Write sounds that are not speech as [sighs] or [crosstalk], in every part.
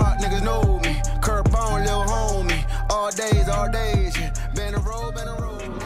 Niggas know me. Curtbone, little homie. All days, all days, yeah. Been a road, been a road.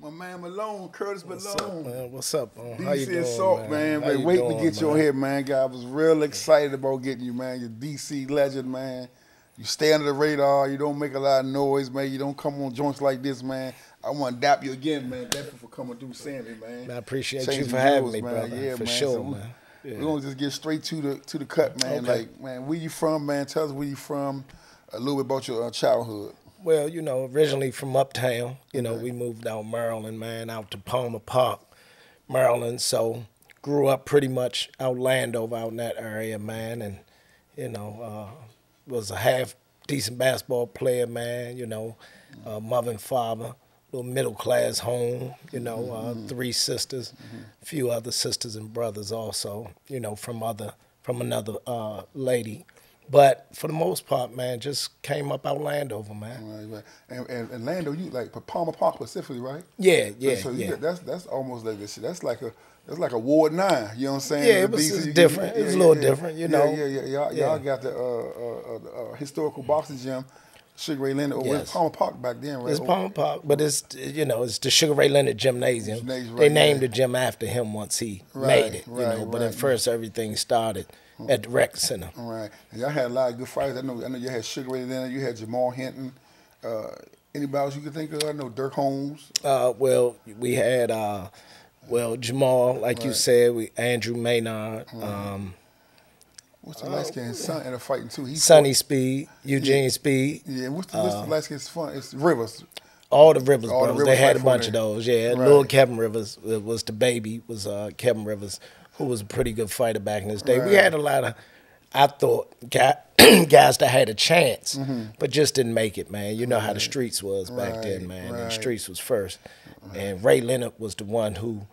My man Malone, Curtis What's up, Malone. man? What's up? man? How you DC doing, Assault, man. Been you waiting to get you on here, man. God, I was real excited about getting you, man. You're DC legend, man. You stay under the radar. You don't make a lot of noise, man. You don't come on joints like this, man. I want to dap you again, man. Thank you for coming through Sandy, man. Man, I appreciate Changing you for having rules, me, man. brother. Yeah, for man. sure, So man. Yeah. We're gonna just get straight to the to the cut, man. Okay. Like, man, where you from, man? Tell us where you from. A little bit about your uh, childhood. Well, you know, originally from uptown, you know, we moved out Maryland, man, out to Palmer Park, Maryland. So grew up pretty much out Landover, out in that area, man, and you know, uh, was a half decent basketball player, man. You know, uh, mother and father, little middle class home. You know, uh, three sisters, a few other sisters and brothers also. You know, from other from another uh, lady. But for the most part, man, just came up out Landover, man. Right, right. And, and, and Lando, you like Palmer Park specifically, right? Yeah, yeah, so yeah. got- that's that's almost like this. That's like a that's like a Ward Nine. You know what I'm saying? Yeah, it was- DC, it's you- different. It was a little different, you know. Yeah, yeah, Y'all, Yeah. y'all got the uh, uh, uh, uh, historical boxing gym, Sugar Ray Leonard, or Yes. Palmer Park back then, right? It's Palmer Park, but it's you know it's the Sugar Ray Leonard Gymnasium. Gymnasium, they right, named yeah. the gym after him once he Right, made it. You know, but at first everything started at the rec center. All right. And y'all had a lot of good fighters. I know. I know you had Sugar Ray Leonard. You had Jamal Hinton. Uh, anybody else you could think of? I know Dirk Holmes. Uh, well, we had uh, well Jamal, like you said, we Andrew Maynard, um, What's the light skinned son in the fighting too? He Sonny Speed, Eugene Speed, Yeah. What's the, what's the light skinned fun? It's Rivers. all the Rivers All the brothers. Rivers they had a bunch of those. Yeah, Right. little Kevin Rivers uh, was the baby. Was uh, Kevin Rivers, who was a pretty good fighter back in his day. We had a lot of, I thought, [clears throat] guys that had a chance, but just didn't make it, man. You know how the streets was back. Right, then, man. And the streets was first, and Ray Leonard was the one who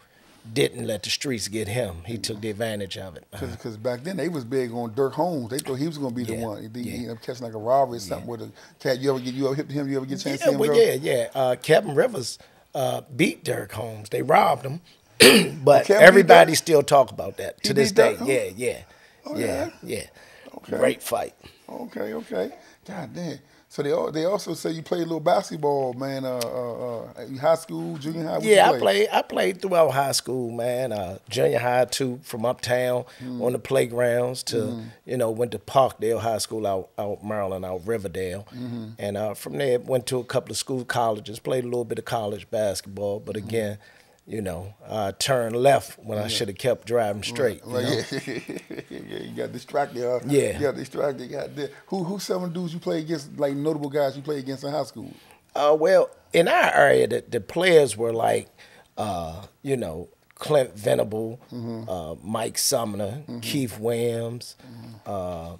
didn't let the streets get him. He took the advantage of it. Because back then they was big on Dirk Holmes. They thought he was going to be the Yeah, one. He, he yeah. ended up catching like a robbery or something with a cat. You ever get you ever hit him? You ever get a chance to Yeah, see him? well, yeah, yeah. Uh, Kevin Rivers uh, beat Dirk Holmes. They robbed him, [clears throat] but everybody still talk about that He to this day. Yeah, yeah, Oh, yeah, yeah? yeah. Okay. Great fight. Okay, okay. God damn. So they they also say you played a little basketball, man. Uh, uh, uh, high school, junior high. Yeah, I played. I played throughout high school, man. Uh, junior high too, from uptown Mm. on the playgrounds to you know went to Parkdale High School out out Maryland, out Riverdale, Mm-hmm. and uh, from there went to a couple of school colleges. Played a little bit of college basketball, but Mm-hmm. again, you know, I turned left when I should have kept driving straight. you Right, know? yeah, [laughs] yeah, you got distracted. Uh, Yeah. you got distracted. Damn. Who who some of the dudes you play against, like notable guys you play against in high school? Uh, well, in our area, the, the players were like, uh, you know, Clint Venable, Mm-hmm. uh, Mike Sumner, Keith Williams, uh,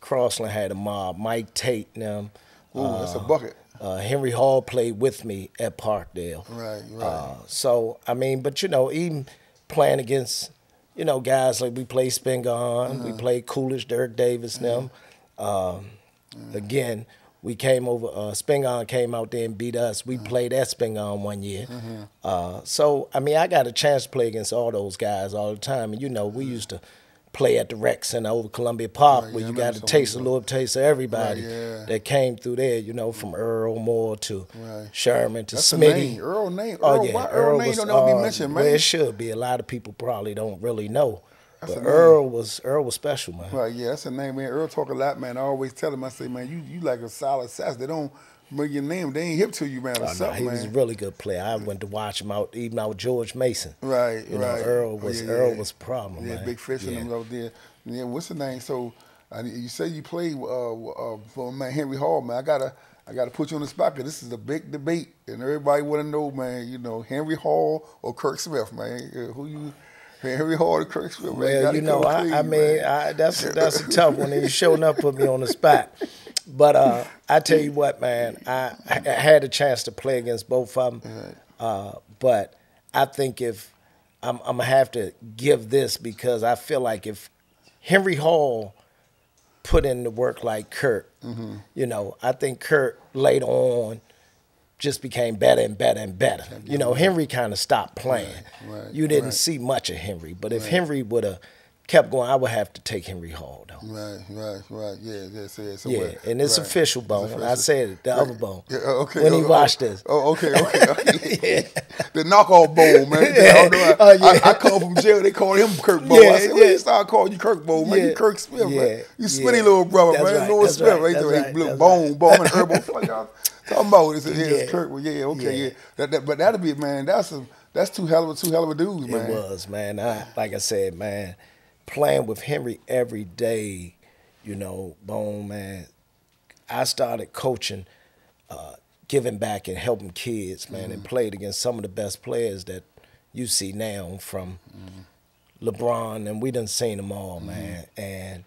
Crossland had a mob, Mike Tate, and them. Ooh, that's a bucket. Uh, Henry Hall played with me at Parkdale. Right, right. Uh, so I mean, but you know, even playing against, you know, guys like we played Spingarn, we played Coolidge, Dirk Davis, and them. Um, Again, we came over. Uh, Spingarn came out there and beat us. We played at Spingarn one year. Uh, so I mean, I got a chance to play against all those guys all the time, and you know, we used to. Play at the rec center over Columbia Park, Right, where yeah, you got of taste, a little taste of everybody Right, yeah. that came through there. You know, from Earl Moore to Right. Sherman to That's Smitty. name. Earl name. Oh Earl, yeah, why Earl, name was, don't never be uh, mentioned, Well, it should be. A lot of people probably don't really know, That's but a name. Earl was Earl was special, man. Right, yeah, that's a name, man. Earl talk a lot, man. I always tell him, I say, man, you you like a solid sass. They don't bring your name. They ain't hip to you, man. Or Oh, no, something, he man. was a really good player. I went to watch him out, even out with George Mason. Right, You know, right. Earl Oh, was yeah, Earl yeah. was a problem, Yeah, man. big fish in them out there. Yeah, what's the name? So uh, you say you played uh, uh, for man Henry Hall, man. I gotta I gotta put you on the spot because this is a big debate, and everybody want to know, man. You know, Henry Hall or Kirk Smith, man. Who you? Henry Hall or Kirk Smith? man? Well, Gotta you know, I, clean, I mean. I, that's that's a tough one. And you showing up put me on the spot. [laughs] But uh, I tell you what, man, I, I had a chance to play against both of them. Uh, but I think if I'm, I'm gonna have to give this because I feel like if Henry Hall put in the work like Kurt, Mm-hmm. you know, I think Kurt later on just became better and better and better. You know, Henry kind of stopped playing. right, you didn't right. see much of Henry, but if Henry would have kept going, I would have to take Henry Hall though. Right, right, right. Yeah, yeah, so, yeah. Yeah, and it's right. official, Bone. It's I said it, the other Bone. Yeah, oh, okay. When he oh, oh watched oh, this. Oh, okay, [laughs] okay. okay. The knockoff bowl, man. [laughs] I, don't I, Oh, yeah. I, I come from jail. They call him Kirk. I Yeah, said, when yeah. you start calling you Kirk Bowl, man? Yeah, You Kirk Smith, yeah, man. You Smitty yeah. little brother, That's man. right, Lord that's Smith, right, right? there. right, look, that's bone, right. bone, and herbal. What y'all talking about? It's, yeah. Yeah. Kirk. Well, yeah, okay, yeah. Yeah. That, that, but that'll be, man. That's a, that's two hell of a two hell of a dudes, man. It was, man. I, like I said, man, playing with Henry every day, you know, Bone, man. I started coaching, uh, giving back and helping kids, man, Mm-hmm. and played against some of the best players that you see now from Mm-hmm. LeBron, and we done seen them all, man. And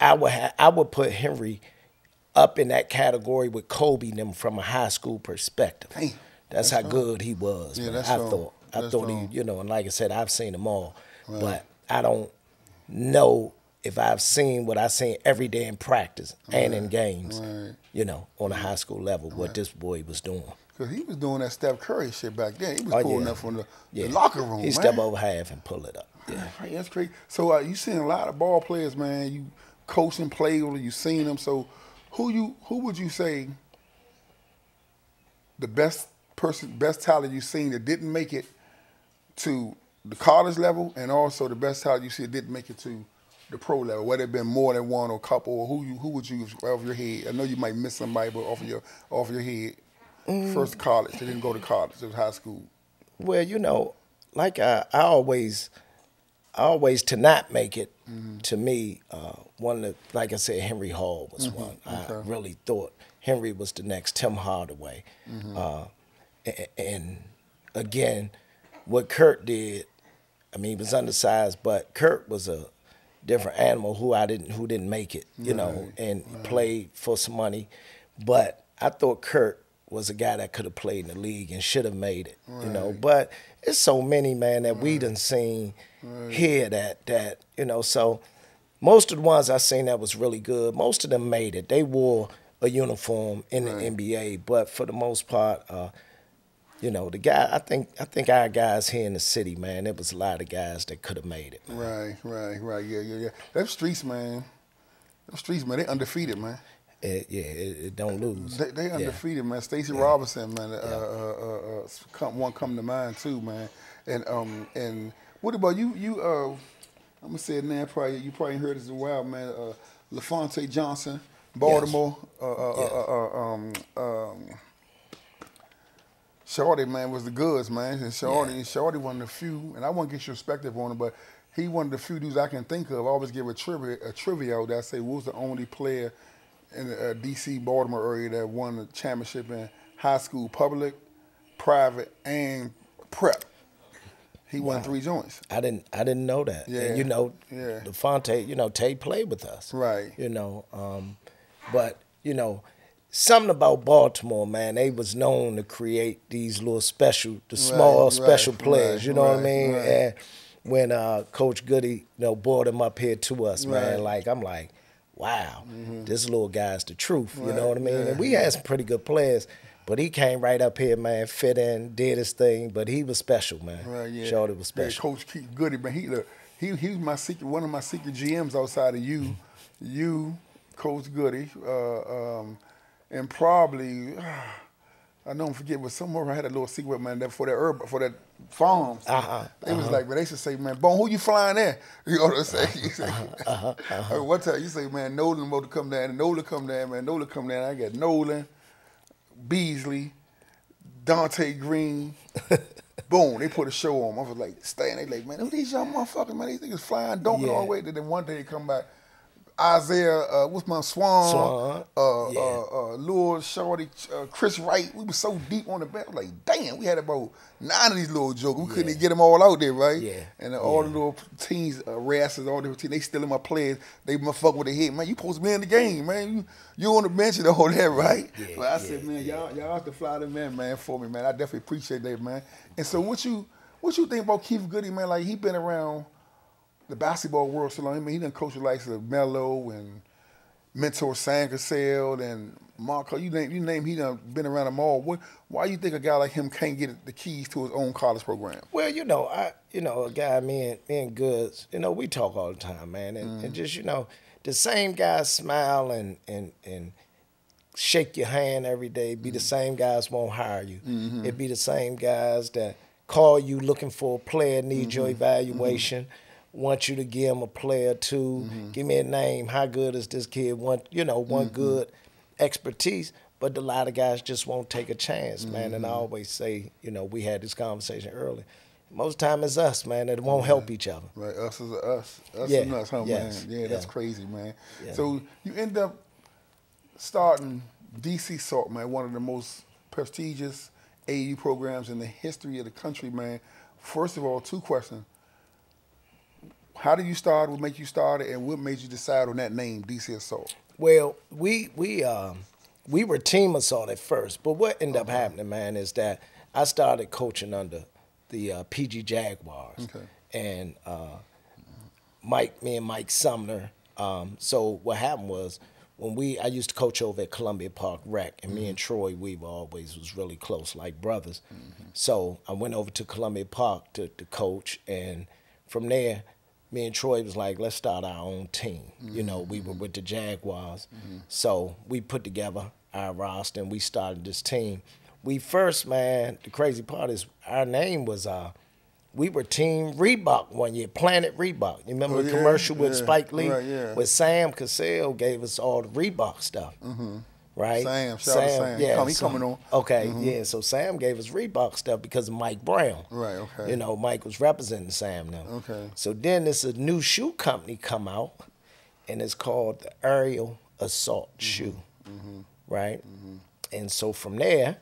I would ha- I would put Henry up in that category with Kobe and them from a high school perspective. Damn, that's, how good he was. Yeah, man. that's I strong. thought. I That's thought strong. he, you know, and like I said, I've seen them all, but I don't know if I've seen what I've seen every day in practice and in games. right. You know, on a high school level, what this boy was doing. Cause he was doing that Steph Curry shit back then. He was Oh, pulling yeah. up from the, Yeah. the locker room, He man. step over half and pull it up. Yeah. Right, that's crazy. So uh, you seen a lot of ball players, man. You coach and play with, you seen them. So who you who would you say the best person, best talent you seen that didn't make it to the college level, and also the best talent you see didn't make it to the pro level? Whether it been more than one or couple, or who you who would you off your head? I know you might miss somebody, but off of your off your head. First college, they didn't go to college. It was high school. Well, you know, like I, I always, I always to not make it. To me, uh, one of the, like I said, Henry Hall was one. I really thought Henry was the next Tim Hardaway, uh, a- and again, what Kurt did. I mean, he was undersized, but Kurt was a different animal who I didn't who didn't make it, you know, and played for some money. But I thought Kurt was a guy that could have played in the league and should have made it, you know. But it's so many man that we done seen here that that you know. So most of the ones I seen that was really good. Most of them made it. They wore a uniform in the NBA, but for the most part, uh, you know, the guy. I think I think our guys here in the city, man. There was a lot of guys that could have made it. man. Right, right, right. Yeah, yeah, yeah. Them streets, man. Them streets, man. They undefeated, man. It, yeah, it, it don't lose. They, they Yeah. undefeated, man. Stacy Robinson, man. Uh, uh, uh, uh, come, one come to mind too, man. And um and what about you? You uh, I'm gonna say it now. Probably you probably heard this a while, man. Uh, LaFonte Johnson, Baltimore. Uh, uh, uh, uh, um, um, Shorty, man, was the goods, man. And Shorty, Yeah. Shorty one of the few, and I won't get your perspective on it, but he one of the few dudes I can think of. I always give a trivia, a trivia that I say was the only player in the uh, D.C. Baltimore area that won the championship in high school, public, private, and prep. He won three joints. I didn't I didn't know that. Yeah, And you know, yeah. Fonte, you know, Tay played with us. Right. You know, um, but you know, something about Baltimore, man, they was known to create these little special the small right, special right, players, you know what I mean? And when uh, Coach Goody, you know, brought him up here to us, man, like I'm like, wow, this little guy's the truth. You know what I mean? yeah. And we had some pretty good players. But he came right up here, man, fit in, did his thing. But he was special, man. Right, yeah. Shorty was Yeah, special. Coach Keith Goody, man. He look, he he was my secret, one of my secret GMs outside of you, you, Coach Goody, uh, um, and probably [sighs] I don't forget, but somewhere I had a little secret man that for that herb for that farms. Uh-huh, They was like, man, they should say, man, Bone, who you flying there? [laughs] You know what I'm saying? [laughs] You say, Uh-huh, mean, [laughs] one time you say, man, Nolan about to come down, and Nolan come down, man, Nolan come down. I got Nolan, Beasley, Donte Greene. Boom, they put a show on. I was like, staying. They like, man, who these young motherfuckers, man? These niggas flying, dunking Yeah. all the way. Then one day they come back. Isaiah, uh, what's my Swan? Swan, Uh, yeah. uh, uh, Lil Shorty, uh, Chris Wright. We was so deep on the bench. Like, damn, we had about nine of these little jokers. We couldn't even get them all out there, right? Yeah. And then all Yeah. the little teams, uh, Rasses, all the different teams, they still in my players. They motherfucker with their head. Man, you supposed to be in the game, man. You you on the bench and all that, right? Yeah, but I yeah, said, man, y'all y'all have to fly the man, man, for me, man. I definitely appreciate that, man. And so what you what you think about Keith Goody, man? Like he been around the basketball world so long. I mean, he done coached the likes of Melo and mentor Sam Cassell and Marco, you name you name he done been around them all. What, why you think a guy like him can't get the keys to his own college program? Well, you know, I you know, a guy me and me and Goods, you know, we talk all the time, man. And, Mm-hmm. and just, you know, the same guys smile and and and shake your hand every day, be the Mm-hmm. same guys won't hire you. It be the same guys that call you looking for a player, need your Mm-hmm. Want you to give him a player too. Mm-hmm. Give me a name. How good is this kid? Want you know, want Mm-hmm. good expertise. But a lot of guys just won't take a chance, man. And I Mm-hmm. always say, you know, we had this conversation earlier. Most time it's us, man, that won't help each other. Right, us is us, us Yeah, and us, huh, yes, man? Yeah, that's yeah. crazy, man. Yeah. So you end up starting DC Assault, man, one of the most prestigious AU programs in the history of the country, man. First of all, two questions. How did you start? What made you start it? And what made you decide on that name, DC Assault? Well, we we um we were team assault at first, but what ended up happening, man, is that I started coaching under the uh, PG Jaguars, Okay. and uh, Mike, me and Mike Sumner. Um, so what happened was when we I used to coach over at Columbia Park Rec, and me and Troy Weaver always was really close, like brothers. So I went over to Columbia Park to, to coach, and from there, me and Troy was like, let's start our own team. You know, we were mm-hmm. with the Jaguars, mm-hmm. so we put together our roster and we started this team. We first, man, the crazy part is our name was uh, we were Team Reebok one year, Planet Reebok. You remember Oh, the yeah, commercial with yeah, Spike Lee? right, yeah. With Sam Cassell gave us all the Reebok stuff. Mm-hmm. Right? Mm-hmm. Sam, shout out to Sam. Yeah, Come- he so- coming on. Okay, yeah. So Sam gave us Reebok stuff because of Mike Brown. Right, okay. You know, Mike was representing Sam now. Okay. So then this a new shoe company come out, and it's called the Aerial Assault Mm-hmm. Shoe. Right? And so from there,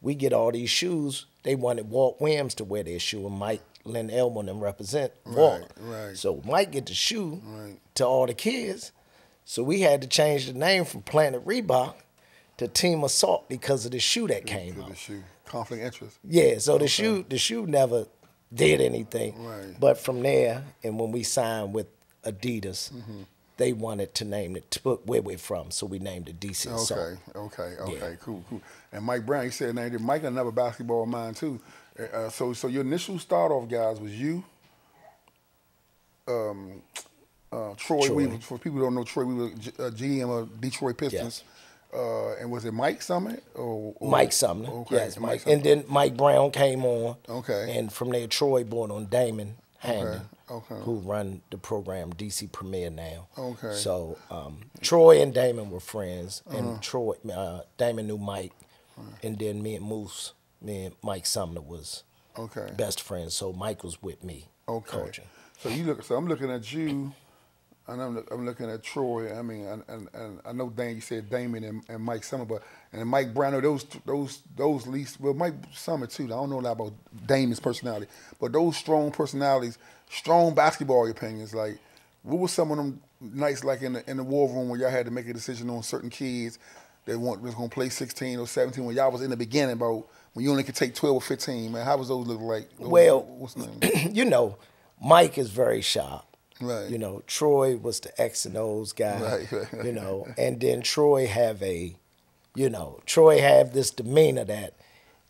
we get all these shoes. They wanted Walt Williams to wear their shoe, and Mike Lynn Elman and represent Walt. right. So Mike get the shoe Right. to all the kids. So we had to change the name from Planet Reebok to Team Assault because of the shoe that came out. the shoe. Conflict interest. Yeah, so the shoe the shoe never did anything. Right. But from there, and when we signed with Adidas, Mm-hmm. they wanted to name it to where we're from, so we named it DC Assault. Okay, okay, okay, Yeah. cool, cool. And Mike Brown, he said, "Now, Mike another basketball mind too." Uh, so, so your initial start off, guys, was you, um, uh, Troy, Troy. Weaver. For people who don't know, Troy Weaver, G- uh, GM of Detroit Pistons. Uh, and was it Mike Summit or, or Mike Sumner, Okay, yes, Mike, Sumner. and then Mike Brown came on. Okay. and from there Troy brought on Damon Handon, okay. who run the program DC Premier now. Okay. Uh-huh. so um, Troy and Damon were friends, and Troy, uh, Damon knew Mike, and then me and Moose, me and Mike Sumner was Okay. best friends. So Mike was with me Okay. coaching. So you look. So I'm looking at you, and I'm, look- I'm looking at Troy. I mean, and, and, and I know Dan. You said Damon and, and Mike Summer, but and Mike Brown. Those those those least. Well, Mike Summer too. I don't know a lot about Damon's personality, but those strong personalities, strong basketball opinions. Like, what was some of them nights like in the in the war room where y'all had to make a decision on certain kids that want was gonna play 16 or 17 when y'all was in the beginning about when you only could take 12 or 15. Man, how was those look like? Those- Well, what's the name? [clears throat] you know, Mike is very sharp. Right. You know, Troy was the X and O's guy. Right, right, You know, and then Troy have a, you know, Troy have this demeanor that,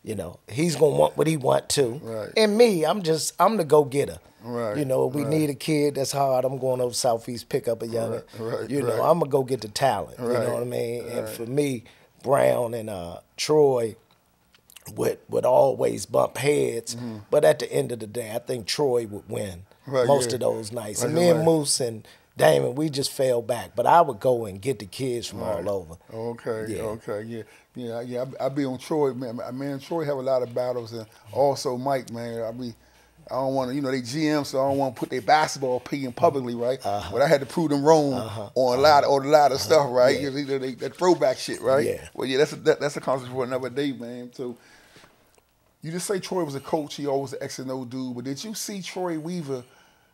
you know, he's gonna want what he want to. Right. And me, I'm just I'm the go getter. Right, You know, we right. need a kid that's hard. I'm going over Southeast pick up a young. Right, right, you know, right. I'm gonna go get the talent. You know what I mean? And for me, Brown and uh, Troy would would always bump heads. But at the end of the day, I think Troy would win Mm-hmm. Right, most yeah. of those nights. and Right, me and. Moose and Damon, we just fell back. But I would go and get the kids from all over. Okay, Yeah. okay, yeah, yeah, yeah. I, I be on Troy, man. Man, Troy have a lot of battles, and also Mike, man. I be, I don't want to, you know, they GM, so I don't want to put their basketball opinion publicly, right? Uh-huh. But I had to prove them wrong on a lot, of, on a lot of stuff, right? Yeah. You know, they, that throwback shit, right? Yeah. Well, yeah, that's a, that, that's a concept for another day, man. So. You just say Troy was a coach. He always an X and O dude. But did you see Troy Weaver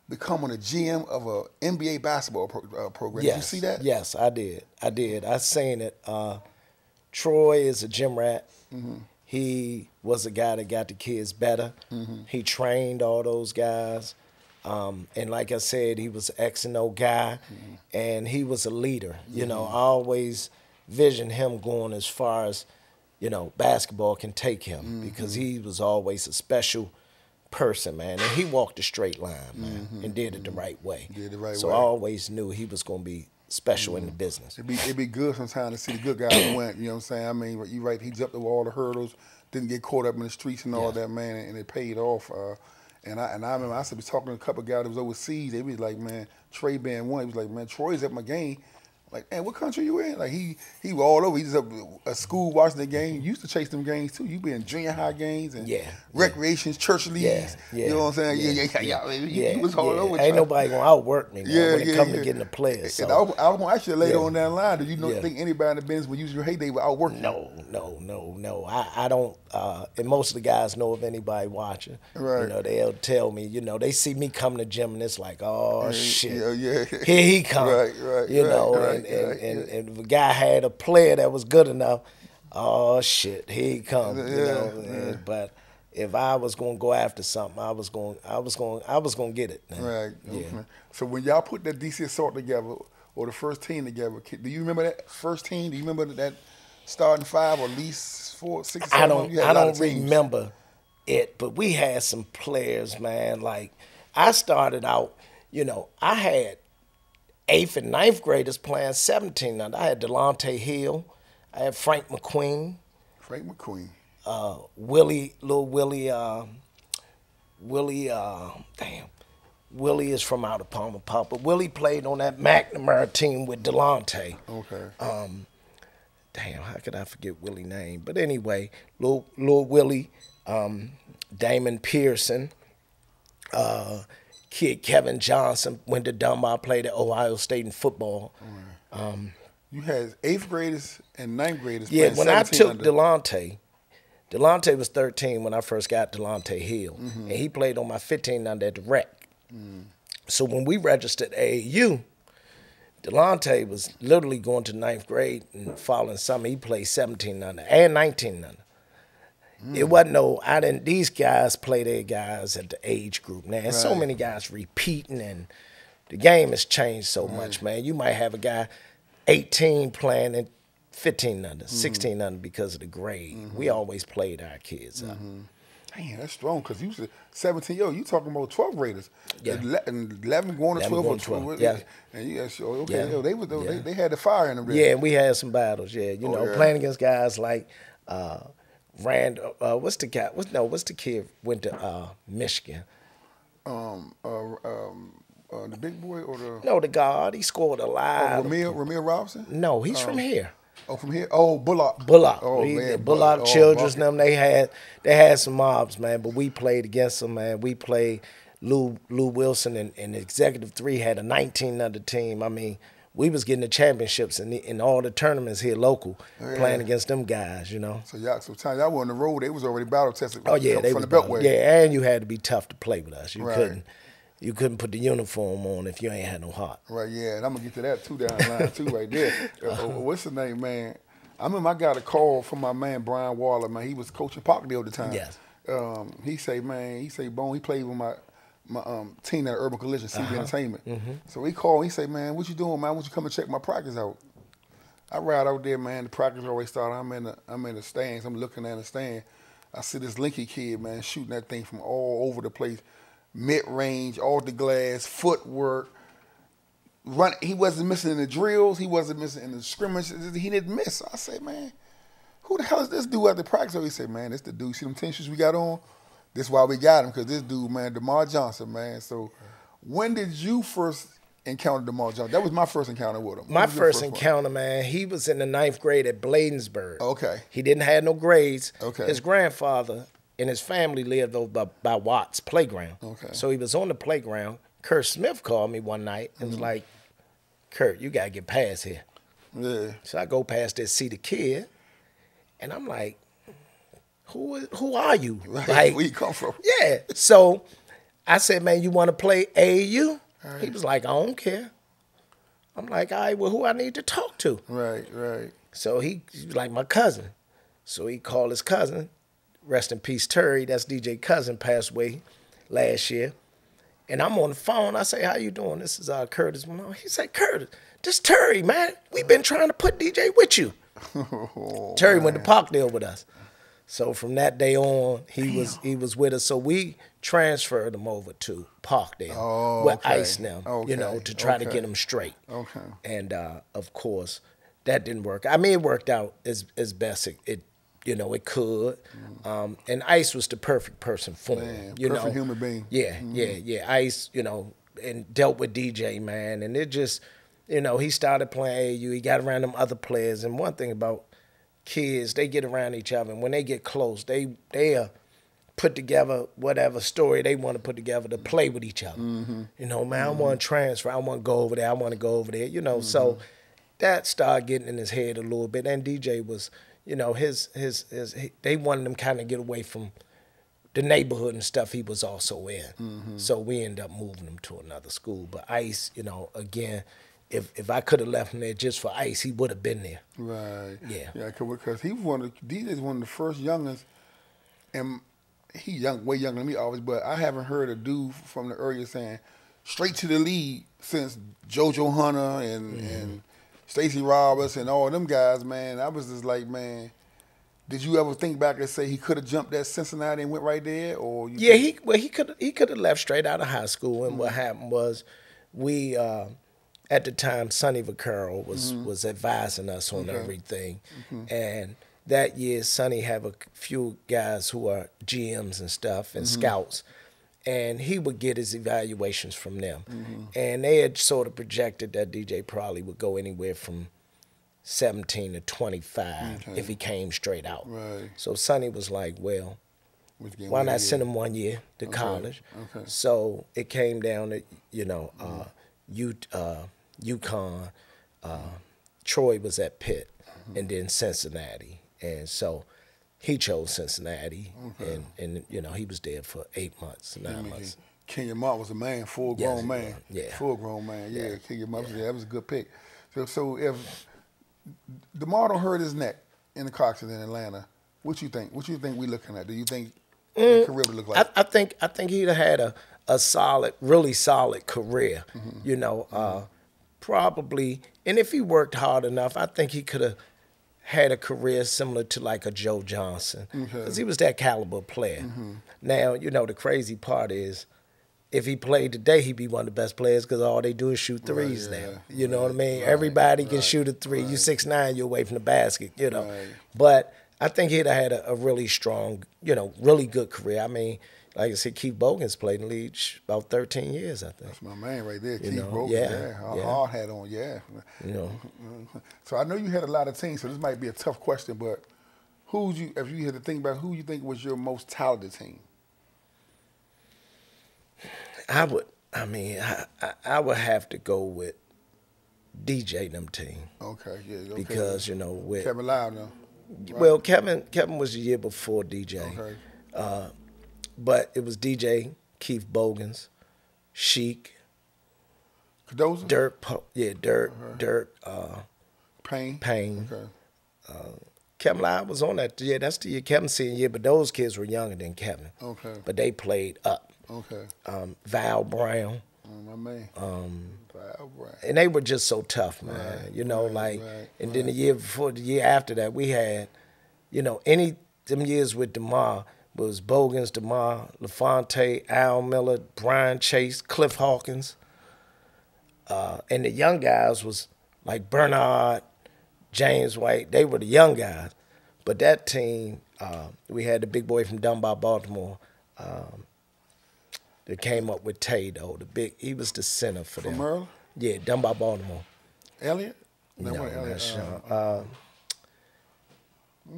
becoming a GM of a NBA basketball pro, uh, program? Yes. Did you see that? Yes, I did. I did. I seen it. Uh, Troy is a gym rat. Mm-hmm. He was a guy that got the kids better. Mm-hmm. He trained all those guys. Um, and like I said, he was an X and O guy, Mm-hmm. and he was a leader. You know, I always vision him going as far as you know basketball can take him Mm-hmm. because he was always a special person, man, and he walked a straight line, man, and did it the right way. Mm-hmm. Did it the right so way. Mm-hmm. I always knew he was going to be special in the business. It'd be it'd be good sometimes to see the good guy who went. You know what I'm saying? I mean, you right. He jumped over all the hurdles, didn't get caught up in the streets and all Yeah. that, man, and it paid off. Uh, and I and I remember I used to be talking to a couple of guys that was overseas. They was like, man, Trey being one. He was like, man, Troy's at my game. Like, man, what country you in? Like he he was all over. He's up at school watching the game. You used to chase them games too. You be in junior high games and Yeah, recreations, church leagues. Yeah, yeah. You know what I'm saying? Yeah, yeah, yeah. yeah. You- Yeah, You was all yeah. over. Ain't trying- nobody gonna outwork me, man. yeah, when it yeah, come yeah. to getting the players. And So. I, was- I was to ask you later Yeah. on down the line. Do you know, Yeah. think anybody in the business would use your heyday would outwork you? No, no, no, no. I, I don't. Uh, and most of the guys know if anybody watching. Right. You know, they'll tell me. You know, they see me come to gym and it's like, oh shit. yeah, yeah. Here he [laughs] come. Right, right, You right, know, right, and, and, and, and if a guy had a player that was good enough, oh shit, here he come. You know, yeah. and- but if I was gonna go after something, I was going, I was going, I was gonna get it. man. Right. Yeah. okay. So when y'all put that DC Assault together, or the first team together, do you remember that first team? Do you remember that starting five or at least four, six, I don't them? You had I don't remember it, but we had some players, man. Like I started out, you know, I had eighth and ninth graders playing 17 under. I had Delonte Hill, I had Frank McQueen, Frank McQueen. uh, Willie, little Willie, uh, Willie, uh, damn. Willie is from out of Palmer Pop, but Willie played on that McNamara team with Delonte Okay. Um, damn, how could I forget Willie name? But anyway, little, Lil Willie, um, Damon Pearson, uh, kid Kevin Johnson went to Dunbar, played at Ohio State in football. you had eighth graders and ninth graders. Yeah, when I took under. Delonte, Delonte was 13 when I first got Delonte Hill, Mm-hmm. and he played on my 15 under at the rec. Mm. So when we registered AAU, Delonte was literally going to ninth grade and following summer. He played 17 under and 19 under. Mm. It wasn't no, I didn't, these guys play their guys at the age group. Now, and so many guys repeating, and the game has changed so much, man. You might have a guy 18 playing at 15 under, Mm-hmm. 16 under because of the grade. We always played our kids up. Man, that's strong because you was 17 year old. You talking about 12 graders. Yeah. Ele- 11 going to 11 12 or going to 12. 12, yeah. And you guys, okay, Yeah. yo, they, was, they, Yeah. they had the fire in them. there. Yeah, we had some battles. Yeah, you Oh, know, yeah. playing against guys like uh, Rand. Uh, what's the guy? What's no? What's the kid went to uh, Michigan? Um, uh, um, uh, the big boy or the No, the guard. He scored a oh, lot. of- Ramir, Ramir Robinson? no, he's from here. Oh, from here? Oh, Bullock. Bullock. Oh, He- man. Bullock oh, Childress, them they had they had some mobs, man. But we played against them, man. We played Lou Lou Wilson and, and Executive Three had a 19 under team. I mean, we was getting the championships in the, in all the tournaments here local, playing against them guys. You know. So y'all, so time y'all were on the road. They was already battle tested. Oh yeah, they from the Beltway. Yeah, and you had to be tough to play with us. You Right. couldn't you couldn't put the uniform on if you ain't had no heart. Right, yeah, and I'm gonna get to that too down the line too, right there. [laughs] Uh, what's the name, man? I remember I got a call from my man Brian Waller, man. He was coaching Parkdale at the time. Yes. Um, he say, man, he say, Bone, he played with my my um, team at Urban Collision, CB Uh-huh. Entertainment. Mm-hmm. So he called. He say, man, what you doing, man? Why don't you come and check my practice out? I ride out there, man. The practice always started. I'm in the I'm in the stands. I'm looking at the stand. I see this Linky kid, man, shooting that thing from all over the place, mid range, all the glass, footwork. Run. He wasn't missing in the drills. He wasn't missing in the scrimmages. He didn't miss. I say, man, who the hell is this dude at the practice? So he said, man, it's the dude. See them tennis shoes we got on? This why we got him because this dude, man, DerMarr Johnson, man. So when did you first encounter DerMarr Johnson? That was my first encounter with him. My What your first one? encounter, man, he was in the ninth grade at Bladensburg. Okay. He didn't have no grades. Okay. His grandfather and his family lived over by, by Watts Playground. Okay. So he was on the playground. Kurt Smith called me one night and was Mm-hmm. like, Kurt, you gotta get past here. Yeah. So I go past there, see the kid, and I'm like, who who are you? [laughs] Right. Like, Where you come from? yeah. So I said, man, you want to play AAU? He was like, I don't care. I'm like, all right, well, who I need to talk to? Right, right. So he, he was like my cousin. So he called his cousin, rest in peace, Terry. That's DJ cousin, passed away last year. And I'm on the phone. I say, how you doing? This is uh, Curtis. He said, Curtis, this Terry, man. We've been trying to put DJ with you. [laughs] Terry went to Parkdale with us. So from that day on, he was he was with us. So we transferred him over to Parkdale Oh, with okay. Ice now, you know, to try to get him straight. Okay. And uh, of course, that didn't work. I mean, it worked out as as best it, it you know it could. Um, and Ice was the perfect person for him. Mm. You perfect know, human being. Yeah, yeah, yeah. Ice, you know, and dealt with DJ man, and it just, you know, he started playing AAU. He got around them other players, and one thing about kids, they get around each other, and when they get close, they they uh, put together whatever story they want to put together to play with each other. Mm-hmm. You know, man, I want to mm-hmm. transfer. I want to go over there. I want to go over there. You know, so mm-hmm. that started getting in his head a little bit. And DJ was, you know, his his his. He, they wanted him kind of get away from the neighborhood and stuff he was also in. So we ended up moving him to another school. But Ice, you know, again, if if I could have left him there just for Ice, he would have been there. Right. Yeah. Yeah, because he was one of the, DJ's one of the first youngest, and he young, way younger than me always. But I haven't heard a dude from the area saying straight to the lead since JoJo Hunter and Mm-hmm. and Stacy Roberts and all them guys. Man, I was just like, man. Did you ever think back and say he could have jumped that Cincinnati and went right there, or you Yeah, he well he could he could have left straight out of high school, and what happened was we uh, at the time Sonny Vaccaro was was advising us on everything, and that year Sonny had a few guys who are GMs and stuff and scouts. And he would get his evaluations from them, and they had sort of projected that DJ probably would go anywhere from seventeen to twenty-five if he came straight out. Right. So Sonny was like, "Well, why not send him one year to college? okay. So it came down to you know, uh, U, uh, UConn, uh, Troy was at Pitt, Mm-hmm. and then Cincinnati, and so he chose Cincinnati, and and you know he was there for eight months, nine I mean, months. Kenyon Martin was a man, full grown he man. Yeah. Full grown man. Yeah, Yeah. Kenyon Martin was that was a good pick. So so if DerMarr don't hurt his neck in the Cox in Atlanta, what you think? What you think we looking at? Do you think the career would look like? Mm, I, I think I think he'd have had a, a solid, really solid career. Mm-hmm. You know, uh, probably, and if he worked hard enough, I think he could have had a career similar to like a Joe Johnson, because he was that caliber player. Mm-hmm. Now, you know, the crazy part is. If he played today, he'd be one of the best players because all they do is shoot threes yeah, now. You know what I mean? right, Everybody can right, shoot a three. You six nine, you're away from the basket. You know, Right. but I think he'd have had a, a really strong, you know, really good career. I mean, like I said, Keith Bogans played in the league about 13 years, I think. That's my man right there, Keith know, Brogan. yeah, Yeah, yeah. hard hat on. Yeah. You know, [laughs] So I know you had a lot of teams, so this might be a tough question, but who's you? If you had to think about who you think was your most talented team? I would, I mean, I, I, I would have to go with DJ and them team Okay, yeah. Okay. because, you know, with, Kevin Loud now. well, Kevin, Kevin was the year before DJ, Okay. Uh, but it was DJ, Keith Bogans, Sheik, Cadoza. Dirk, Po- yeah, Dirk, Dirt, uh, Pain, Payne. Okay. Kevin Lyle was on that. Yeah, that's the year Kevin senior year, but those kids were younger than Kevin. Okay. But they played up. Okay. Um, Val Brown. Oh, my man. Um. Right. And they were just so tough, man. you know, right, like right, and then the year before the year after that we had, you know, any them years with DerMarr was Bogans, DerMarr, LaFonte, Al Miller, Brian Chase, Cliff Hawkins. Uh, and the young guys was like Bernard, James White. They were the young guys. But that team, uh, we had the big boy from Dunbar, Baltimore, um, that came up with Tay though. The big he was the center for From them. Maryland? Yeah, Dunbar, Baltimore. Elliot. No, not Elliot. Sean. Uh, Uh,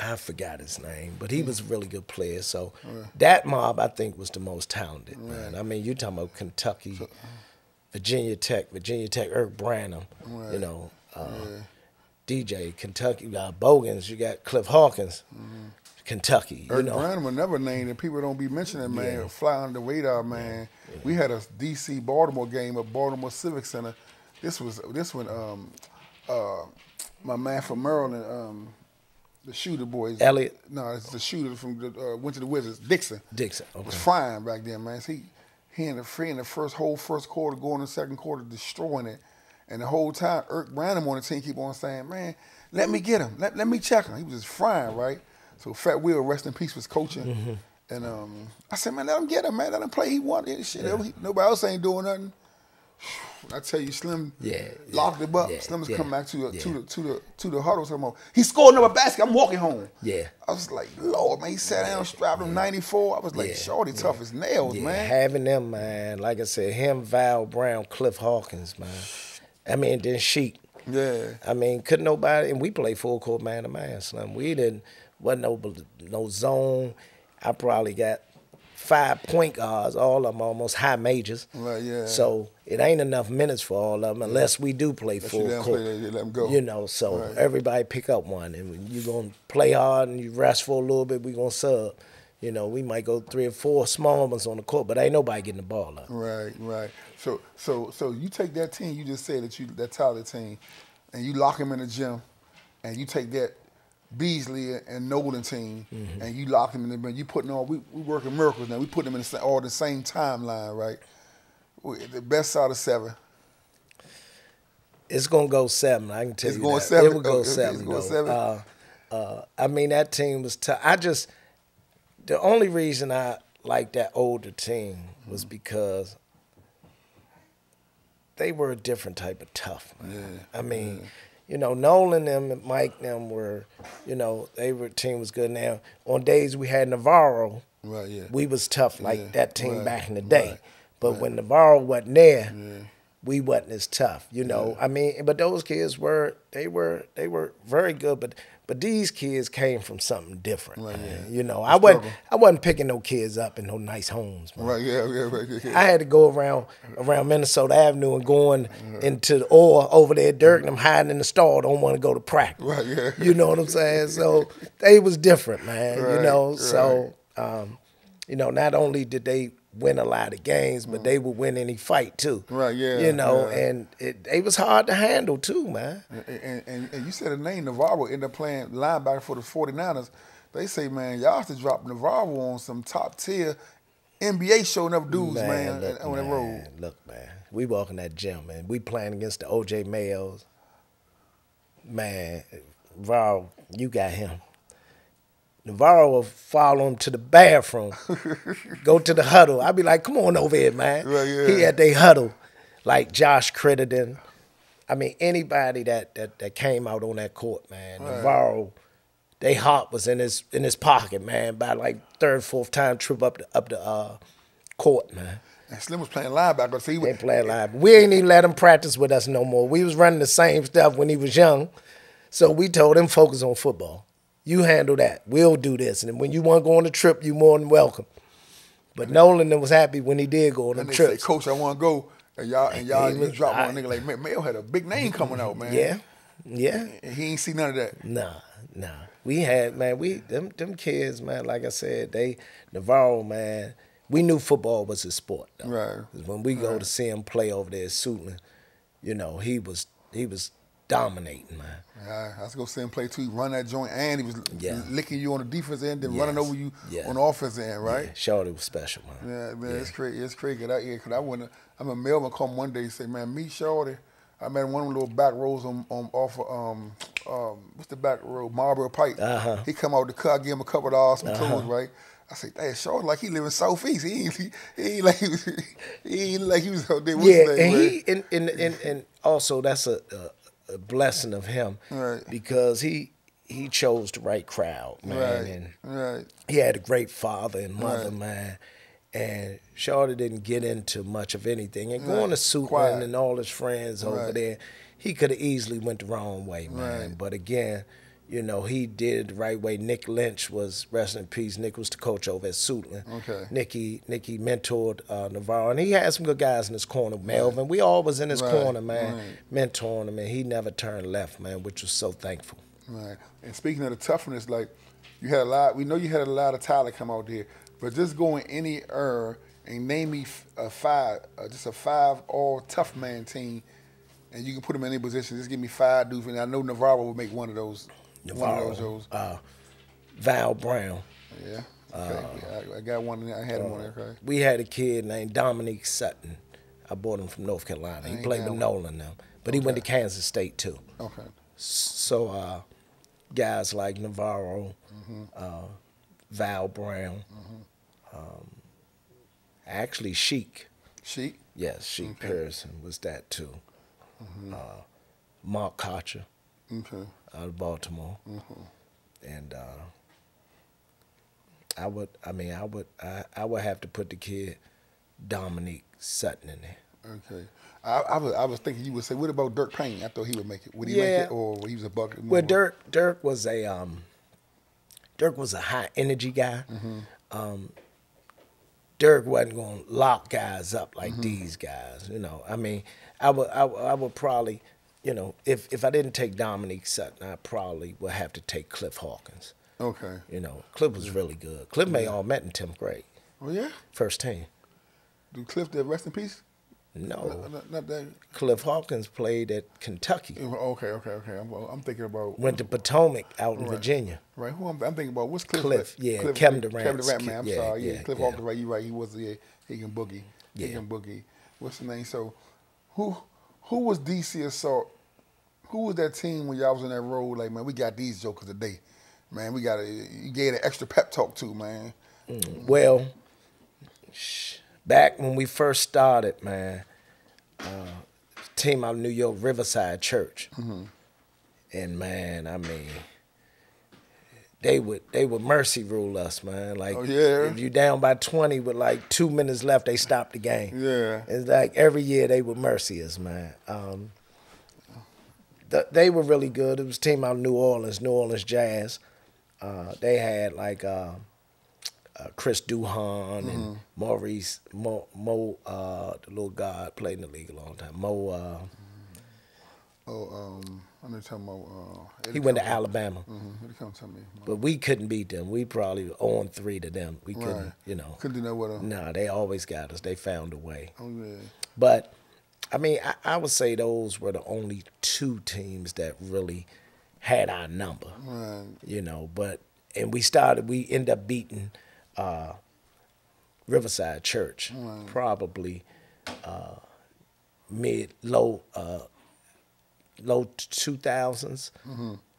I forgot his name, but he was a really good player. So that mob, I think, was the most talented. Man, I mean, you talking about Kentucky, Virginia Tech, Virginia Tech, Irk Branham, you know, uh, DJ, Kentucky, uh, Bogans. You got Cliff Hawkins, Kentucky. You Eric know, Brown was never named, and people don't be mentioning, man. Yeah. Fly under the radar, man. We had a DC Baltimore game at Baltimore Civic Center. This was this one. Um, uh, my man from Maryland, um, the shooter boys. Elliot. No, it's the shooter from the, uh, went to the Wizards. Dixon. Dixon, was okay. flying back then, man. So he he in the free in the first whole first quarter, going in the second quarter, destroying it. And the whole time, Irk Branham on the team keep on saying, man, let me get him. Let, let me check him. He was just frying, right? So Fat Will, rest in peace, was coaching. Mm-hmm. And um, I said, man, let him get him, man. Let him play. He wanted it. Shit. Nobody else ain't doing nothing. I tell you, Slim Yeah, locked yeah, him up. yeah, Slim was yeah, coming back to the, to the to the to the huddle. He scored another basket. I'm walking home. Yeah. I was like, Lord, man. He sat down, strapped him 94. I was like, Yeah, Shorty, tough as nails, man. having them, man. Like I said, him, Val Brown, Cliff Hawkins, man. I mean, then Sheik. Yeah. I mean, couldn't nobody, and we played full court man to man, Slim. We didn't, wasn't no, no zone. I probably got five point guards, all of them almost high majors. Right, yeah. So it ain't enough minutes for all of them unless we do play Unless full you court. play, they let 'em go. You know, so Right. everybody pick up one, and when you gonna play hard and you rest for a little bit, we gonna sub. You know, we might go three or four small ones on the court, but ain't nobody getting the ball up. Right, right. So, so, so you take that team. You just said that you that Tyler team, and you lock him in the gym, and you take that Beasley and Nolan team, Mm-hmm. and you lock them in the gym. You putting all we we working miracles now. We put them in the, all the same timeline, right? We- The best out of seven. It's gonna go seven. I can tell It's you going that. seven? It will go Okay, it's seven. going seven? Uh, uh, I mean, that team was tough. I just the only reason I liked that older team was Mm-hmm. because they were a different type of tough. Man. I mean, you know, Nolan them and Mike them were, you know, they were team was good. Now on days we had NaVorro, Right, yeah. we was tough like Yeah, that team right, back in the day. right, but when NaVorro wasn't there, we wasn't as tough. You know, I mean, but those kids were they were they were very good. But but these kids came from something different. Right, yeah. You know, I wasn't. I wasn't picking no kids up in no nice homes. Man. Right, yeah, yeah, right. Yeah, yeah. I had to go around around Minnesota Avenue and going into the or over there, Dirk and them hiding in the stall. Don't want to go to practice. Right, yeah. You know what I'm saying? So they was different, man. Right, you Right, know, so um, you know, not only did they win a lot of games, but mm. they would win any fight too. Right, yeah, You know, yeah. and it, it was hard to handle too, man. And, and, and, you said the name NaVorro ended up playing linebacker for the 49ers. They say, man, y'all have to drop NaVorro on some top tier NBA showing up dudes, man, look, on that road. Look, man, we walk in that gym, man. We playing against the OJ Mayos. Man, NaVorro, you got him. NaVorro will follow him to the bathroom, [laughs] go to the huddle. I'll be like, come on over here, man. Right, yeah. He at they huddle, like Josh Crittenden. I mean, anybody that, that that came out on that court, man. NaVorro, they heart was in his in his pocket, man. By like third, fourth time trip up the up the uh, court, man. And Slim was playing linebacker, so he They was, playing live. We ain't even let him practice with us no more. We was running the same stuff when he was young, so we told him focus on football. You handle that. We'll do this, and when you want to go on a trip, you more than welcome. But Nolan was happy when he did go on them and they say. Coach, I want to go. And y'all, and y'all, you drop one nigga like, man, Mayo had a big name coming out, man. Yeah, yeah. And he ain't see none of that. Nah, nah. We had man, we them them kids, man. Like I said, they NaVorro, man. We knew football was a sport. Though. Right. When we go to see him play over there at Suitland, you know, he was he was dominating, man. Yeah, I was go see him play too. He run that joint, and he was Yeah. licking you on the defense end, then running over you Yeah. on the offense end, right? Yeah, Shorty was special, man. Yeah, man, it's crazy. It's crazy. Cause I, yeah, cause I went. I mean, Melvin come one day and say, "Man, meet Shorty." I met one of them little back rows on, on off of um um what's the back road Marlboro Pike. Uh-huh. He come out the car, give him a couple of dollars, some clothes, right? I say, "Hey, Shorty, like he live in Southeast. He ain't, he, ain't like he, was, [laughs] he ain't like he was out there. What's yeah, and man? he and, and and and also that's a, a, blessing of him Right. because he he chose the right crowd, man, right, and right, he had a great father and mother, Right. man. And Shorty didn't get into much of anything. And going to Suitland and all his friends over there, he could have easily went the wrong way, man. But again, you know, he did the right way. Nick Lynch was rest in peace. Nick was the coach over at Suitland. Okay. Nicky Nicky mentored uh, NaVorro, and he had some good guys in his corner. Melvin, we all was in his Right, corner, man, right. mentoring him, and he never turned left, man, which was so thankful. right. And speaking of the toughness, like you had a lot. We know you had a lot of talent come out there, but just going any er and name me a five, uh, just a five all tough man team, and you can put them in any position. Just give me five dudes, and I know NaVorro will make one of those. NaVorro, of those. those. uh, Val Brown. Yeah. Okay. yeah, I, I got one. I had him on there. Okay. we had a kid named Dominique Sutton. I bought him from North Carolina. He played with one. Nolan now. but he went to Kansas State too. Okay. So uh, guys like NaVorro, uh, Val Brown, um, actually Sheik. Sheik. Yes, Sheik Pearson was that too. Uh, Mark Kocher Okay. Out of Baltimore, and uh, I would, I mean, I would, I, I would have to put the kid Dominique Sutton in there. Okay. I, I was I was thinking you would say, what about Dirk Payne? I thought he would make it. Would he Yeah. make it, or he was a bucket? Well? Dirk Dirk was a um, Dirk was a high energy guy. Um, Dirk wasn't going to lock guys up like these guys. You know, I mean, I would I, I would probably, you know, if if I didn't take Dominique Sutton, I probably would have to take Cliff Hawkins. Okay. You know, Cliff was really good. Cliff may all met in tenth grade, Oh yeah. first team. Do Cliff did rest in peace? No, Not, not that. Cliff Hawkins played at Kentucky. Okay, okay, okay. I'm, I'm thinking about Went to Potomac out in Right. Virginia. Right. Who I'm, I'm thinking about? What's Cliff? Cliff, yeah, Cliff, Kevin Kevin Durant's Durant, man. I'm yeah, sorry. Yeah, yeah, Cliff yeah. Hawkins, right? You're right. He was yeah, he can boogie. He Yeah. can boogie. What's the name? So, who who was DC Assault? Who was that team when y'all was on that road? Like, man, we got these jokers today. Man, we got a, you gave an extra pep talk too, man. Well, sh- back when we first started, man, uh, team out of New York, Riverside Church, and man, I mean, they would they would mercy rule us, man. Like, Oh, yeah? if you down by twenty with like two minutes left, they stop the game. Yeah. it's like every year they would mercy us, man. Um, th- they were really good. It was a team out of New Orleans, New Orleans Jazz. Uh, they had like. Uh, uh, Chris Duhon Mm-hmm. and Maurice Mo, Mo uh, the little guy played in the league a long time. Mo uh, Oh, um, I'm gonna tell about. Uh, he went to Alabama, Mm-hmm. Come tell me. but we couldn't beat them. We probably on three to them. We couldn't, Right. you know. Couldn't do that with them. Nah, they always got us. They found a way. Oh yeah. But I mean, I, I would say those were the only two teams that really had our number. Right. You know, but and we started. We end up beating uh, Riverside Church probably uh, mid low uh, low two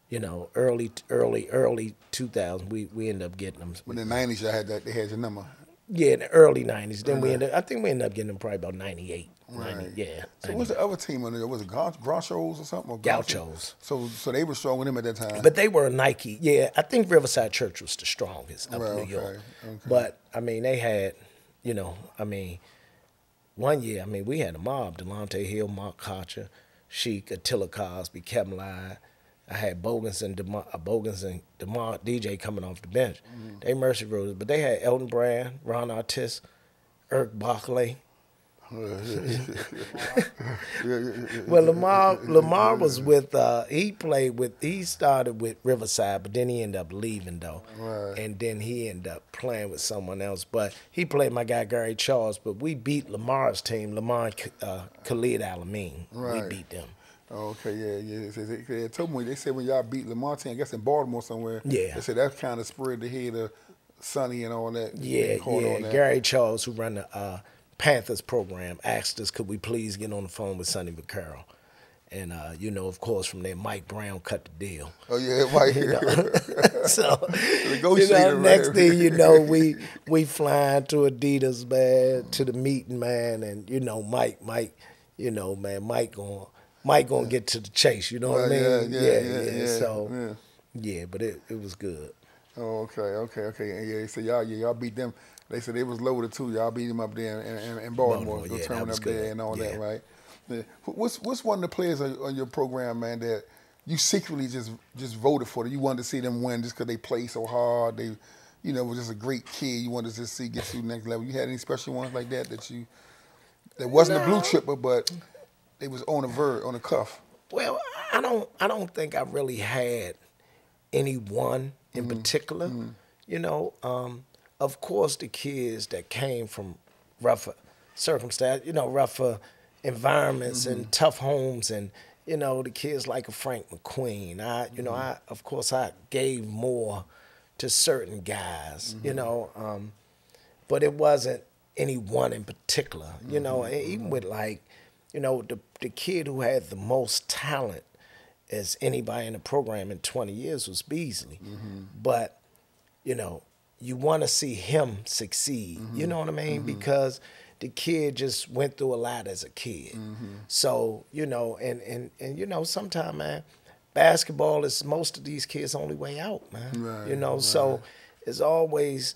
You know, early early early two thousand. We we end up getting them. But in the '90s, y'all had that. They had your number. Yeah, in the early nineties. Then we ended. I think we ended up getting them probably about 98, 90, Right. Yeah. So what's the other team on there? Was it Gau- Gauchos or something? Or Gauchos. So so they were strong with them at that time. But they were a Nike. Yeah, I think Riverside Church was the strongest up Right, New okay, York. okay. But I mean, they had, you know, I mean, one year, I mean, we had a mob: Delonte Hill, Mark Kocher, Sheik, Attila Cosby, Kevin Lyde. I had Bogans and DerMarr, uh, Bogans and DerMarr DJ coming off the bench. Mm-hmm. They mercy rulers, but they had Elton Brand, Ron Artest, Erick Barkley. [laughs] Well, Lamar Lamar was with uh, he played with he started with Riverside, but then he ended up leaving though, Right. and then he ended up playing with someone else. But he played my guy Gary Charles, but we beat Lamar's team, Lamar uh, Khalid Alameen. Right. We beat them. Oh, okay, yeah, yeah. They, they, told me they said when y'all beat Lamonte, I guess in Baltimore somewhere. Yeah. They said that kind of spread the head of Sonny and all that. Yeah, yeah. on that. Gary Charles, who run the uh, Panthers program, asked us could we please get on the phone with Sonny Vaccaro. And uh, you know, of course, from there, Mike Brown cut the deal. Oh yeah, [laughs] right. [laughs] you know. [laughs] so you know, next right? thing you know, we we flying to Adidas, man, to the meeting, man, and you know, Mike, Mike, you know, man, Mike going Mike gonna get to the chase. You know what I mean? yeah, yeah, yeah, yeah, So yeah. but it, it was good. Oh, okay, okay, okay. And yeah, said y'all, yeah, y'all beat them. They said they was loaded too. Y'all beat them up there in, in, in Baltimore, Baltimore, yeah, determined that was up there good. and all Yeah. that, right? Yeah. What's what's one of the players on, on your program, man, that you secretly just just voted for? That you wanted to see them win just because they play so hard. They, you know, was just a great kid. You wanted to just see get to the next level. You had any special ones like that that you that wasn't a blue chipper, but it was on the verge, on the cuff. Well, I don't I don't think I really had any one in particular. You know, um, of course the kids that came from rougher circumstance, you know, rougher environments and mm-hmm. tough homes and you know, the kids like a Frank McQueen. I you know, I mm-hmm. of course I gave more to certain guys, you mm-hmm. know, um, but it wasn't any one in particular. You know, and even with like you know, the the kid who had the most talent as anybody in the program in 20 years was Beasley. But, you know, you want to see him succeed. You mm-hmm. know what I mean? Mm-hmm. Because the kid just went through a lot as a kid. Mm-hmm. So, you know, and and and you know, sometimes man, basketball is most of these kids' only way out, man. Right, you know, so it's always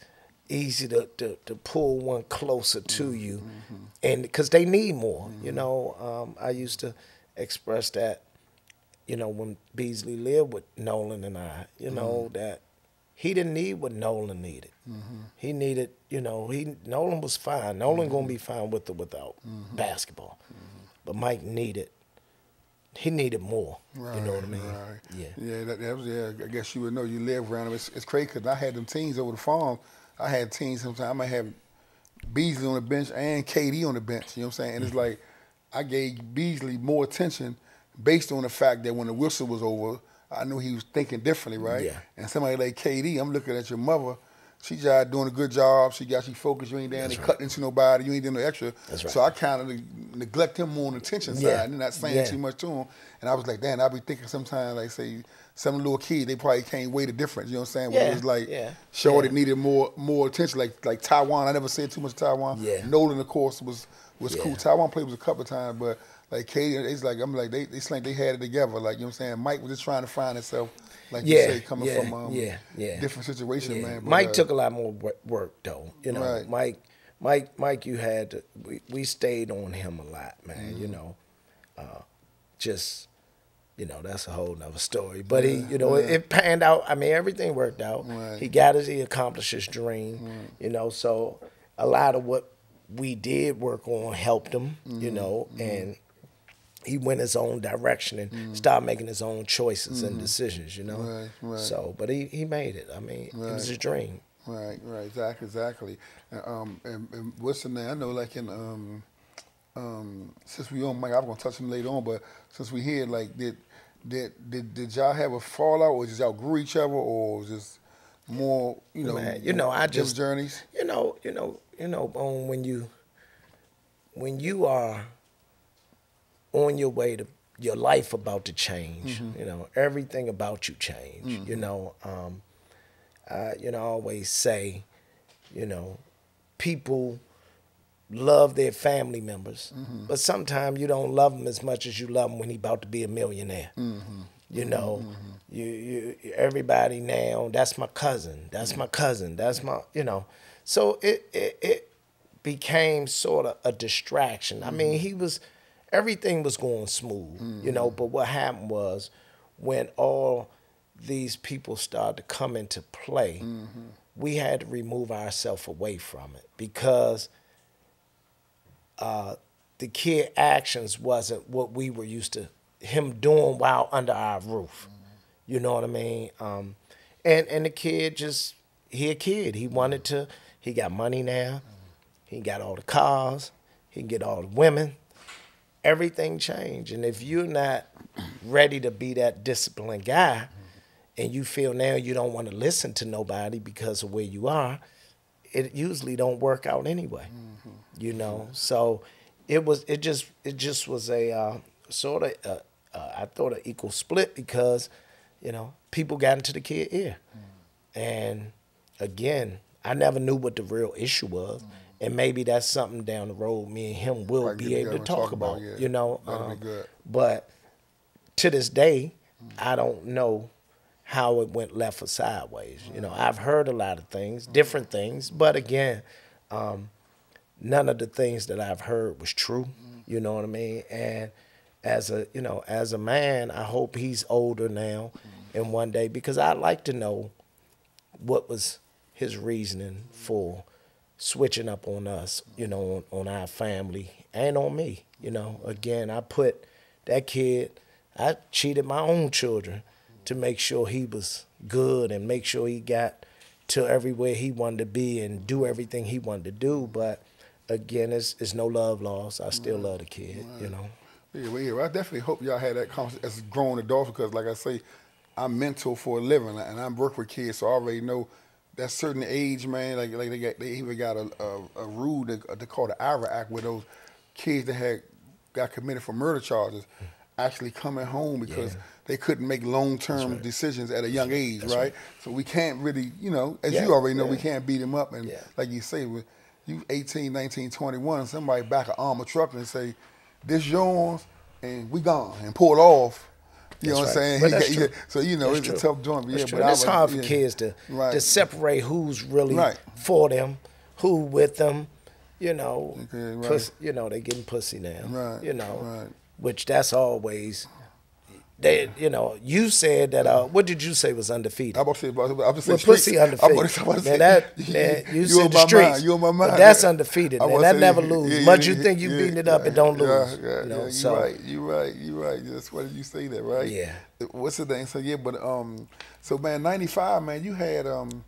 easy to, to, to pull one closer to you and because they need more you know. Um, i used to express that you know when beasley lived with nolan and i you know that he didn't need what nolan needed he needed you know he nolan was fine nolan gonna be fine with or without basketball but mike needed he needed more you know what i mean Right. yeah Yeah, that, that was, yeah. I guess you would know. You live around him. It's, it's crazy because I had them teams over the farm. I had teams sometimes. I might have Beasley on the bench and KD on the bench. You know what I'm saying? And it's Mm-hmm. like I gave Beasley more attention based on the fact that when the whistle was over, I knew he was thinking differently, right? Yeah. And somebody like KD, I'm looking at your mother. She just doing a good job. She got you focused. You ain't down there cutting into nobody. You ain't doing no extra. That's right. So I kind of neglect him more on the attention side Yeah. and not saying Yeah. too much to him. And I was like, damn, I be thinking sometimes, like, say, some little kid, they probably can't wait the difference. You know what I'm saying? Where Yeah, it was like, yeah, Shorty yeah. needed more more attention. Like like Tywon, I never said too much Tywon. Yeah. Nolan, of course, was was Yeah. cool. Tywon played was a couple of times, but like KD, it's like I'm like they they like they had it together. Like you know what I'm saying? Mike was just trying to find himself, like you say, coming yeah, from um, yeah, yeah. different situation, Yeah. man. But, Mike uh, took a lot more work though. You know, Right. Mike, Mike, Mike, you had to. We, we stayed on him a lot, man. You Mm-hmm. know, uh, just you know that's a whole nother story. But he, you know, it, it panned out. I mean, everything worked out. Right. He got his, he accomplished his dream. You know, so a lot of what we did work on helped him. Mm-hmm. You know, and he went his own direction and started making his own choices and decisions. You know, Mm-hmm. Right, right. so but he he made it. I mean, it was a dream. Right, right, exactly, exactly. And, um, and, and what's the name? I know, like in um, um, since we on Mike, I'm gonna touch him later on, but since we here, like, did did did, did y'all have a fallout, or just y'all grew each other, or was just more, you know, Man, you know, I just journeys. You know, you know, you know, um, when you when you are on your way to your life about to change, Mm-hmm. you know, everything about you change. You know, um, I, you know, I always say, you know, people love their family members, Mm-hmm. but sometimes you don't love them as much as you love them when he about to be a millionaire. Mm-hmm. You know, you, you everybody now. That's my cousin. That's my cousin. That's my you know. So it it, it became sort of a distraction. I mean, he was everything was going smooth, you know. But what happened was when all these people started to come into play, we had to remove ourselves away from it because uh, the kid actions wasn't what we were used to him doing while under our roof. You know what I mean? Um, and and the kid just he a kid. He wanted to. He got money now. He got all the cars. He can get all the women. Everything changed. And if you're not ready to be that disciplined guy, and you feel now you don't want to listen to nobody because of where you are, it usually don't work out anyway. You know, so it was it just it just was a uh, sort of uh, uh, I thought an equal split because you know people got into the kid ear, and again I never knew what the real issue was. And maybe that's something down the road me and him will Right, be able to talk, talk about, about. yeah. You know, um, good. but to this day, I don't know how it went left or sideways. You know, I've heard a lot of things, different things, but again, um, none of the things that I've heard was true. You know what I mean? And as a you know, as a man, I hope he's older now, and one day because I'd like to know what was his reasoning for switching up on us, you know, on, on our family and on me. You know, again, I put that kid, I cheated my own children to make sure he was good and make sure he got to everywhere he wanted to be and do everything he wanted to do. But again, it's, it's no love lost. I still love the kid, you know. Yeah, well, yeah, well, I definitely hope y'all had that conversation as grown adults because, like I say, I'm mental for a living and I work with kids, so I already know that certain age, man. Like, like they got, they even got a a, a rule that they call the IRA Act, where those kids that had got committed for murder charges actually coming home because they couldn't make long term decisions at a young age, right? So we can't really, you know, as Yeah, you already know, we can't beat them up. And Yeah. like you say, with you 18, 19, 21, somebody back an armor truck and say, "This yours," and we gone and pull off. You know what I'm saying? But He yeah, So you know, That's it's true. a tough joint. but Yeah, but it's was- hard for yeah. kids to Right. to separate who's really Right. for them, who with them. You know, Okay, right. puss, you know they getting pussy now. Right, You know, right. which that's always. They, you know, you said that. Uh, what did you say was undefeated? I'm to say, I'm just Well, saying pussy. I'm undefeated. I'm to say- Man, that, [laughs] man, you, you said the my streets. mind. You on my But mind. that's undefeated, man. That saying, never lose. yeah, Much yeah, you think you beating it up, it don't lose. You know, yeah, so you're right. You're right. You're right. That's why you say that, right? Yeah. What's the thing? So yeah, but um, so man, '95, man, you had um,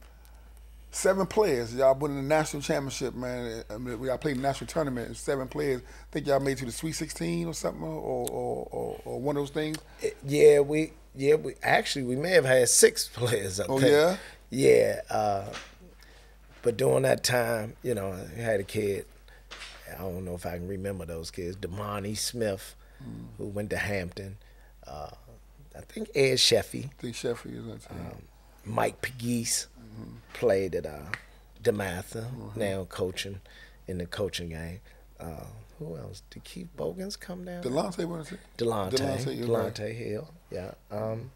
seven players. Y'all won the national championship, man. I mean, y'all played the national tournament. and Seven players. think y'all made it to the Sweet 16 or something, or or, or, or one of those things. yeah, we yeah we actually we may have had six [laughs] players up Oh, there. yeah? yeah. Uh, but during that time, you know, I had a kid. I don't know if I can remember those kids. Damani Smith, Hmm. who went to Hampton. Uh, I think Ed Sheffy. I think Sheffield is that team. Mike Pegues played at uh, DeMatha, now coaching in the coaching game. Uh, who else? Did Keith Bogans come down? Delonte, what is it? Delonte. Delonte, you're right. Hill. Yeah. Um,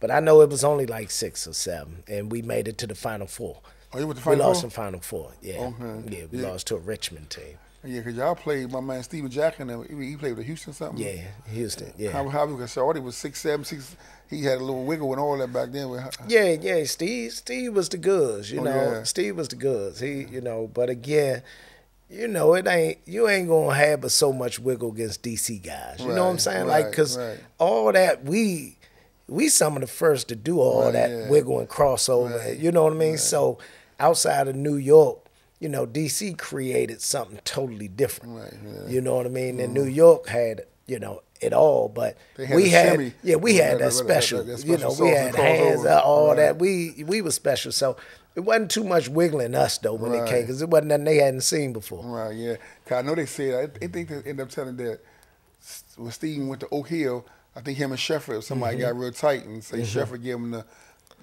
but I know it was only like six or seven, and we made it to the final four. Oh, you went to we Final lost in final four. Yeah. Okay. Yeah, we Yeah. lost to a Richmond team. Yeah, because y'all played my man Stephen Jackson. and. He played with Houston something. Yeah, Houston. Yeah. How how because Shorty was six seven six. He had a little wiggle and all that back then. With, Yeah, yeah. Steve, Steve was the goods. You Oh, know, yeah. Steve was the goods. He, you know, but again, you know, it ain't you ain't gonna have but so much wiggle against DC guys. You know what I'm saying? right, like, cause right. all that we we some of the first to do all Right, that yeah. wiggle and crossover. Right, You know what I mean? So outside of New York. You know, DC created something totally different. Right, yeah. You know what I mean? And New York had, you know, it all, but had we had, shimmy. yeah, we That- had that- that that- special, you special know, we had hands, crossover. uh, all Right. that. We we was special, so it wasn't too much wiggling us though when it Right. came because it wasn't nothing they hadn't seen before. right, yeah. 'Cause I know they said I, I think they ended up telling that when Stephen went to Oak Hill, I think him and Sheffield somebody Mm-hmm. got real tight and say Sheffield gave him the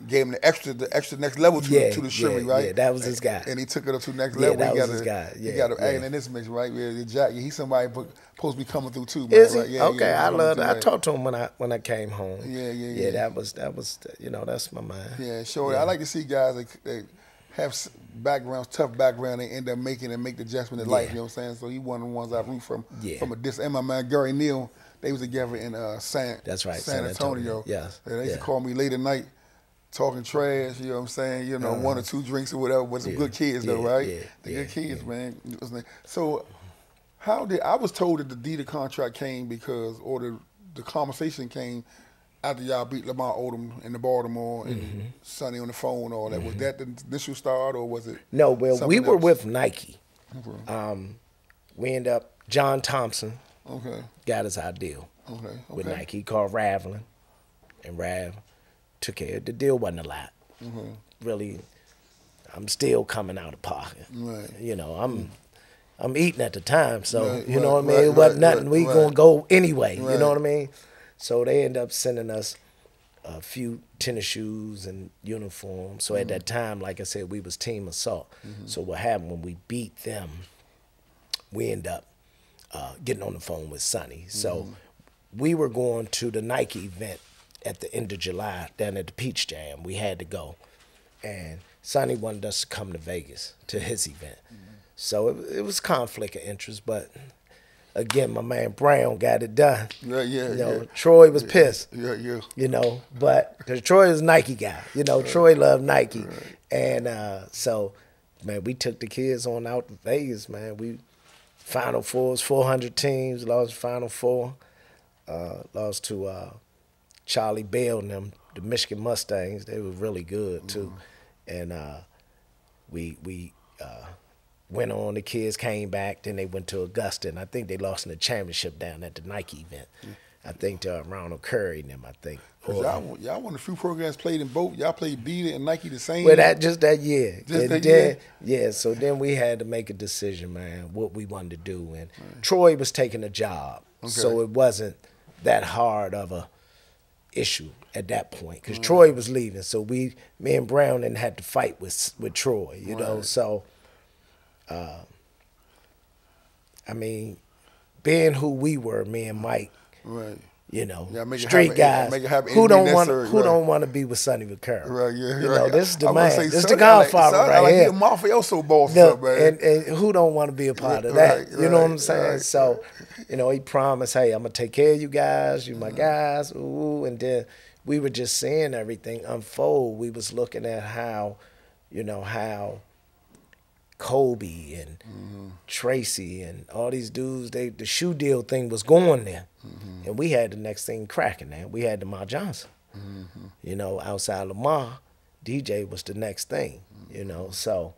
gave him the extra the extra next level to Yeah, to the yeah, right? yeah, that was his guy. And he took it up to the next Yeah, level. that he was got his a, guy. he Yeah, got a, yeah. and in this mix, right? Yeah, Jack, he's somebody supposed to be coming through too, man. Is he? Yeah, okay, yeah, I love that. I talked to him when I when I came home. Yeah, yeah, Yeah, yeah. that was that was you know that's my man. Yeah, sure. I like to see guys that, that have backgrounds, tough background, they end up making and make the adjustment in life. You know what I'm saying? So he one of the ones I root from Yeah. from a dis. And my man Gary Neal, they was together in uh, San That's right, San San Antonio. Antonio. Yes, And they used to call me late at night. Talking trash, you know what I'm saying? You know, one or two drinks or whatever, but some Uh-huh. Yeah, good kids though, yeah, right? yeah, the good kids, man. It was like- So, how did I was told that the Dita contract came because, or the the conversation came after y'all beat Lamar Odom in the Baltimore and Mm-hmm. Sonny on the phone, all that. Was that the initial start, or was it? No, well, we were else? with Nike. Okay. Um, we end up John Thompson Okay. got us our deal. Okay. with. Nike called Ravelin, and Rav took care. of The deal wasn't a lot. Mm-hmm. Really, I'm still coming out of pocket. Right. You know, I'm I'm eating at the time, so Right, you know what I mean. right, it wasn't right, nothing. we right. gonna go anyway. You know what I mean. So they end up sending us a few tennis shoes and uniforms. So at Mm-hmm. that time, like I said, we was team assault. So what happened when we beat them? We end up uh, getting on the phone with Sonny. So we were going to the Nike event at the end of July down at the Peach Jam. We had to go, and Sonny wanted us to come to Vegas to his event. So it, it was conflict of interest, but again, my man Brown got it done. Yeah, yeah, You know, yeah. Troy was pissed Yeah, yeah. you know, but because Troy is a Nike guy, you know, Troy loved Nike, and uh, so man, we took the kids on out to Vegas, man. We Final Fours, four hundred teams, lost Final Four, uh, lost to uh, Charlie Bell and them, the Michigan Mustangs. They were really good too, and uh, we we. Uh, Went on, the kids came back, then they went to Augusta, and I think they lost in the championship down at the Nike event. I think to Ronald Curry and them. I think. y'all, y'all won a few programs played in both. Y'all played Adidas and Nike the same. Well, that just that year. Just and that then, Yeah, so then we had to make a decision, man, what we wanted to do. And Troy was taking a job, so it wasn't that hard of a issue at that point because Troy was leaving. So we, me and Brown, then had to fight with with Troy, you know. So, uh, I mean, being who we were, me and Mike, right. You know, Yeah, street guys happen who don't want who right. don't want to be with Sonny Vaccaro. Right, yeah, You right. know, this is the I man. say, This is the I like- Godfather right like he here. mafioso boss, No, up, man. and, and who don't want to be a part of that? Right, you know what I'm saying? So, you know, he promised, hey, I'm gonna take care of you guys. You my guys. Ooh, and then we were just seeing everything unfold. We was looking at how, you know, how Kobe and Tracy and all these dudes, they the shoe deal thing was going there, and we had the next thing cracking there. We had Lamar Johnson. You know, outside Lamar, DJ was the next thing. You know, so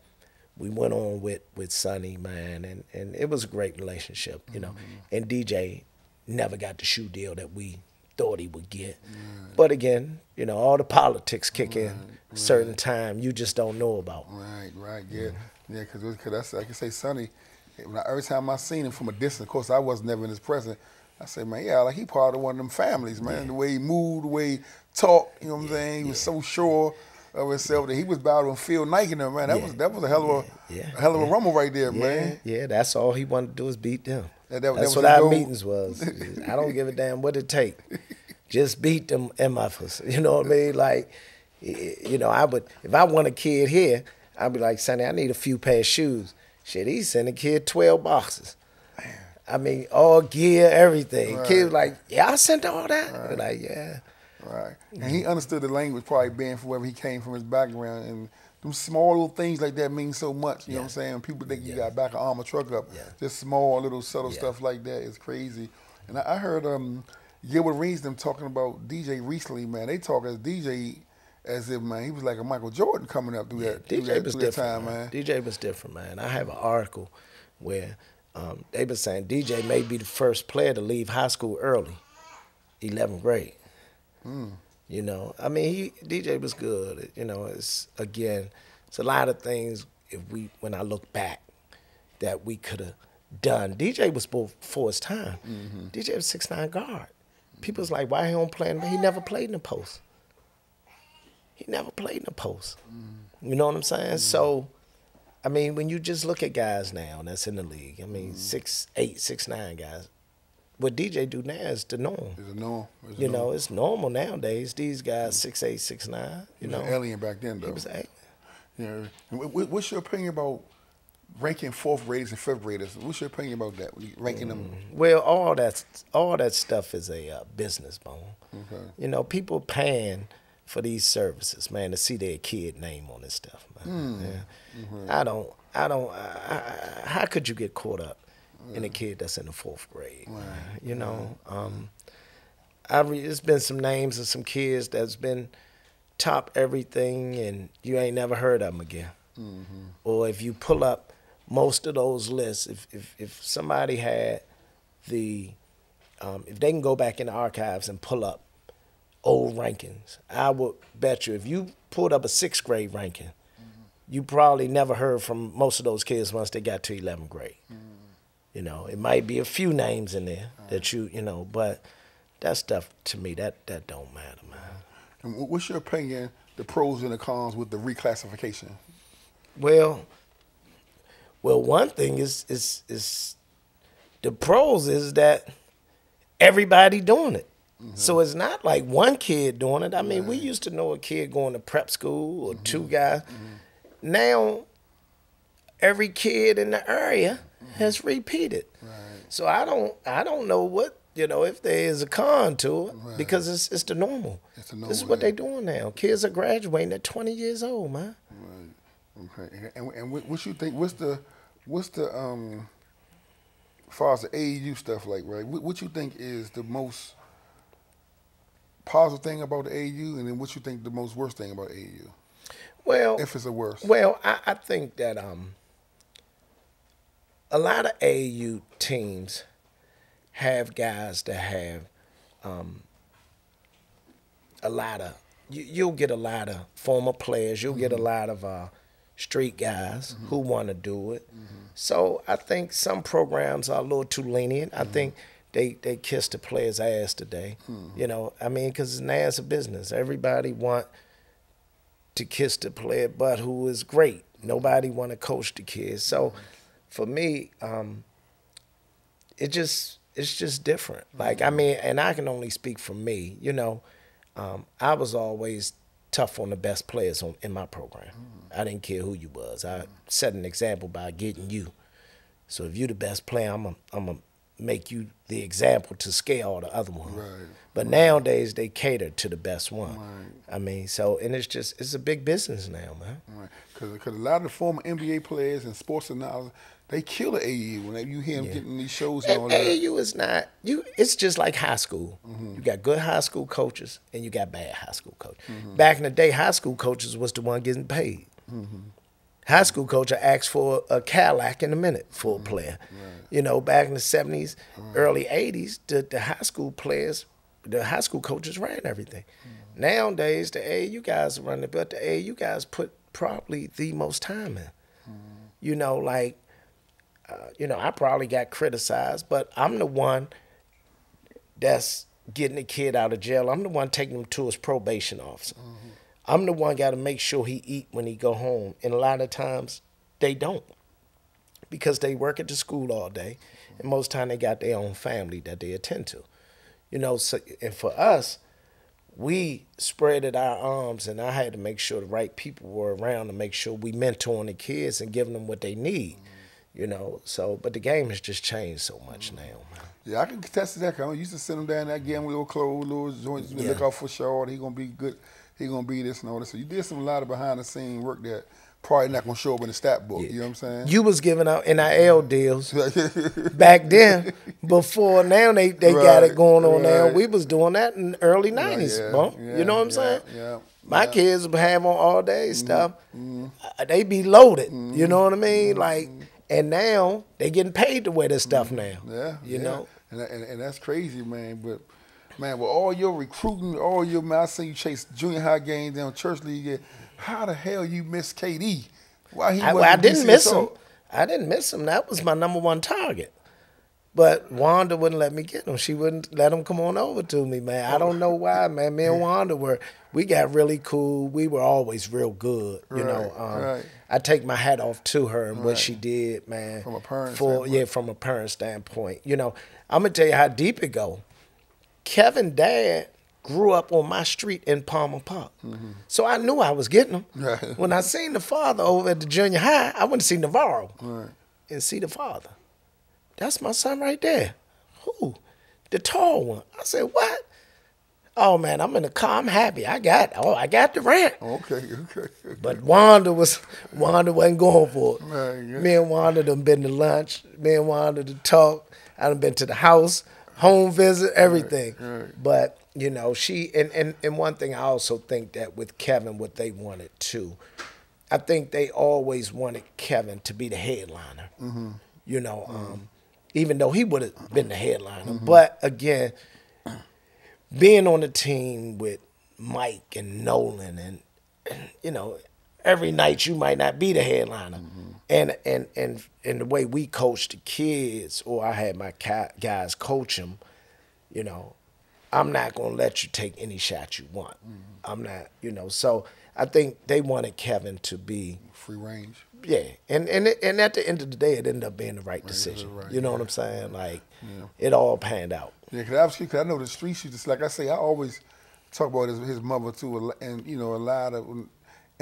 we went on with with Sonny man, and and it was a great relationship. You know, and DJ never got the shoe deal that we thought he would get. But again, you know, all the politics kick in certain time you just don't know about. Right, right, yeah, Mm-hmm. yeah. Because cause that's I can say Sonny. Every time I seen him from a distance, of course I was never in his presence. I say, man, yeah, like he part of one of them families, man. The way he moved, the way he talked, you know what I'm saying? He was so sure of himself that he was about to feel Nike them, man. That Yeah. was that was a hell of a, Yeah, a hell of a rumble right there, Yeah, man. yeah, that's all he wanted to do is beat them. That- that- that that's was what our goal. meetings was. [laughs] I don't give a damn what it take. Just beat them MFers. [laughs] You know what I mean? Like, you know, I would if I want a kid here, I'd be like, Sonny, I need a few pair of shoes. Shit, he sent a kid twelve boxes. I mean, all gear, everything. Kid was like, yeah, I sent all that. Be Like, yeah. Right. And he understood the language probably being from wherever he came from his background and them small little things like that mean so much. You know what I'm saying? People think you got back an armor truck up. Yeah. Just small little subtle Yeah. stuff like that is crazy. And I, I heard um Gilbert Reeves them talking about DJ recently, man. They talk as DJ as if man, he was like a Michael Jordan coming up through that through DJ that, was through that different, time, man. man. DJ was different, man. I have an article where um, they been saying DJ may be the first player to leave high school early, 11th grade. Hmm. You know, I mean, he DJ was good. You know, it's again, it's a lot of things. If we, when I look back, that we could have done. DJ was before his time. Mm-hmm. DJ was six nine guard. People's like, why he don't play? He never played in the post. He never played in the post. Mm. You know what I'm saying? Mm. So, I mean, when you just look at guys now that's in the league, I mean, mm-hmm. six eight, six nine guys. What DJ do now is the norm. It's a norm. It's You norm. know, it's normal nowadays. These guys mm-hmm. six eight, six nine. You was know, alien back then though. he was alien. Yeah. And wh- wh- What's your opinion about ranking fourth graders and fifth graders? What's your opinion about that? Ranking them mm. Well, all that all that stuff is a uh, business bone. Okay. You know, people paying for these services, man, to see their kid name on this stuff, man. Hmm. Yeah. I don't, I don't. I, I, how could you get caught up in a kid that's in the fourth grade? man? You know, um, I re, there's been some names of some kids that's been top everything, and you ain't never heard of them again. Or if you pull up most of those lists, if if, if somebody had the um, if they can go back in the archives and pull up old rankings, I would bet you if you pulled up a sixth grade ranking, you probably never heard from most of those kids once they got to 11th grade. Mm. You know, it might be a few names in there that you, you know, but that stuff to me that that don't matter, man. And what's your opinion, the pros and the cons with the reclassification? Well, well, one thing is is is the pros is that everybody doing it. Mm-hmm. So it's not like one kid doing it. I mean, we used to know a kid going to prep school or two mm-hmm. guys. Mm-hmm. Now, every kid in the area has repeated. Right. So I don't I don't know what you know if there is a con to it because it's it's the normal. It's the This is what yeah. they doing now. Kids are graduating at 20 years old, man. Right. Okay. And, and what, you think? What's the what's the um, as far as the AAU stuff like right? What, what you think is the most positive thing about the AAU, and then what you think the most worst thing about AAU, Well, if it's a worst? Well, I, I think that um, a lot of AU teams have guys that have um, a lot of you, you'll get a lot of former players. You'll get a lot of uh, street guys who want to do it. So I think some programs are a little too lenient. I think they they kiss the players' ass today. You know, I mean, because it's now it's a business. Everybody want to kiss the player butt who is great. Nobody want to coach the kids. So for me, um, it just it's just different. Like I mean, and I can only speak for me. You know, um, I was always tough on the best players on, in my program. I didn't care who you was. I set an example by getting you. So if you're the best player, I'm a, I'm gonna make you the example to scale the other ones. Right. But nowadays they cater to the best one. Right. I mean, so and it's just it's a big business now, man. Right. Because a lot of the former NBA players and sports announcers, they kill the AAU when you hear them Yeah. getting these shows and all And that. AAU is not you. It's just like high school. Mm-hmm. You got good high school coaches and you got bad high school coaches. Mm-hmm. Back in the day, high school coaches was the one getting paid. Mm-hmm. High school coach I asked for a Cadillac in a minute for Mm-hmm. a player. You know, back in the seventies, early eighties, the, the high school players, the high school coaches ran everything. Mm-hmm. Nowadays, the AAU guys run it, but the AAU guys put probably the most time in. Mm-hmm. You know, like uh, you know, I probably got criticized, but I'm the one that's getting the kid out of jail. I'm the one taking him to his probation officer. I'm the one got to make sure he eat when he go home. And a lot of times they don't because they work at the school all day, and most time they got their own family that they attend to. You know, so and for us, we spreaded our arms, and I had to make sure the right people were around to make sure we mentoring the kids and giving them what they need. You know, so but the game has just changed so much mm-hmm. now, man. Yeah, I can contest to that. 'cause I used to send him down that game with little clothes, little joints. Yeah. Look out for Shaw. He gonna be good. He gonna be this and all this. So you did some a lot of behind the scene work that probably not gonna show up in the stat book. You know what I'm saying? You was giving out NIL deals [laughs] back then. Before now, they, they got it going on now. We was doing that in the early nineties, yeah, bro. yeah, you know what I'm yeah, saying? yeah, My yeah. Mm-hmm, kids would have on all day stuff. Uh, They be loaded. You know what I mean? Like, and now they getting paid to wear this stuff now. Mm-hmm. Yeah, you yeah. know. and, and and that's crazy, man. But man, with all your recruiting, all your man, I see you chase junior high games down church league. How the hell you miss KD? Why he? I, well, I didn't miss him. I didn't miss him. That was my number one target. But Wanda wouldn't let me get him. She wouldn't let him come on over to me, man. I don't know why, man. Me and Wanda were we got really cool. We were always real good, you know. Right, Um, right. I take my hat off to her and what she did, man. From a parent for standpoint. yeah, from a parent standpoint. You know, I'm gonna tell you how deep it go. Kevin Dad grew up on my street in Palmer Park. So I knew I was getting him. Right. When I seen the father over at the junior high, I went to see NaVorro Right. and see the father. That's my son right there. Who? The tall one. I said, what? Oh man, I'm in the car. I'm happy. I got oh, I got the rent. Okay. [laughs] Okay. But Wanda was Wanda wasn't going for it. Man, yeah. Me and Wanda done been to lunch. Me and Wanda to talk. I done been to the house, home visit, everything. right. But you know, she and, and and one thing I also think that with Kevin, what they wanted too, I think they always wanted Kevin to be the headliner. Mm-hmm. You know, um, even though he would have been the headliner, Mm-hmm. but again, being on the team with Mike and Nolan and, and, you know every night you might not be the headliner and and and and the way we coach the kids or I had my guys coach them you know I'm not going to let you take any shot you want mm-hmm. I'm not you know so I think they wanted Kevin to be Free range. yeah, and and it, and at the end of the day, it ended up being the right decision. right, you know what I'm saying? Like, it all panned out. Yeah, cause obviously, cause I know the streets. You just like I say, I always talk about his, his mother too, and you know a lot of,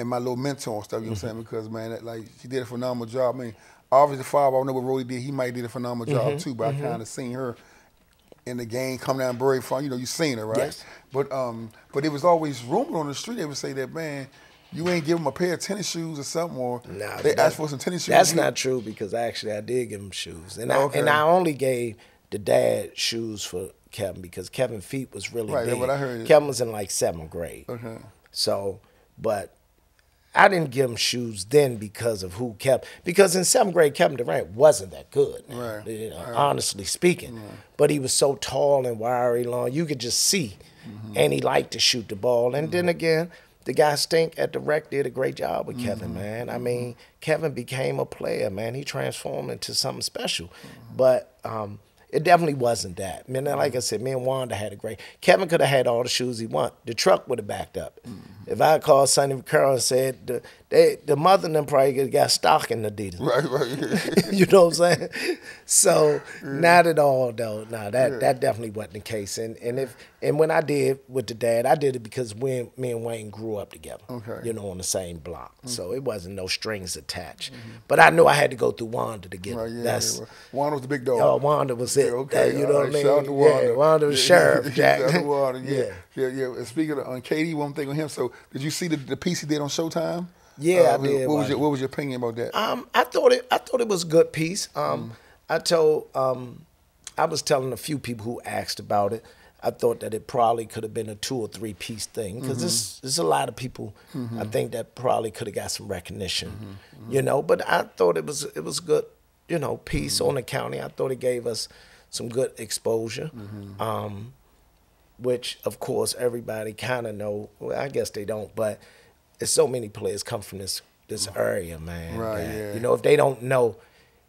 and my little mentor and stuff. You know what I'm saying? Because man, that, like she did a phenomenal job. I mean, obviously, Five, I don't know what Roddy did. He might did a phenomenal job too, but I kind of seen her in the game come down Barry Farm. You know, you seen her, right? Yes. But um, but it was always rumored on the street. They would say that man. You ain't give him a pair of tennis shoes or something, or Nah, they that- asked for some tennis shoes. That's not true because actually I did give him shoes, and I and I only gave the dad shoes for Kevin because Kevin feet was really Right, big. what I heard. Kevin was in like seventh grade, Okay. so but I didn't give him shoes then because of who kept because in seventh grade Kevin Durant wasn't that good, Right. you know, honestly speaking. But he was so tall and wiry, long. You could just see, Mm-hmm. and he liked to shoot the ball. And then again, the guy Stink at the rec did a great job with Mm-hmm. Kevin, man. I mean, Kevin became a player, man. He transformed into something special. Mm-hmm. But um, it definitely wasn't that. I mean, like I said, me and Wanda had a great. Kevin could have had all the shoes he want. The truck would have backed up. Mm-hmm. If I called Sonny Vaccaro and said the they, the mother and them probably got stock in Adidas. [laughs] Right, right. [laughs] you know what I'm saying? So not at all though. No, that that definitely wasn't the case. And and if and when I did with the dad, I did it because we, me and Wayne grew up together. Okay. You know, on the same block. Mm-hmm. So it wasn't no strings attached. Mm-hmm. But I knew I had to go through Wanda to get right it. yeah, That's yeah. Juan was the big dog. Oh, Wanda was it. Yeah, okay, That- you know right. what I mean? Shout out to Wanda. Yeah, Wanda was Yeah, sheriff, yeah, Jack. Shout Wanda. Yeah, Yeah. yeah, yeah. And speaking of on KD, one thing with him. So, did you see the, the piece he did on Showtime? Yeah, I Uh, did What was your. What was your opinion about that? Um, I thought it. I thought it was a good piece. Um, I told. Um, I was telling a few people who asked about it. I thought that it probably could have been a two or three piece thing because there's there's a lot of people. I think that probably could have got some recognition, you know. But I thought it was it was a good, you know, piece on the county. I thought it gave us some good exposure. Um, which of course everybody kind of know. Well, I guess they don't, but it's so many players come from this this area, man. Right, that, yeah. You know, if they don't know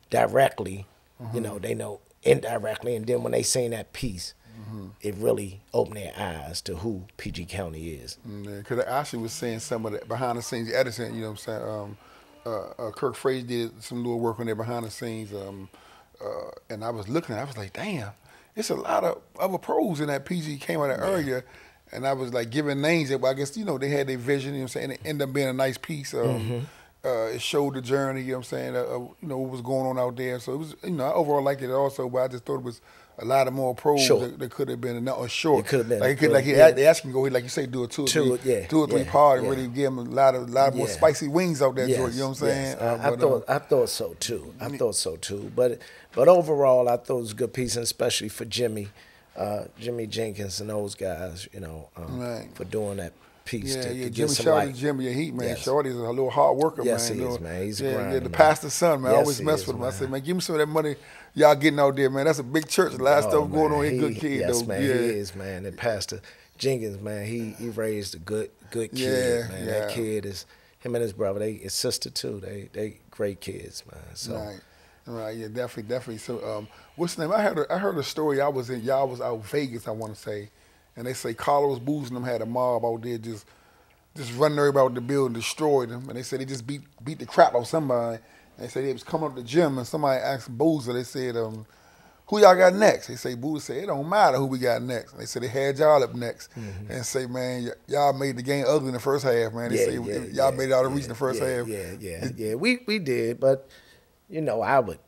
directly, Mm-hmm. you know, they know indirectly, and then when they seen that piece, Mm-hmm. it really opened their eyes to who PG County is. Because I actually was saying some of the behind the scenes editing. You know what I'm saying? Um, uh, uh, Kirk Fraser did some little work on there behind the scenes, um, uh, and I was looking. I was like, damn, it's a lot of other pros in that PG came out of that area. And I was like giving names that, well, I guess, you know, they had their vision, you know what I'm saying? It ended up being a nice piece. Um, uh, it showed the journey, you know what I'm saying? Uh, uh, you know, what was going on out there. So it was, you know, I overall liked it also, but I just thought it was a lot of more pros Short. that, that could have been, or short. It could have been. Like, it could, like, he, Yeah. they asked him to go, like you say, do a two or Two, three, yeah, two or three yeah, part and yeah. really give him a lot of, lot more spicy wings out there. Yes, joint, you know what I'm saying? Uh, I, I but, thought uh, I thought so too. I thought so too. But but overall, I thought it was a good piece, and especially for Jimmy, uh, Jimmy Jenkins and those guys, you know, um, Right. for doing that piece Yeah, to, yeah, to Jimmy, shout out light. Jimmy and Heat, man. Yes. Shorty's a little hard worker, Yes, man. he is, man. He's a yeah, yeah, the man. pastor's son, man. I always mess is, with him. I man. say, man, give me some of that money y'all getting out there, man. That's a big church. A lot of Oh, stuff going man, on here. Good he- kid, yes, though. man, yeah. he is, man. And Pastor Jenkins, man, he he raised a good good kid, Yeah, man. yeah. That kid is him and his brother. They his sister too. They they great kids, man. So Right. Right, yeah, definitely, definitely. So, um, what's the name? I heard, a, I heard a story. I was in, y'all was out Vegas, I want to say, and they say Carlos Boozer and them had a mob out there just, just running everybody out the building, destroyed them, and they said they just beat beat the crap out of somebody. And they said they was coming up the gym, and somebody asked Boozer, they said, um, "Who y'all got next?" They say Boozer said, "It don't matter who we got next." And they said they had y'all up next, and say, "Man, y- y'all made the game ugly in the first half, man." They say y'all made it out of reach in the first yeah, half. Yeah, yeah, yeah. We we did, but you know, I would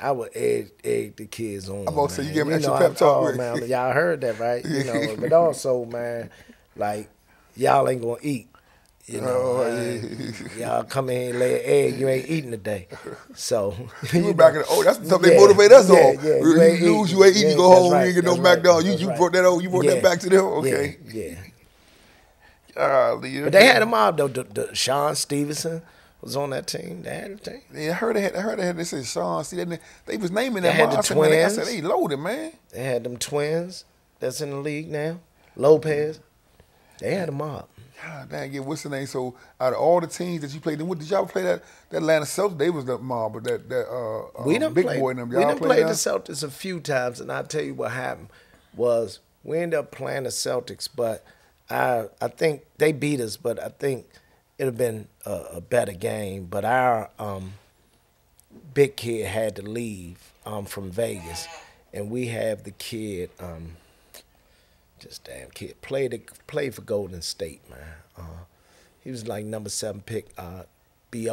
I would egg, egg the kids on. I'm about to say, you give extra know, pep talk oh, man, [laughs] y'all heard that, right? You know, [laughs] but also, man, like y'all ain't gonna eat. You know, Oh, man. y'all come in here and lay an egg, you ain't eating today. So [laughs] You were back in the, oh, that's something they Yeah, motivate us yeah, on. yeah, you, you ain't lose, eating. you ain't eat, Yeah, you go home, you right, ain't get no right, McDonald's. You, you right. brought that old, you brought Yeah, that back to them? Okay. Yeah, yeah. Golly. But they had a mob though. The, the, Sean Stevenson was on that team. They had a team. Yeah, I heard they had, I heard they had, they said Sean, see, that, they was naming They had the I said, man, they- I said, twins. they loaded, man. They had them twins that's in the league now. Lopez. They had a mob. God dang, yeah, what's the name? So, out of all the teams that you played, then what did y'all play that, that Atlanta Celtics? They was the mob, but that, that uh, we um, done big played, boy them. we Y'all done played played the? Celtics a few times, and I'll tell you what happened was we ended up playing the Celtics, but I I think they beat us, but I think it'd have been a, a better game. But our um, big kid had to leave um, from Vegas, and we have the kid, um, just damn kid, played played for Golden State, man. Uh, he was like number seven pick, uh, B.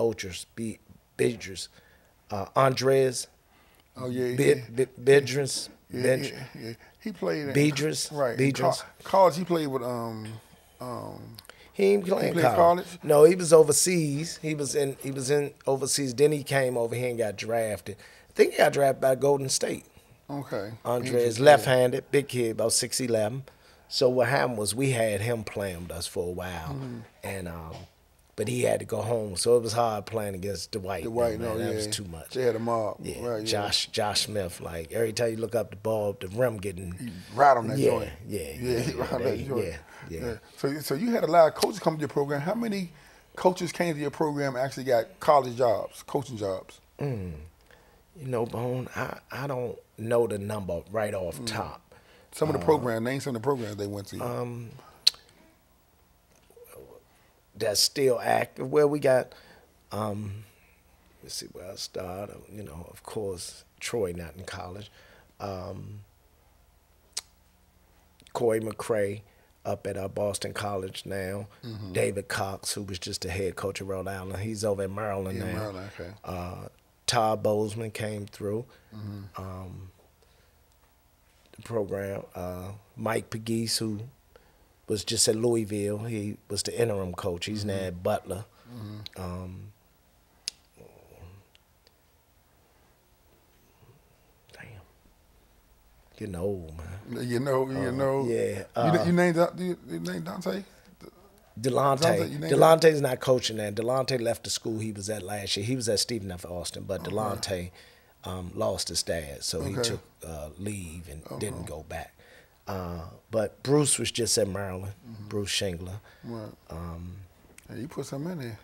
B. Bidris, uh, Andris, Oh, yeah. Bid, yeah. Bid, Bidris, Yeah, yeah, yeah. He played in right? co- college, he played with um, um, He ain't playing played college. college? No, he was overseas. He was in. He was in overseas. Then he came over here and got drafted. I think he got drafted by Golden State. okay. Andre is left-handed, big kid, about six eleven. So what happened was we had him playing with us for a while, Mm-hmm. and um, but he had to go home. So it was hard playing against Dwight. Dwight, man. no, that yeah. was too much. They had a mob. Yeah, Right, yeah. Josh Josh Smith. Like every time you look up the ball, the rim getting Right on that Yeah, joint. yeah, yeah, yeah, right that joint. Yeah, yeah. So, so you had a lot of coaches come to your program. How many coaches came to your program and actually got college jobs, coaching jobs? you know, Bone. I I don't know the number right Mm. off top. Some of the programs, name some of the programs they went to. Um, that's still active. Well, we got. Um, let's see where I start. You know, of course, Troy not in college. Um, Corey McCray up at uh, Boston College now. Mm-hmm. David Cox, who was just the head coach of Rhode Island, he's over at Maryland Yeah, now. Maryland, okay. Uh, Todd Bozeman came through Mm-hmm. um, the program. Uh, Mike Pegues, who was just at Louisville, he was the interim coach. He's now at Butler. Um, getting old, man. you know, you know. yeah, you, uh, you named Don- you, you named Dante. Delonte, Delonte. you named Delonte's not coaching that. Delonte left the school he was at last year. He was at Stephen F. Austin, but Delonte um, lost his dad, so he took uh, leave and didn't go back. Uh, but Bruce was just at Maryland. Mm-hmm. Bruce Shingler. Right. Um, Yeah, you put some in there.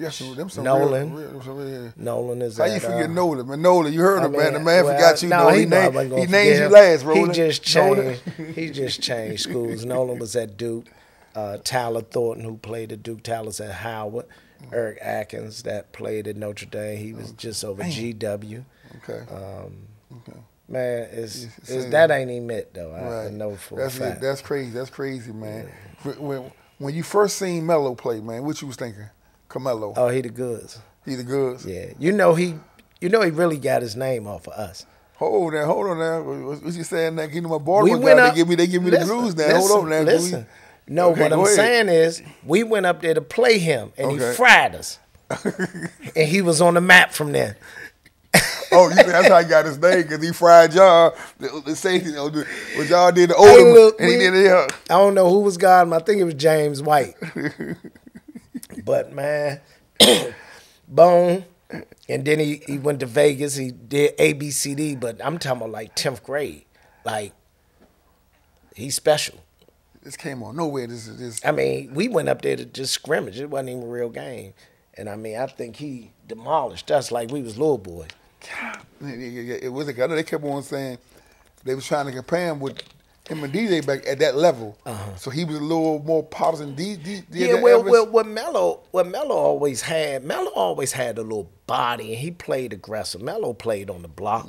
Got some them some Nolan. Real, real, some real, Nolan is How at, you forget uh, Nolan? Man, Nolan, you heard I him, man. The man well, forgot you. no, he, he named, wasn't he forget named you last, Roland. He just changed. he just changed schools. Nolan was at Duke. Uh, Tyler Thornton, who played at Duke, Tyler's at Howard. Eric Atkins, that played at Notre Dame. He was just over GW. Okay. Um, okay. man, it's, Yeah, it's that ain't even it though. I, I Right. know for that's. It. That's crazy. That's crazy, man. When- When when you first seen Melo play, man, what you was thinking? Carmelo. oh, he the goods. he the goods. Yeah, you know he, you know he really got his name off of us. Hold on hold on now. What, you saying now? You know my bar we went up. They give me, they give me listen, the blues now. Listen, hold on now. Listen. No, Okay, what I'm ahead. saying is we went up there to play him, and he fried us, [laughs] and he was on the map from there. oh, you think that's how he got his name because he fried y'all. The, safety, you know, what y'all did to Hey, Odom, look, and he we- did it. I don't know who was God. I think it was James White. [laughs] but man, [coughs] Bone, and then he, he went to Vegas. He did ABCD, but I'm talking about like tenth grade. Like he's special. This came on nowhere. This is this. I mean, we went up there to just scrimmage. It wasn't even a real game. And I mean, I think he demolished us like we was little boys. God, It was. I know they kept on saying they was trying to compare him with him and DJ back at that level. So he was a little more polished than D. D, D Uh-huh. Yeah, well, well, what Melo, what Melo always had, Melo always had a little body, and he played aggressive. Melo played on the block.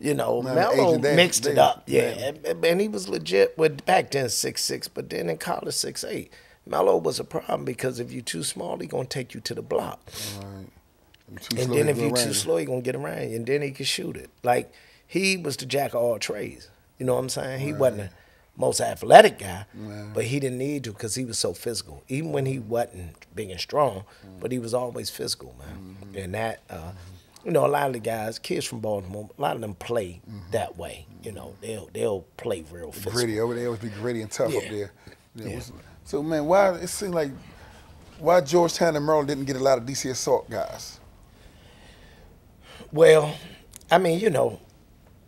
You know, Man, Melo Agent Dan- mixed it up. Yeah, and, and he was legit. With back then six six, but then in college six eight. Melo was a problem because if you're too small, he gonna take you to the block. And then if you're too slow, he gonna get around you, and then he can shoot it. Like he was the jack of all trades. You know what I'm saying? He wasn't the most athletic guy, but he didn't need to because he was so physical. Even when he wasn't big and strong, mm. but he was always physical, man. Mm-hmm. And that, uh, you know, a lot of the guys, kids from Baltimore, a lot of them play mm-hmm. that way. You know, they'll they'll play real physical. gritty over there. Always be gritty and tough up there. Yeah, Yeah. So man, why it seemed like why Georgetown and Maryland didn't get a lot of DC assault guys? Well, I mean, you know,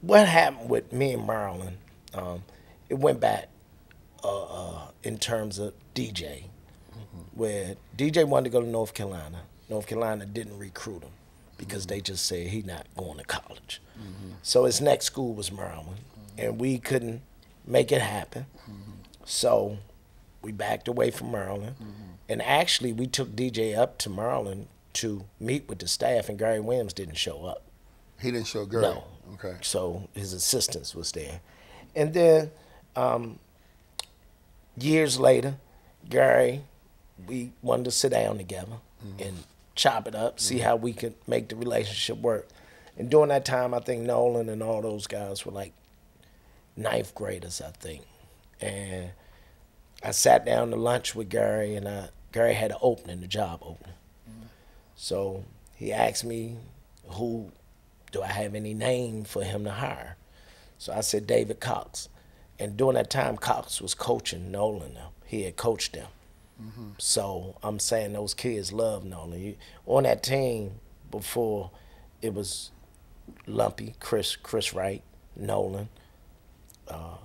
what happened with me and Maryland, um, it went back uh, uh, in terms of DJ, where DJ wanted to go to North Carolina. North Carolina didn't recruit him because they just said he not going to college. So his next school was Maryland, and we couldn't make it happen. So we backed away from Maryland, and actually we took DJ up to Maryland to meet with the staff, and Gary Williams didn't show up. He didn't show girl. No. Okay. So his assistants was there, and then um, years later, Gary, we wanted to sit down together mm-hmm. and chop it up, see mm-hmm. how we could make the relationship work. And during that time, I think Nolan and all those guys were like ninth graders, I think. And I sat down to lunch with Gary, and I, Gary had an opening, a job opening. Mm-hmm. So he asked me, who do I have any name for him to hire? So I said David Cox. And during that time, Cox was coaching Nolan. He had coached them. So I'm saying those kids love Nolan. You, on that team before, it was Lumpy, Chris, Chris Wright, Nolan, uh,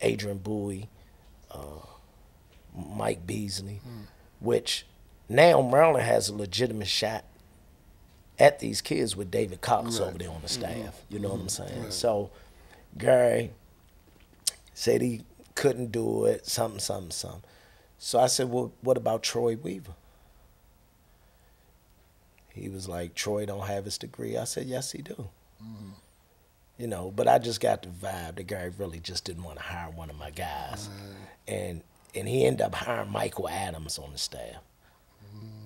Adrian Bowie, uh, Mike Beasley, which now Maryland has a legitimate shot at these kids with David Cox over there on the mm-hmm. staff. You know what I'm saying? So Gary said he couldn't do it, something, something, something. So I said, Well, what about Troy Weaver? He was like, Troy don't have his degree. I said, Yes, he do. Mm-hmm. You know, but I just got the vibe that Gary really just didn't want to hire one of my guys. And and he ended up hiring Michael Adams on the staff.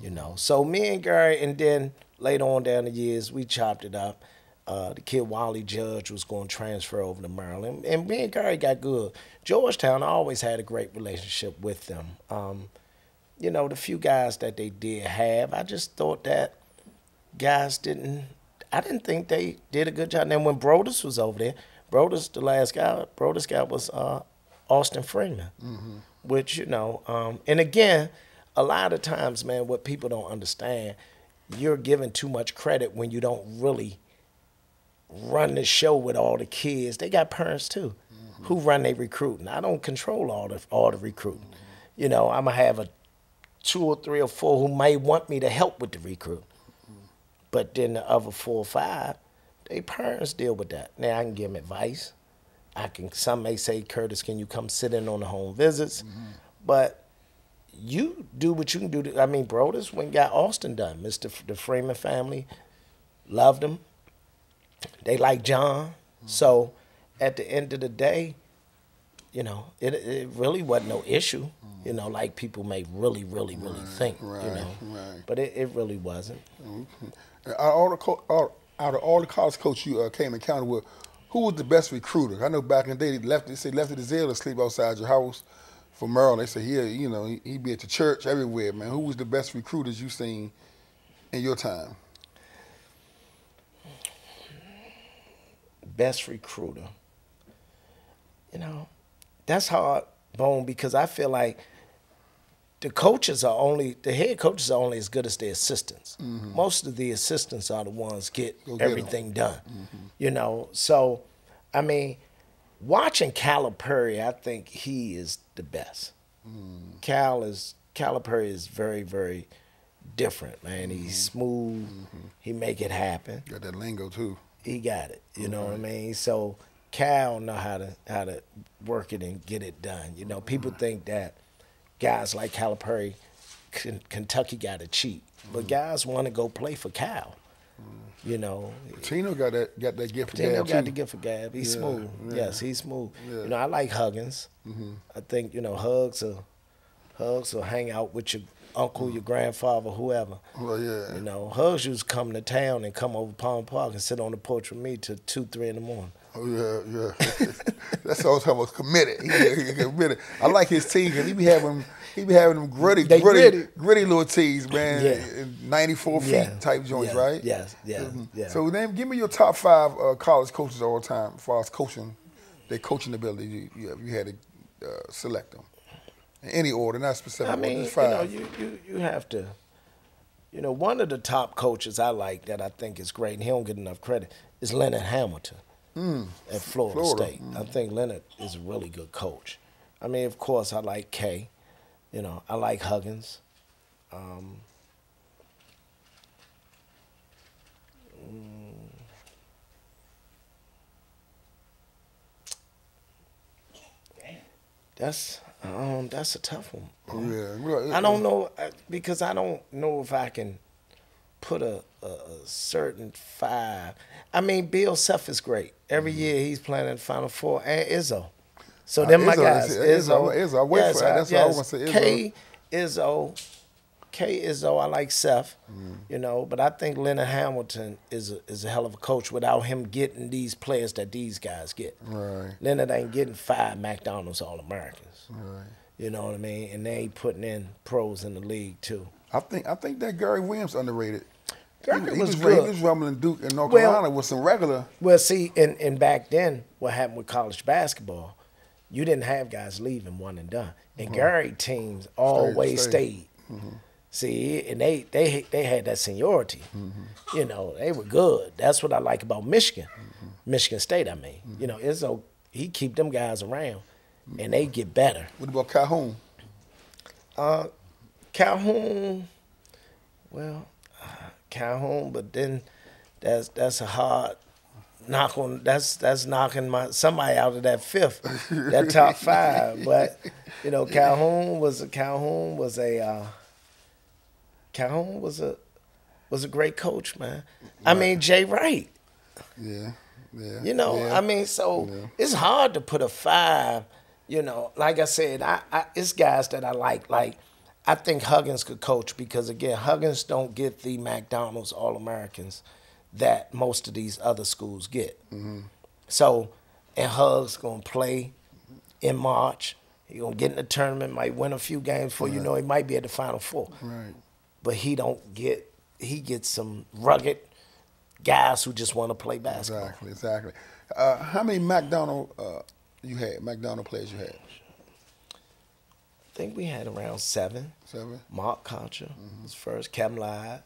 You mm. know. So me and Gary and then later on down the years we chopped it up. Uh, the kid Wally Judge was going to transfer over to Maryland, and me and Gary got good. Georgetown I always had a great relationship with them. Um, you know, the few guys that they did have, I just thought that guys didn't. I didn't think they did a good job. And then when Broadus was over there, Broadus, the last guy, Broadus guy was uh, Austin Freeman, which you know. Um, and again, a lot of times, man, what people don't understand, you're giving too much credit when you don't really run the show with all the kids. They got parents too, who mm-hmm. run their recruiting. I don't control all the all the recruiting. Mm-hmm. You know, I'm gonna have a two or three or four who may want me to help with the recruit. Mm-hmm. But then the other four or five, they parents deal with that. Now I can give them advice. I can. Some may say, Curtis, can you come sit in on the home visits? But you do what you can do. To, I mean, bro, this when got Austin done. Mister the Freeman family loved him. They like John. So at the end of the day, you know, it it really wasn't no issue. You know, like people may really, really, really think. you right, know, right. but it, it really wasn't. Out of all the co- all, out of all the college coaches you uh, came encounter with, who was the best recruiter? I know back in the day, they left they said Lefty Driesell to sleep outside your house for Maryland. They said he, you know, he, he be at the church everywhere, man. Who was the best recruiters you seen in your time? best recruiter. You know, that's hard, Bone, because I feel like the coaches are only the head coaches are only as good as their assistants. Mm-hmm. Most of the assistants are the ones get get everything done. Mm-hmm. You know, so I mean, watching Calipari, I think he is the best. Mm. Cal is Calipari is very very different, man. Mm-hmm. He's smooth. He make it happen Got that lingo too. he got it. You know what I mean? So Cal know how to how to work it and get it done. You know, people think that guys like Calipari, Ken- Kentucky got to cheat, but guys want to go play for Cal. You know, Tino got that got that gift gab got too. the gift for Gab. He's Yeah, smooth. yeah. Yes, he's smooth. Yeah. You know, I like Huggins. Mm-hmm. I think you know Hugs or Hugs will hang out with your uncle, your grandfather, whoever. Well, yeah. You know, Hugs used to come to town and come over Palm Park and sit on the porch with me till two, three in the morning. Oh yeah, yeah. [laughs] That's all time was committed. He, he committed. I like his team because he be having he be having them gritty, They gritty, gritty. gritty little tees, man. Yeah. Ninety four feet Yeah. type joints, Yeah. right? Yes, yeah, Mhm. yeah. So then, give me your top five uh, college coaches all time, as far as coaching, their coaching ability. You, you, you had to uh, select them in any order, not specific. I mean, you know, you, you you have to. You know, one of the top coaches I like that I think is great, and he don't get enough credit, is Leonard Hamilton at Florida. Florida, State. I think Leonard is a really good coach. I mean, of course, I like K. You know, I like Huggins. Um, mm, that's um, that's a tough one. yeah, I don't know uh, because I don't know if I can put a, a, a certain five. I mean, Bill Self is great. Every year he's playing in the Final Four, and Izzo. So Uh, them my Izzo guys. is- Izzo- Izzo, I wait yes, for that. That's what I yes. was gonna say, Izzo. K Izzo, K Izzo. I like Seth, Mm. you know, but I think Leonard Hamilton is a, is a hell of a coach without him getting these players that these guys get. Right. Leonard ain't getting five McDonald's All Americans. Right. You know what I mean? And they ain't putting in pros in the league too. I think I think that Gary Williams underrated. Gary he, was was, good. He was rumbling Duke in North Well- Carolina with some regular. Well, see, and, and back then, what happened with college basketball, you didn't have guys leaving one and done. And uh-huh. Gary teams always stayed. stayed. See, and they they they had that seniority. Mm-hmm. You know, they were good. That's what I like about Michigan, mm-hmm. Michigan State. I mean, you know, Izzo he keep them guys around, and they get better. What about Calhoun? Uh, Calhoun, well, Calhoun, but then that's that's a hard knock on. That's that's knocking my somebody out of that fifth, that top [laughs] five. But you know, Calhoun was a Calhoun was a uh, Calhoun was a was a great coach, man. I mean, Jay Wright. Yeah, yeah. You know, yeah. I mean, so Yeah. it's hard to put a five. You know, like I said, I, I it's guys that I like. Like I think Huggins could coach because again, Huggins don't get the McDonald's All Americans that most of these other schools get. Mm-hmm. So, and Hugs gonna play in March. He gonna get in the tournament, might win a few games before you know he might be at the Final Four right. but he don't get he gets some rugged guys who just want to play basketball. Exactly, exactly. Uh, how many McDonald uh, you had? McDonald players you had? I think we had around seven. Seven. Mark Concha mm-hmm. was first, Kevin Lyde,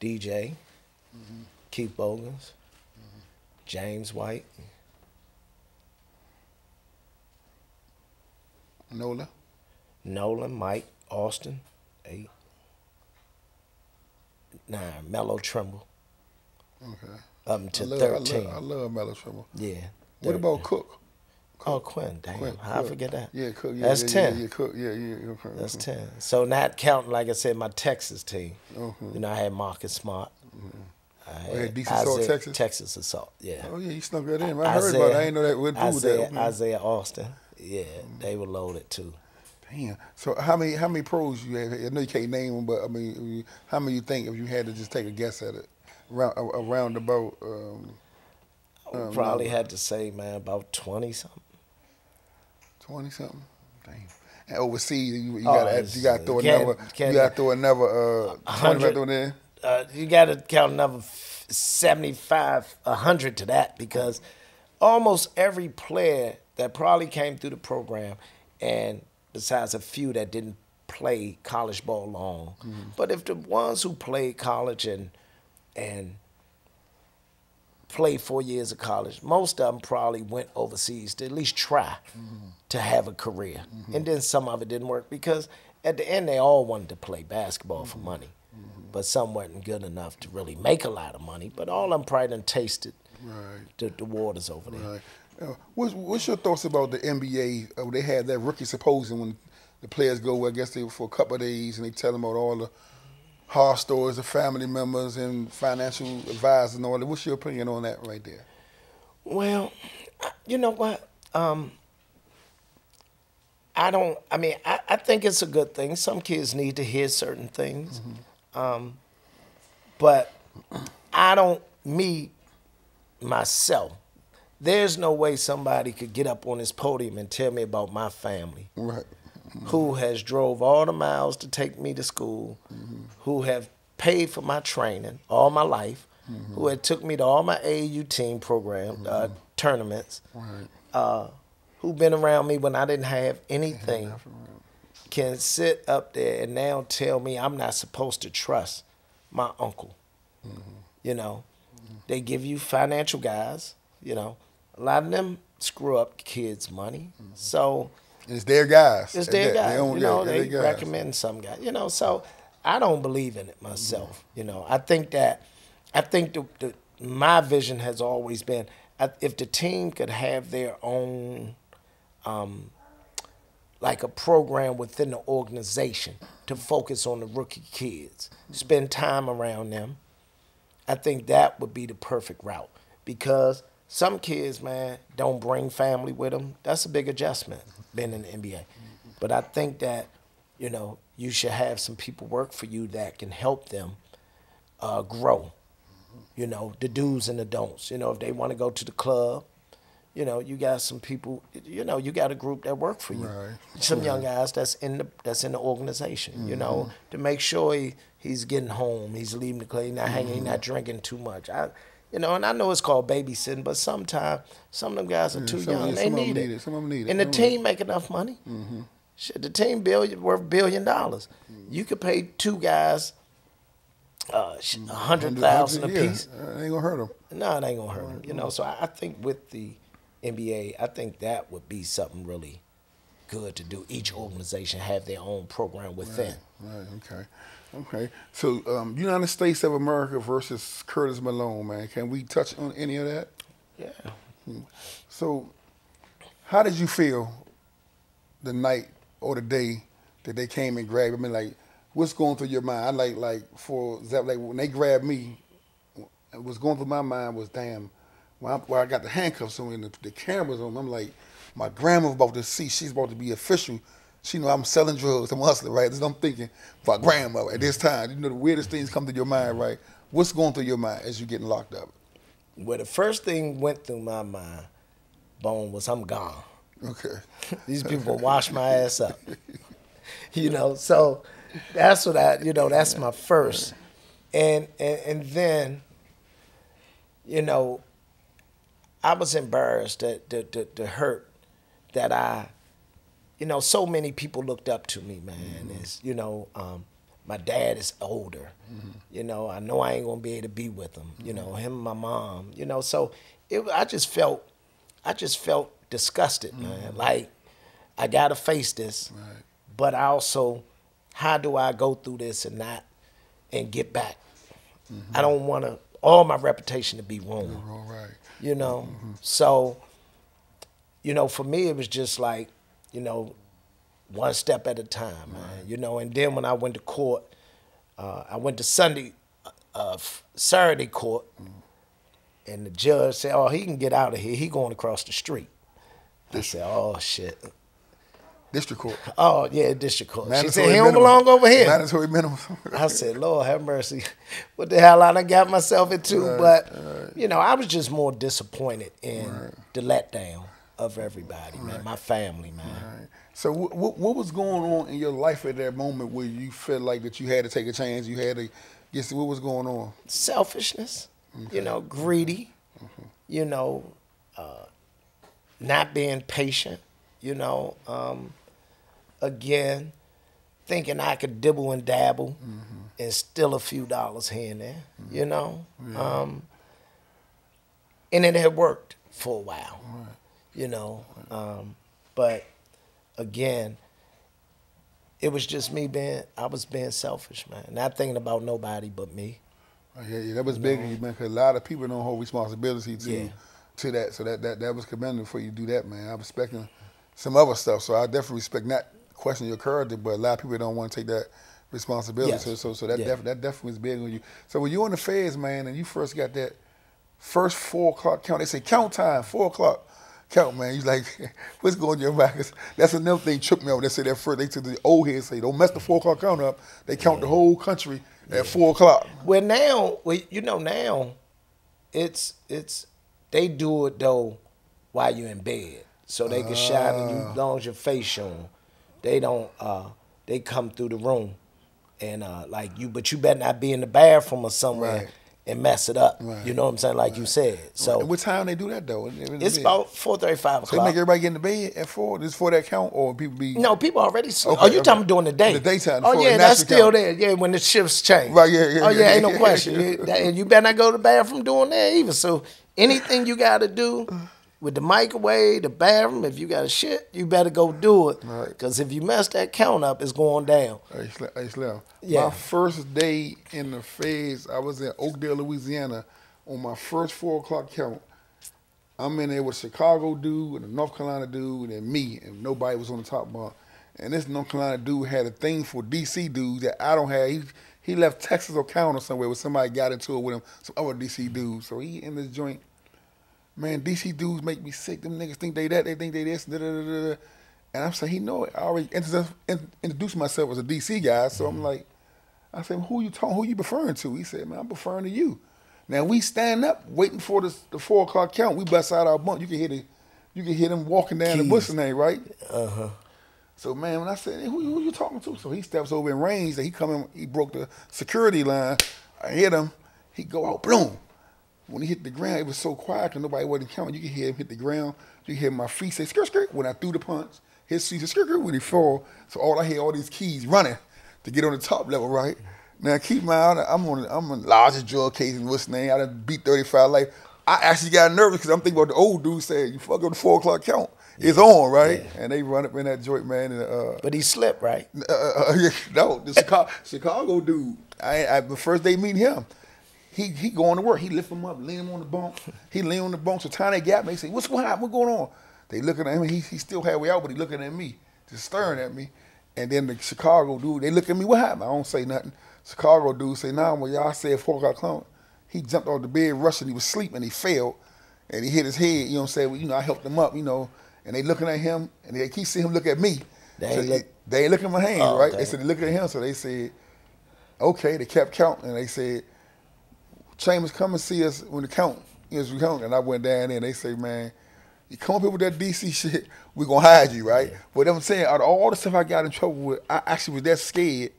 DJ, Keith Bogans, mm-hmm. James White, Nola. Nolan, Mike, Austin, eight, nine, Melo Trimble, Okay. up I until love, I love, I love Melo Trimble. yeah. What 13. about Cook? Oh, Quinn, damn, Quinn, how I forget that. Yeah, Cook. Yeah, That's yeah, ten. Yeah, yeah, Cook. Yeah, yeah. okay, That's okay. ten. So not counting, like I said, my Texas team. Okay. You know, I had Marcus Smart. I Mm-hmm. Oh, you had DC Assault, Texas? Texas assault. Yeah. Oh yeah, you snuck that in. I heard about it. I didn't know that through Isaiah, that. Isaiah Austin. Yeah, they were loaded too. Damn. So how many how many pros you have? I know you can't name them, but I mean, how many you think if you had to just take a guess at it, around around about um, Um, probably had to say, man, about twenty something. Twenty something? Damn. And overseas, you, you Oh, gotta you gotta throw can't- another can't- you gotta throw another uh, hundred. right there. Uh, you got to count another f- 75, 100 to that because almost every player that probably came through the program, and besides a few that didn't play college ball long, but if the ones who played college and and played four years of college, most of them probably went overseas to at least try to have a career. And then some of it didn't work because at the end they all wanted to play basketball for money. But some wasn't good enough to really make a lot of money. But all of them probably done tasted Right. the, the waters over there. Right. Uh, what's, what's your thoughts about the NBA? Uh, they had that rookie symposium when the players go, I guess they for a couple of days, and they tell them about all the horror stories of family members and financial advisors and all that. What's your opinion on that right there? Well, you know what? Um, I don't. I mean, I, I think it's a good thing. Some kids need to hear certain things, um, but I don't. Me, myself, there's no way somebody could get up on this podium and tell me about my family Right. who has drove all the miles to take me to school, who have paid for my training all my life, who had took me to all my AAU team program uh, tournaments, Right. uh, who been around me when I didn't have anything, can sit up there and now tell me I'm not supposed to trust my uncle. You know, they give you financial guys. You know, a lot of them screw up kids' money. So It's their guys. it's their guys. guy. They you know, they recommend some guy. You know, so I don't believe in it myself. You know, I think that I think the, the my vision has always been if the team could have their own um, like a program within the organization to focus on the rookie kids, spend time around them. I think that would be the perfect route because some kids, man, don't bring family with them. That's a big adjustment being in the NBA. But I think that, you know, you should have some people work for you that can help them uh, grow. You know, the do's and the don'ts. You know, if they want to go to the club, you know, you got some people. You know, you got a group that work for you. Right. Some young guys that's in the that's in the organization. You know, Mm-hmm. to make sure he, he's getting home, he's leaving the club, he's not hanging, he's Mm-hmm. not drinking too much. I, You know, and I know it's called babysitting, but sometimes some of them guys are too some- young. yeah, they some of 'em need, it. it. Some of 'em need it. And the Some of 'em- team make enough money. Shit, the team billion worth billion dollars. You could pay two guys uh, a hundred thousand a yeah, piece. uh, ain't gonna hurt them. No, it ain't gonna hurt them. You know, so I, I think with the NBA, I think that would be something really good to do. Each organization have their own program within. Right. Okay. Okay. So, um, United States of America versus Curtis Malone, man. Can we touch on any of that? Yeah. So, how did you feel the night or the day that they came and grabbed? I mean, like, what's going through your mind? I like, like for example, like when they grabbed me, what's going through my mind was, damn, when I, when I got the handcuffs on and the, the cameras on, I'm like, my grandma's about to see, she's about to be official. She know I'm selling drugs, I'm hustling, right? That's what I'm thinking for grandma at this time. You know, the weirdest things come to your mind, right? What's going through your mind as you're getting locked up? Well, the first thing went through my mind, Bone, was I'm gone. Okay. [laughs] These people wash my ass up. [laughs] You know, so that's what I, you know, that's my first. And and, and then, you know, I was embarrassed that the, the, the hurt that I, you know, so many people looked up to me, man. Mm-hmm. Is you know, um, my dad is older. Mm-hmm. You know, I know I ain't gonna be able to be with him. You know, mm-hmm. him and my mom. You know, so it, I just felt, I just felt disgusted, man. Like I gotta face this, Right. but I also, how do I go through this and not, and get back? I don't want to all my reputation to be ruined right. You know. So, you know, for me, it was just like, you know, one step at a time, man. You know, and then when I went to court, uh, I went to Sunday, uh, Saturday court, and the judge said, "Oh, he can get out of here. He going across the street." I said, "Oh shit." District court. Oh yeah, district court. She said he don't belong over here. Mandatory minimum. [laughs] I said, Lord have mercy. [laughs] What the hell I done got myself into? but, you know, I was just more disappointed in the letdown of everybody, man. My family, man. Right. So what, what what was going on in your life at that moment where you felt like that you had to take a chance? You had to guess what was going on? Selfishness, you know, greedy, you know, uh, not being patient, you know. Um, again, thinking I could dibble and dabble and steal a few dollars here and there, you know. Um, and it had worked for a while, you know. Um, but again, it was just me being, I was being selfish, man. Not thinking about nobody but me. Yeah, yeah, that was big you, man. Because a lot of people don't hold responsibility to Yeah. to that. So that, that that was commendable for you to do that, man. I'm respecting some other stuff. So I definitely respect not questioning your character, but a lot of people don't want to take that responsibility. Yes. So so so that Yeah. def- that definitely is big on you. So when you on the feds, man, and you first got that first four o'clock count, they say count time, four o'clock. Count, man. You like, [laughs] what's going on your back? 'Cause That's another thing tripped me out. They say that first. They took the old heads say, don't mess the four o'clock count up. They count the whole country at four o'clock. Well, now, well, you know, now it's it's they do it though while you're in bed, so they can shine on you as long as your face shown. They don't. uh They come through the room, and uh like you, but you better not be in the bathroom or somewhere Right. and mess it up. Right. You know what I'm saying? Like you said. So And what time they do that though? In- in it's bed? about four thirty five So they make everybody get in the bed at four. This for that count, or people be no, people already sleep. Okay, oh, you okay. talking during the day? The daytime, Oh yeah, that's still count. there. Yeah, when the shifts change. Right, yeah, yeah, Oh yeah, yeah, ain't yeah, no question. And you better not go to the bathroom doing that either. So anything you got to do [laughs] with the microwave, the bathroom, if you got to shit, you better go do it. Right. Because if you mess that count up, it's going down. Hey, Slim. Hey, Slim. Yeah. My first day in the phase, I was in Oakdale, Louisiana, on my first four o'clock count. I'm in there with a Chicago dude and a North Carolina dude and me, and nobody was on the top bunk. And this North Carolina dude had a thing for DC dudes that I don't have. He he left Texas or County somewhere where somebody got into it with him, some other DC dudes. So he in this joint. Man, DC dudes make me sick. Them niggas think they that, they think they this, da da da da. da. And I'm saying, he know it. I already introduced, myself as a DC guy, so I'm like, I said, who you talking, who you referring to? He said, man, I'm referring to you. Now we stand up waiting for the, the four o'clock count. We bust out our bunk. You can hear the, you can hear them walking down the Keys. bush name, right? Uh huh. So man, when I said, hey, who, who you talking to? So he steps over in range. That he come in, he broke the security line. I hit him. He go out, boom. When he hit the ground, it was so quiet because nobody wasn't counting. You could hear him hit the ground. You could hear my feet say skirt skirt when I threw the punch. His feet say skirt skirt when he fall. So all I hear all these keys running to get on the top level, right? Now keep in mind, I'm on I'm on the largest drug case in what's name. I done beat 35 life. I actually got nervous because I'm thinking about the old dude saying, "You fuck up the four o'clock count." It's on, right? And they run up in that joint, man. And, uh, But he slipped, right? uh, uh, yeah, no, the Chicago, Chicago dude. I, I the first day meeting him, he he going to work. He lift him up, lean him on the bunk. He lean on the bunk. So time they got me, they say, "What's what happened? What going on?" They looking at him. He he still halfway out, but he looking at me, just staring at me. And then the Chicago dude, they look at me. What happened? I don't say nothing. Chicago dude say, "Nah, when y'all said four o'clock count, he jumped off the bed, rushing. He was sleeping. He fell, and he hit his head. You know what I'm saying? Well, you know, I helped him up. You know, and they looking at him, and they keep seeing him look at me. They So look- they ain't looking at my hands, Oh, right? dang. They said they look at him, so they said, okay. They kept counting, and they said, Chambers, come and see us when the count is we count. And I went down there, and they say, man, you come up here with that DC [laughs] shit, we gonna hide you, right? But I'm saying, out of all the stuff I got in trouble with, I actually was that scared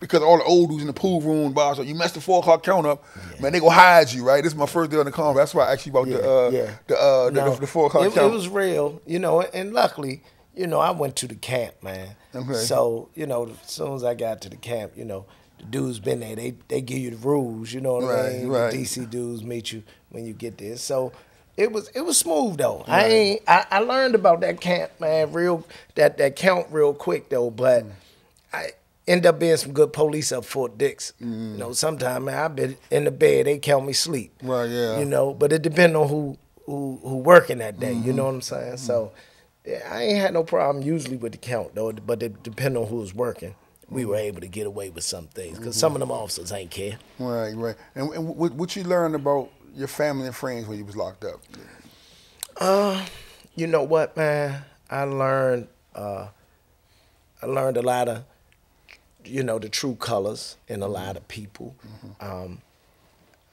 because all the old dudes in the pool room, bars, so you messed the four o'clock count up, man, they gonna hide you, right? This is my first day on the conference. That's why I actually about the uh, yeah. the, uh, the, No, the, the four o'clock it, count. it was real, you know, and luckily, you know, I went to the camp, man. Okay. So, you know, as soon as I got to the camp, you know, dudes been there. They they give you the rules, you know what I Right, mean? right. The DC dudes meet you when you get there. So it was it was smooth though. I ain't I, I learned about that camp, man, real that that count real quick though, but Mm. I end up being some good police up Fort Dix. Mm. You know, sometimes man, I've been in the bed, they count me sleep. Right, yeah. You know, but it depends on who who who working that day. Mm-hmm. You know what I'm saying? So yeah, I ain't had no problem usually with the count though, but it depend on who was working. We were able to get away with some things because some of them officers ain't care. Right, right. And, and what, what you learned about your family and friends when you was locked up? Uh, You know what, man? I learned uh, I learned a lot of you know the true colors in a lot of people. Um,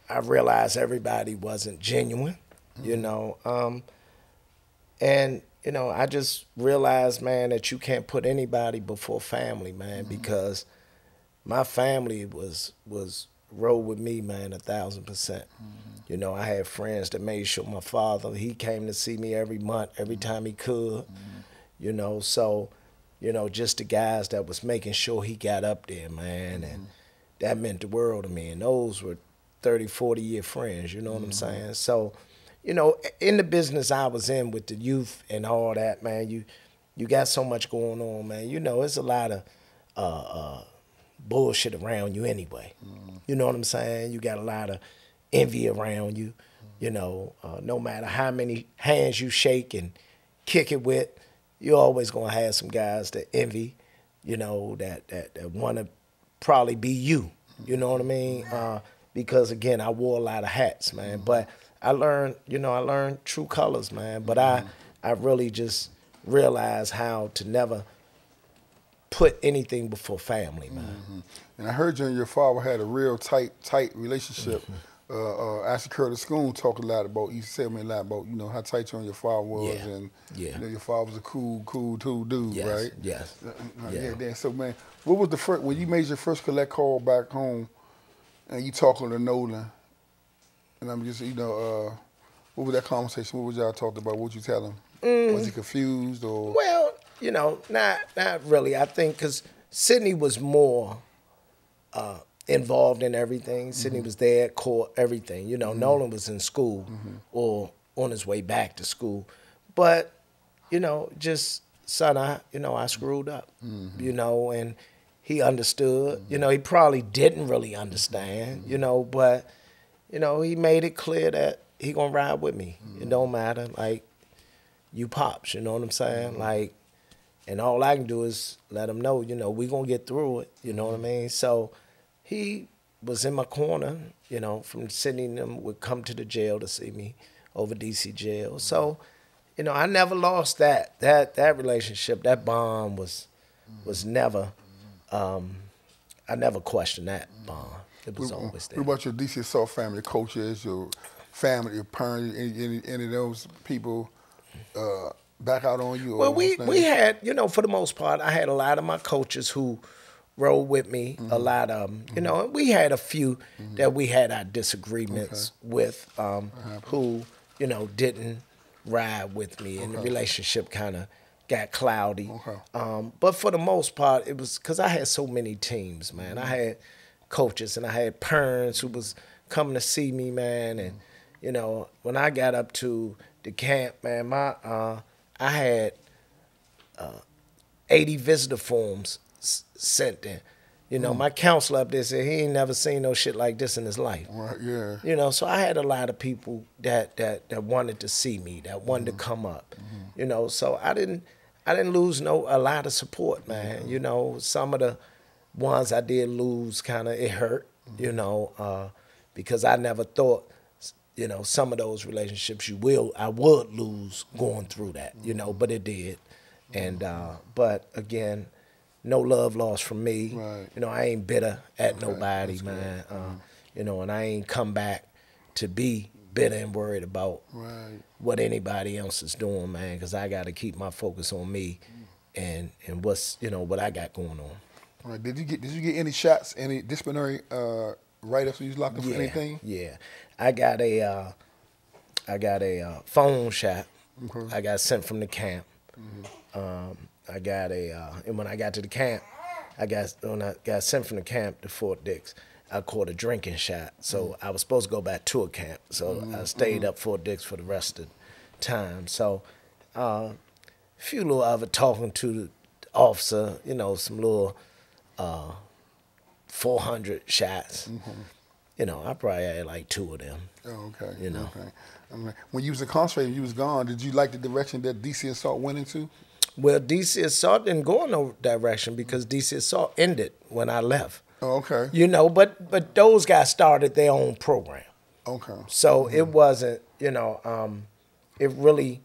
I realized everybody wasn't genuine, you know. Um, and you know, I just realized, man, that you can't put anybody before family, man, mm-hmm. because my family was was rode with me, man, a thousand percent. Mm-hmm. You know, I had friends that made sure my father he came to see me every month, every mm-hmm. time he could. You know, so you know, just the guys that was making sure he got up there, man, and that meant the world to me. And those were 30, 40 year friends, you know what I'm saying? So, you know, in the business I was in with the youth and all that, man, you you got so much going on, man. You know, it's a lot of uh, uh, bullshit around you anyway. You know what I'm saying? You got a lot of envy around you. You know, uh, no matter how many hands you shake and kick it with, you're always gonna have some guys that envy. You know that that, that want to probably be you. You know what I mean? Uh, because again, I wore a lot of hats, man. But I learned, you know, I learned true colors, man. But I I really just realized how to never put anything before family, man. And I heard you and your father had a real tight, tight relationship. Mm-hmm. Uh, uh, Ashley Curtis Schoon talked a lot about. You said me a lot about you know how tight you and your father was, Yeah. and Yeah. you know your father was a cool, cool, cool dude, Yes, right? yes. Uh, uh, Yeah. yeah. Then so man, what was the first when you made your first collect call back home, and you talking to Nolan, and I'm just you know, uh, what was that conversation? What was y'all talked about? What would you tell him? Mm. Was he confused or? Well, you know, not not really. I think because Sydney was more uh, involved in everything. Sydney was there at court, everything. You know, Nolan was in school or on his way back to school, but you know, just son, I you know I screwed up. You know, and he understood. You know, he probably didn't really understand. You know, but you know, he made it clear that he gonna ride with me. It mm-hmm. don't matter. Like you pops, you know what I'm saying? Mm-hmm. Like, and all I can do is let him know, you know, we gonna get through it. You know what I mm-hmm. mean? So he was in my corner, you know, from sending them would come to the jail to see me over DC jail. So, you know, I never lost that. That that relationship, that bond was was never um I never questioned that bond. It was always What about your DC Assault family, coaches, your family, your parents, any, any, any of those people uh, back out on you? Well, we we had, you know, for the most part, I had a lot of my coaches who rode with me a lot of them. You know, and we had a few that we had our disagreements with, um, who you know didn't ride with me, and the relationship kind of got cloudy. Okay. Um, but for the most part, it was because I had so many teams, man. I had coaches and I had parents who was coming to see me, man. And you know, when I got up to the camp, man, my uh, I had uh, 80 visitor forms s- sent in. You know, my counselor up there said he ain't never seen no shit like this in his life. Right, yeah. You know, so I had a lot of people that that that wanted to see me, that wanted to come up. You know, so I didn't I didn't lose no a lot of support, man. You know, some of the ones I did lose kind of it hurt, you know, uh, because I never thought you know, some of those relationships you will I would lose going through that, you know, but it did. And uh but again, no love lost from me. Right. You know, I ain't bitter at nobody, man. Uh, you know, and I ain't come back to be bitter and worried about Right. what anybody else is doing, man. Because I got to keep my focus on me and and what's you know what I got going on. Right. Did you get Did you get any shots, any disciplinary uh, write ups? You was locked up for Yeah, anything? yeah. I got a uh, I got a uh, phone shot. Okay. I got sent from the camp. Um, I got a uh, and when I got to the camp, I got when I got sent from the camp to Fort Dix. I caught a drinking shot, so I was supposed to go back to a camp. So I stayed up Fort Dix for the rest of the time. So uh, a few little other talking to the officer, you know, some little uh, 400 shots. You know, I probably had like two of them. Oh, okay. You know. Okay. I mean, when you was incarcerated, you was gone. Did you like the direction that DC Assault went into? Well, DC Assault didn't go in no direction because DC Assault ended when I left. Oh, okay. You know, but but those guys started their own program. Okay. So it wasn't, you know, um, it really,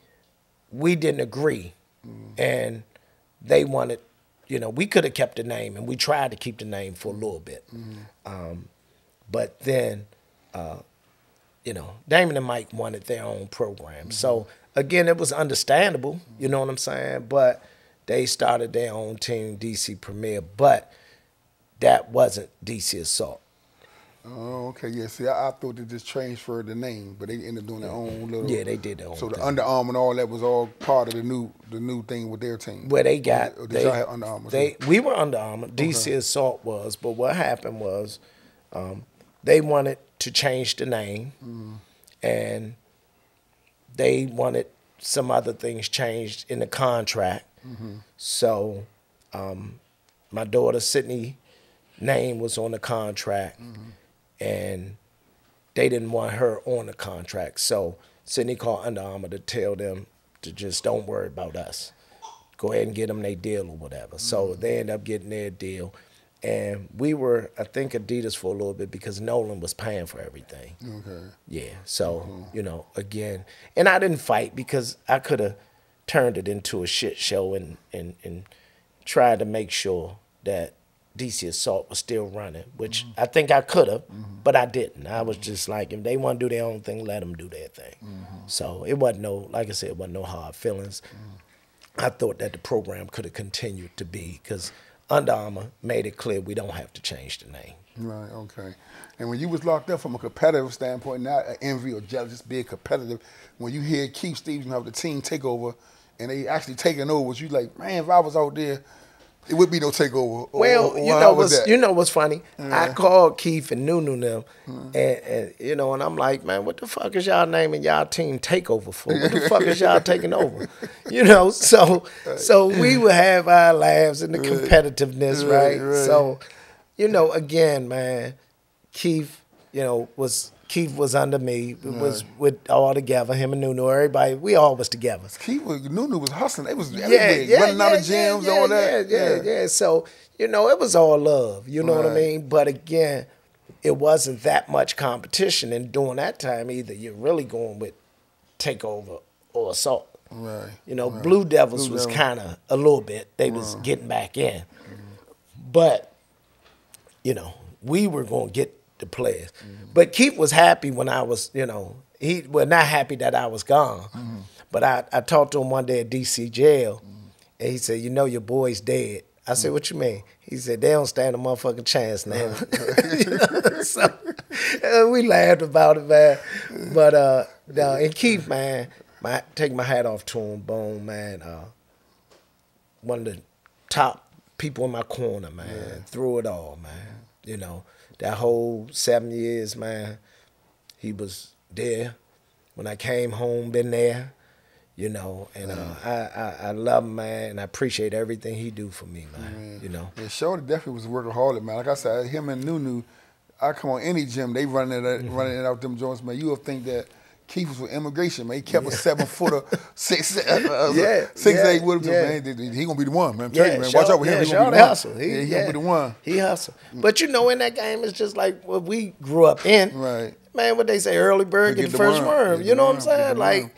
we didn't agree. And they wanted, you know, we could have kept the name and we tried to keep the name for a little bit. Um, but then, uh, you know, Damon and Mike wanted their own program. So again, it was understandable, you know what I'm saying? But they started their own team, DC Premier, but that wasn't DC Assault. Oh, okay. Yeah. See, I, I thought they just transferred the name, but they ended up doing their own little. Yeah, they did their own So the thing. Under Armour and all that was all part of the new the new thing with their team. where they got Or did they, have Under Armour? they too? we were Under Armour. DC Assault was, but what happened was, um, they wanted to change the name, Mm-hmm. and they wanted some other things changed in the contract. Mm-hmm. So, um, my daughter Sydney name was on the contract, Mm-hmm. And they didn't want her on the contract. So Sydney called Under Armour to tell them to just don't worry about us. Go ahead and get them their deal or whatever. So mm-hmm. they ended up getting their deal. And we were, I think, Adidas for a little bit because Nolan was paying for everything. Okay. Yeah. So, mm-hmm. you know, again, and I didn't fight because I could have turned it into a shit show and, and, and tried to make sure that DC Assault was still running, which I think I could have, but I didn't. I was just like, if they want to do their own thing, let them do their thing. So it wasn't no, like I said, it wasn't no hard feelings. I thought that the program could have continued to be because Under Armour made it clear we don't have to change the name. Right. Okay. And when you was locked up from a competitive standpoint, not envy or jealousy, just being competitive. When you hear Keith Stevens have the team take over, and they actually taking over, you like, man, if I was out there, it would be no takeover. Well, or- or you know what's that? you know what's funny? I called Keith and Nunu them, mm-hmm. and, and you know, and I'm like, man, what the fuck is y'all naming y'all team takeover for? What the fuck is y'all taking over? [laughs] You know, so so we would have our laughs and the competitiveness, Right, right? right. So, you know, again, man, Keith, you know, was Keith was under me. It was with all together, him and Nunu, everybody. We all was together. Keith was Nunu was hustling. They was Yeah, yeah, running out of gyms, yeah, all that. Yeah, yeah, yeah. So you know, it was all love. You know what I mean? But again, it wasn't that much competition, and during that time, either you're really going with takeover or assault. Right. You know, right. Blue Devils Blue was kind of a little bit. They was getting back in, mm-hmm. but you know, we were going to get the players. But Keith was happy when I was, you know, he was not happy that I was gone. But I, I talked to him one day at DC jail, and he said, "You know, your boy's dead." I said, "What you mean?" He said, "They don't stand a motherfucking chance now." [laughs] so uh, we laughed about it, man. But uh, no, and Keith, man, my take my hat off to him, Bone, man. Uh, one of the top people in my corner, man. Through it all, man. You know, that whole seven years, man. He was there when I came home. Been there, you know, and uh, I, I I love him, man, and I appreciate everything he do for me, man. You know. Yeah, Shorty definitely was a workaholic, man. Like I said, him and Nunu, I come on any gym, they running it, Mm-hmm. running it out them joints, man. You would think that Keith was with immigration, man. He kept a seven footer, [laughs] six, uh, uh, uh, Yeah, six yeah, eight with him. yeah. Man, he gonna be the one, man. I'm telling you, man. Watch out with him. Yeah, he gonna be the one. He, yeah, he yeah, gonna be the one. He hustle. But you know, in that game, it's just like what we grew up in. Right. Man, what they say, early bird Get get, the first worm. worm. You know what. I'm saying? Like, worm.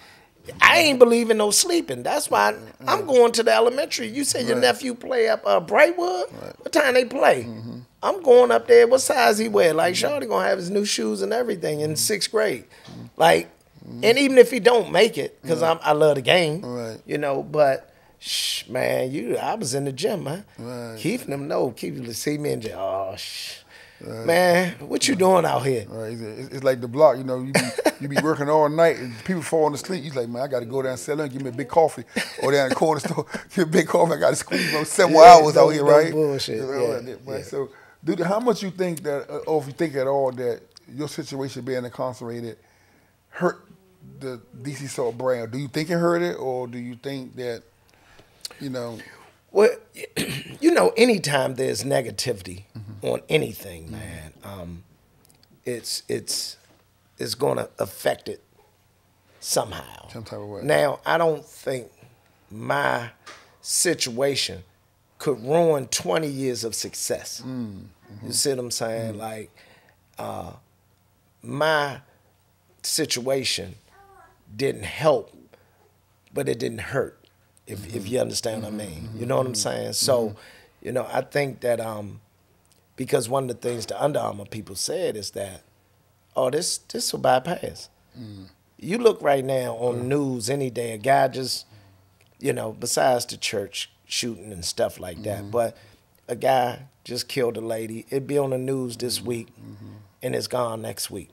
I ain't believing no sleeping. That's why I'm going to the elementary. You said your Right. nephew play up uh, Brightwood. What time they play? Mm-hmm. I'm going up there. What size he wear? Like, mm-hmm. Shorty gonna have his new shoes and everything in mm-hmm. sixth grade. Like, and even if he don't make it, because I'm I love the game. Right. You know, but shh, man, you I was in the gym, man. Right. Keith them know. Keith to see me and just, oh shh. Man, what you doing out here? Right, it's, like the block, you know. You be you be working all night, and people falling asleep. You like, man, I got to go down and sell and give me a big coffee, or down the corner store, [laughs] get a big coffee. I got to squeeze on seven more Yeah, hours out here, right? bullshit, You yeah, yeah. So, dude, how much you think that, uh, or if you think at all that your situation being incarcerated hurt the DC Assault brand? Do you think it hurt it, or do you think that, you know, Well, [clears throat] you know, anytime there's negativity mm-hmm. on anything, mm-hmm. man, um, it's it's it's going to affect it somehow. Some type of way. Now, I don't think my situation could ruin 20 years of success. Mm, mm-hmm. You see what I'm saying? Mm. Like, uh, my situation didn't help, but it didn't hurt. If if mm-hmm. you understand what I mean, mm-hmm. you know what I'm mm-hmm. saying. So, you know, I think that um, because one of the things the Under Armour people said is that, oh, this this will bypass. Mm. You look right now on the news any day, a guy just, you know, besides the church shooting and stuff like that, but a guy just killed a lady. It'd be on the news this week, and it's gone next week.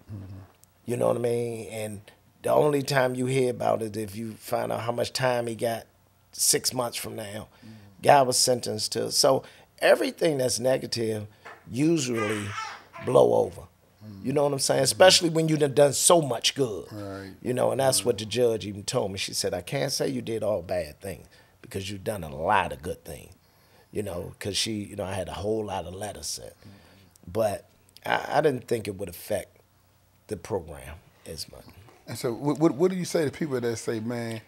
You know what I mean? And the only time you hear about it if you find out how much time he got six months from now. Guy was sentenced to so everything that's negative usually blow over. You know what I'm saying? Especially when you done done so much good. Right. You know, and that's what the judge even told me. She said, I can't say you did all bad things because you've done a lot of good things. You know, because she, you know, I had a whole lot of letters sent. But I, I didn't think it would affect the program as much. And so, what, what, do you say to people that say, man,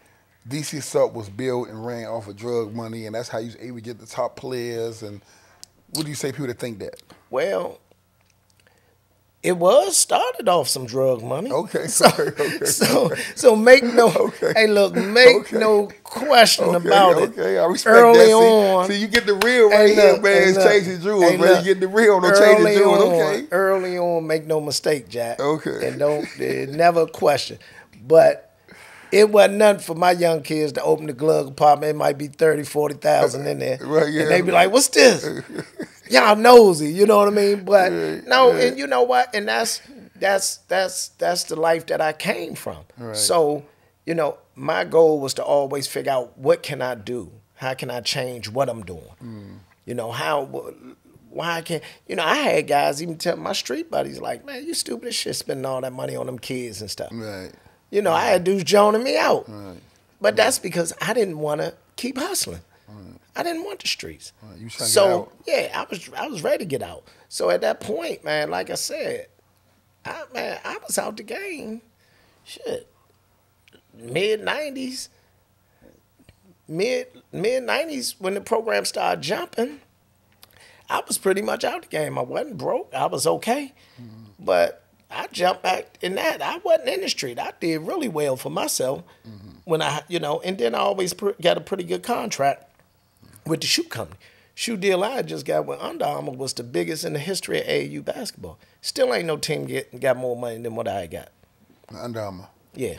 DC Assault was built and ran off of drug money, and that's how you able to get the top players? And what do you say to people that think that? Well, it was started off some drug money. Okay, [laughs] So, okay, okay, so, so make no. Okay. Hey, look, make Okay. no question about it. okay, I respect early that. See, on, see, you get the real right Hey, here, man. hey, It's look, jewels, hey, man. You get the real, no jewels. on, Okay. Early on, make no mistake, Jack. Okay. And don't eh, never question. But it wasn't nothing for my young kids to open the glove compartment. It might be 30, 40,000 in there. [laughs] Right, yeah. And they be like, what's this? [laughs] Y'all nosy, you know what I mean? But no, yeah. and you know what? And that's that's that's that's the life that I came from. Right. So, you know, my goal was to always figure out what can I do? How can I change what I'm doing? Mm. You know, how why can't you know, I had guys even tell my street buddies like, man, you stupid as shit spending all that money on them kids and stuff. Right. You know, I had dudes joning me out. Right. But that's because I didn't want to keep hustling. I didn't want the streets. Right, you trying to get so yeah, I was I was ready to get out. So at that point, man, like I said, I man, I was out the game. Shit, mid nineties, mid mid nineties when the program started jumping. I was pretty much out the game. I wasn't broke. I was okay, mm-hmm. but I jumped back in that. I wasn't in the street. I did really well for myself when I, you know, and then I always pr- got a pretty good contract with the shoe company. Shoe deal I just got with Under Armour was the biggest in the history of AAU basketball. Still ain't no team get got more money than what I got. Under Armour. Yeah.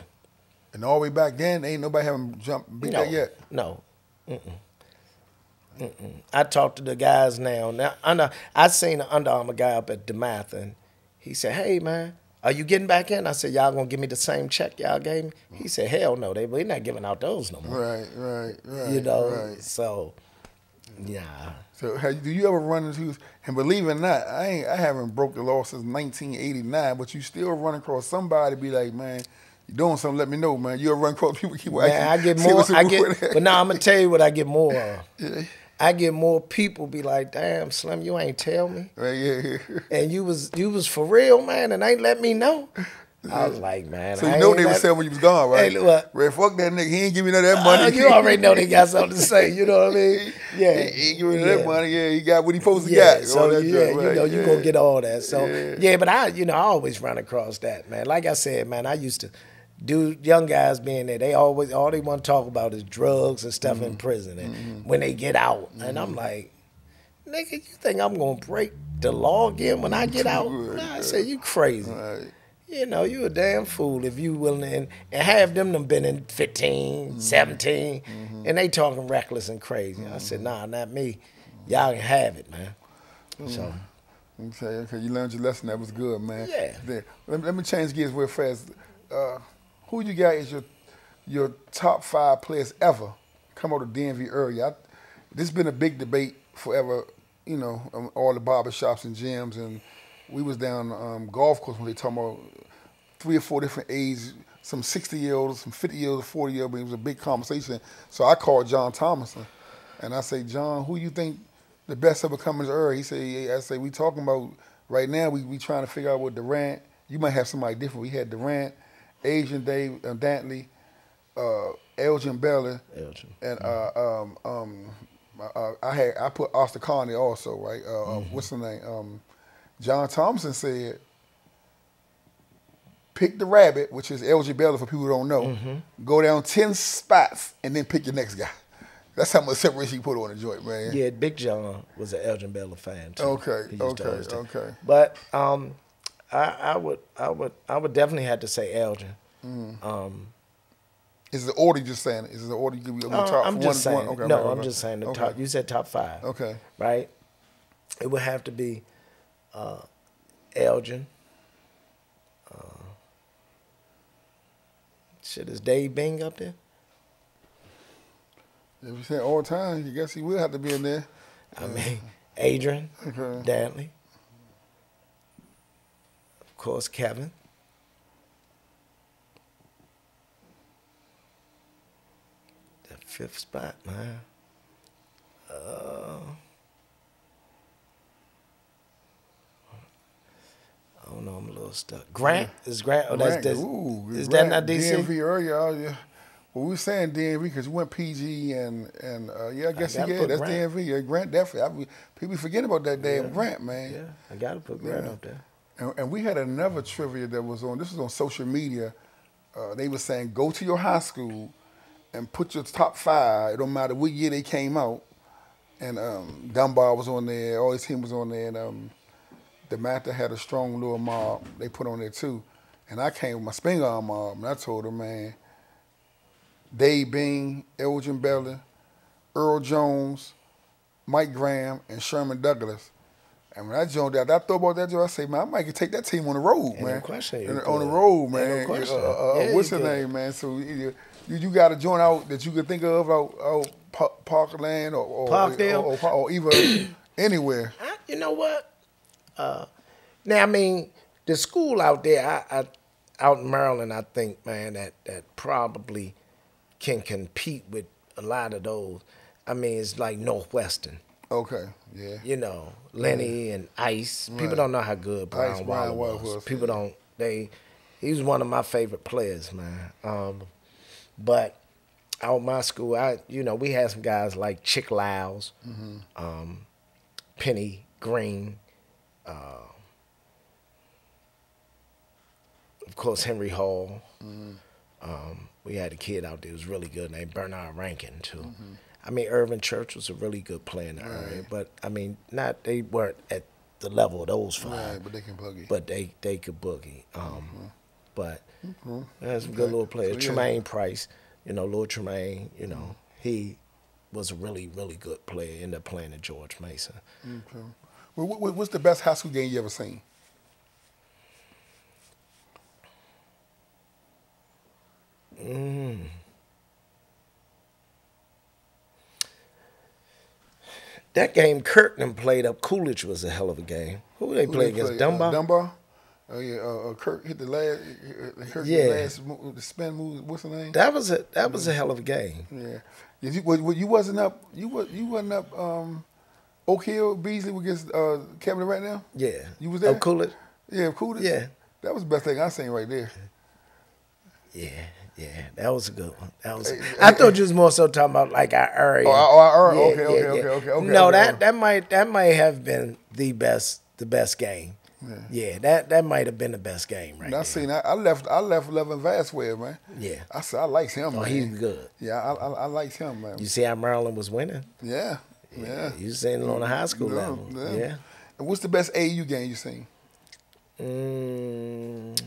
And all the way back then, ain't nobody having jumped beat No. that yet. No. I talk to the guys now. Now under I seen an Under Armour guy up at DeMatha, and he said, "Hey man, are you getting back in?" I said, "Y'all gonna give me the same check y'all gave me?" He said, "Hell no, they we not giving out those no more." Right, right, right. you know, right. so yeah. So, have, do you ever run into? And believe it or not, I ain't. I haven't broke the law since 1989. But you still run across somebody. Be like, man, you doing something? Let me know, man. You'll run across [laughs] people. Keep Man, I get more. I [laughs] get, but now I'm gonna tell you what I get more. of. [laughs] Yeah. I get more people be like, "Damn, Slim, you ain't tell me." [laughs] Right, yeah, yeah. and you was you was for real, man, and ain't let me know. I was like, man, So I you know ain't they were let- saying when you was gone, right? Hey, look. Red, fuck that nigga. He ain't give me none of that Uh, money. you already know they got something to say. You know what I mean? Yeah, [laughs] he, he ain't give me none of that money. Yeah, he got what he supposed to Yeah, got. so yeah, you right, know, you yeah. gonna get all that. So Yeah. yeah. but I, you know, I always run across that, man. Like I said, man, I used to do young guys being there. They always all they want to talk about is drugs and stuff Mm-hmm. in prison, and when they get out, and I'm like, nigga, you think I'm gonna break the law again when I get out? [laughs] Nah, I said, you crazy. Right. You know, you a damn fool if you willing to, and, and have them them been in 15, Mm-hmm. 17, and they talking reckless and crazy. I said, nah, not me. Y'all can have it, man. So, Okay, okay. You learned your lesson. That was good, man. Yeah. Let, me, let me change gears real fast. Uh, who you got is your your top five players ever come out of DMV area? I, this has been a big debate forever. You know, um, all the barber shops and gyms, and we was down um, golf course when they talking about three or four different age, some 60 year olds, some 50 year olds, 40 year olds. It was a big conversation. So I called John Thompson, and I say, John, who you think the best ever come in this? He said, yeah, I say, we talking about right now. We we trying to figure out what Durant. You might have somebody different. We had Durant, Adrian Dave, uh, Dantley, uh, Elgin Baylor, Elgin. and uh, um, um, uh, I had I put Austin Carney also, right? Uh, uh, Mm-hmm. what's the name? Um, John Thompson said, pick the rabbit, which is Elgin Baylor for people who don't know. Mm-hmm. Go down ten spots and then pick your next guy. That's how much separation you put on the joint, man. yeah, Big John was an Elgin Baylor fan too. Okay, used to okay, okay. But um, I, I would, I would, I would definitely have to say Elgin. Mm. Um, Is the order you just saying? Is the order you give on the uh, top? I'm one- saying. one- okay, no, okay, I'm okay. just saying the top. You said top five. Okay. Right. It would have to be uh, Elgin. Uh, shit, is Dave Bing up there? If you say all time, you guess he will have to be in there. I mean, Adrian, Okay. Dantley, course, Kevin. The fifth spot, man. Uh, I don't know. I'm a little stuck. Grant is Grant. Oh, Grant, that's ooh, is Grant, that not DC? DMV oh, yeah. Well, we were saying DMV because you went PG and and uh, yeah, I guess gotta yeah, that's Grant. DMV. Yeah, Grant definitely. I, people forget about that damn Grant, man. Yeah, I gotta put Grant Yeah. up there. And, and we had another trivia that was on. This was on social media. Uh, they were saying go to your high school and put your top five. It don't matter what year they came out. And um, Dunbar was on there. All his team was on there. And um, DeMatha had a strong little mob. They put on there too. And I came with my Spingarn mob, and I told them, man, Dave Bing, Elgin Baylor, Earl Jones, Mike Graham, and Sherman Douglas. And when I joined that, I thought about that joint. I say, man, I might take that team on the road, Ain't no question And on the road, Ain't no man. question. Uh, uh, Yeah, what's you your name, man? So you, you, you got a joint out that you could think of out, out Parkland or, or Parkdale? or, or, or even [coughs] anywhere. I, you know what? Uh, now I mean, the school out there, I, I out in Maryland, I think, man, that that probably can compete with a lot of those. I mean, it's like Northwestern. Okay, yeah. You know, Lenny and Ice. People Right. don't know how good Brian Ice, was. was, People yeah. don't. They. He was one of my favorite players, man. Um, but out my school, I you know we had some guys like Chick Lyles, Mm-hmm. um, Penny Green, uh, of course Henry Hall. Mm-hmm. Um, we had a kid out there who was really good named Bernard Rankin too. Mm-hmm. I mean, Irvin Church was a really good player in the area, but I mean, not they weren't at the level of those five, Right, but they can boogie. but they they could boogie. Um, But Mhm. there's some good Okay. little players. So, yeah. Tremaine Price, you know, Lord Tremaine, you know, he was a really really good player. Ended up playing at George Mason. Okay. Well, what- what- what's the best high school game you ever seen? That game Kirkland played up Coolidge was a hell of a game. Who they Who play against? play? Uh, Dunbar. Dunbar. Oh yeah, uh, uh, Kirk hit the last. Uh, Kirk Yeah. the last the spin move. What's the name? That was a that was a hell of a game. Yeah. You, you wasn't up. You was you wasn't up. Um, Oak Hill Beasley against uh, Kevin right now. Yeah. You was there? Oh, Coolidge. Yeah, Coolidge. Yeah. That was the best thing I seen right there. Yeah, yeah, that was a good one. That was. Hey, I hey, thought you was more so talking about like our area. Oh, our- our area. Okay, okay, okay, okay, okay, No, okay, that that might that might have been the best the best game. Yeah, yeah, that that might have been the best game right And I there. seen. I, I left. I left Levin Vasquez, man. Yeah. I said I liked him. Oh, man. he's good. Yeah, I, I, I liked him, man. You see how Maryland was winning? yeah, yeah. You seen it on the high school Yeah, level. yeah. Yeah. And what's the best AU game you seen? Mm.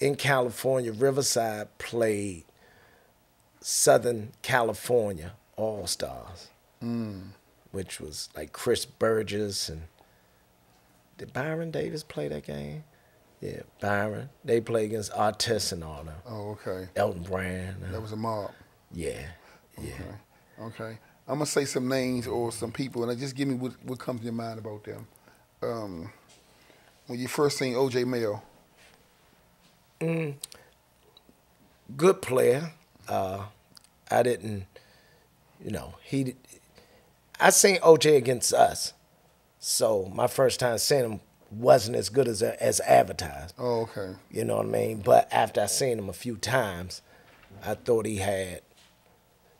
In California, Riverside played Southern California All Stars, which was like Chris Burgess and did Baron Davis play that game? Yeah, Baron. They played against Artest and all them. Oh, okay. Elton Brand. uh, That was a mob. yeah, yeah. Okay. Okay. I'm gonna say some names or some people, and just give me what, what comes to your mind about them. Um, when you first seen OJ Mayo, good player. Uh, I didn't, you know, he. I seen OJ against us, so my first time seeing him wasn't as good as as advertised. oh, okay. You know what I mean? But after I seen him a few times, I thought he had,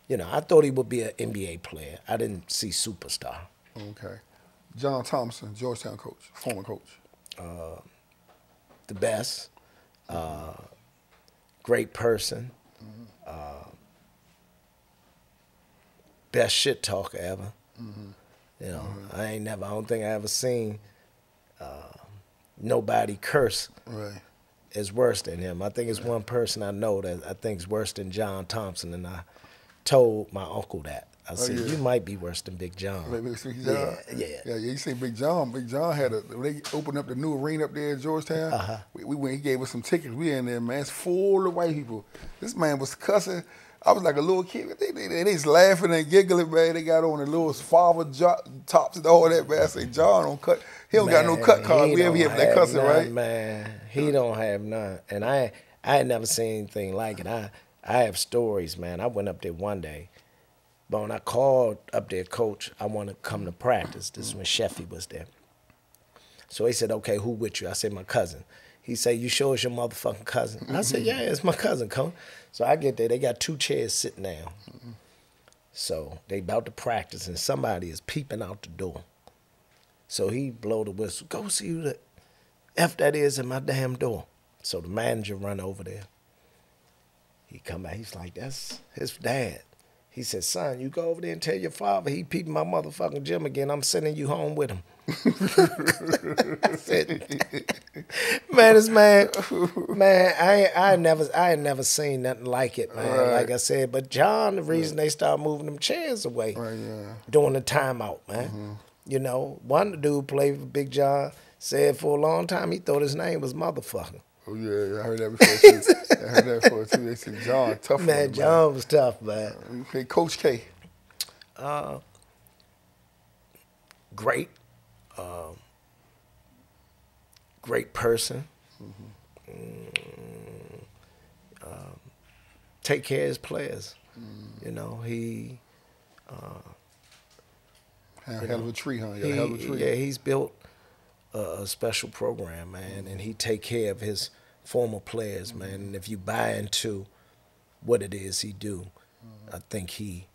you know, I thought he would be an NBA player. I didn't see superstar. Okay. John Thompson, Georgetown coach, former coach. Uh, The best, uh, great person, uh, best shit talker ever. You know, I ain't never. I don't think I ever seen uh, nobody curse Right. is worse than him. I think it's one person I know that I think is worse than John Thompson, and I told my uncle that. I said, yeah. "You might be worse than Big John." Big, Yeah, John. yeah. yeah, yeah. You see, Big John. Big John had a. When they opened up the new arena up there in Georgetown, Uh-huh. we, we went. He gave us some tickets. We in there, man. It's full of white people. This man was cussing. I was like a little kid. They, they, they, just laughing and giggling, man. They got on the little father jo- tops and all that, man. I say, John don't cut. He don't got no cut card. We ever hear that cussing, none, right? Man, he don't have none, and I I had never seen anything like it. I I have stories, man. I went up there one day, but when I called up there, coach, I want to come to practice. This is when Sheffy was there. So he said, "Okay, who with you?" I said, "My cousin." He said, "You sure it's your motherfucking cousin?" I said, mm-hmm. "Yeah, it's my cousin, come." So I get there. They got two chairs sitting down. So they about to practice, and somebody is peeping out the door. So he blow the whistle. Go see who the f that is at my damn door. So the manager run over there. He come back. He's like, "That's his dad." He said, "Son, you go over there and tell your father he peeping my motherfucking gym again. I'm sending you home with him." [laughs] I said, "Man, this man, man, I ain't- I never I ain't never seen nothing like it, man. Right. Like I said, but John, the reason they started moving them chairs away Right, yeah. during the timeout, man. Mm-hmm. You know, one dude played for Big John said for a long time he thought his name was motherfucker. Oh yeah, I heard that before too. I heard that before too. They said John tough. Man, John was tough, man. Okay, Coach K. Great, um, great person. Mm, um, take care of his players. You know, he Had a hell of a tree, huh? Yeah, he, hell of a tree. yeah, he's built a, a special program, man, and he take care of his former players, man. And if you buy into what it is he do, I think he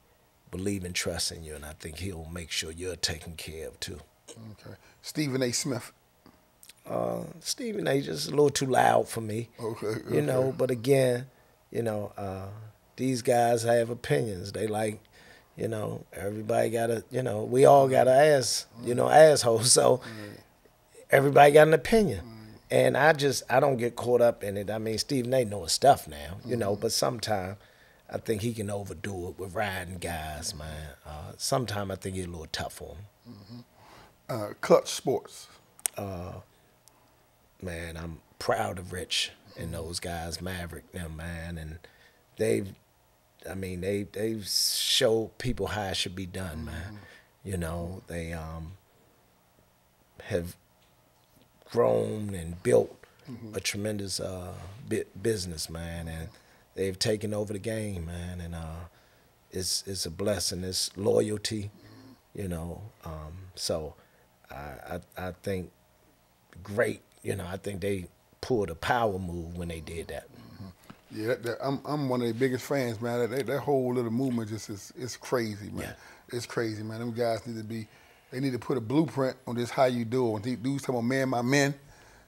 believe and trust in you, and I think he'll make sure you're taken care of too. Okay. Stephen A. Smith. Uh, Stephen A. just a little too loud for me, Okay. you know. But again, you know, uh, these guys have opinions. They like. You know, everybody got a, you know, we all got an ass, you know, asshole. [laughs] So everybody got an opinion. And I just I don't get caught up in it. I mean, Stephen A. knows stuff now, you know, but sometimes I think he can overdo it with riding guys, man. Uh, sometimes I think he's a little tough on him. Uh, Clutch Sports. man, I'm proud of Rich and those guys, Maverick, them man, and they've, I mean, they they've showed people how it should be done, man. You know, they um have grown and built a tremendous uh bi- business, man, and they've taken over the game, man, and uh, it's it's a blessing. It's loyalty, you know. Um, so I, I I think great. You know, I think they pulled a power move when they did that. Yeah, that, that, I'm I'm one of the biggest fans, man. That, that, that whole little movement just is it's crazy, man. Yeah. It's crazy, man. Them guys need to be, they need to put a blueprint on this how you do it. When they dudes talking about me and my men,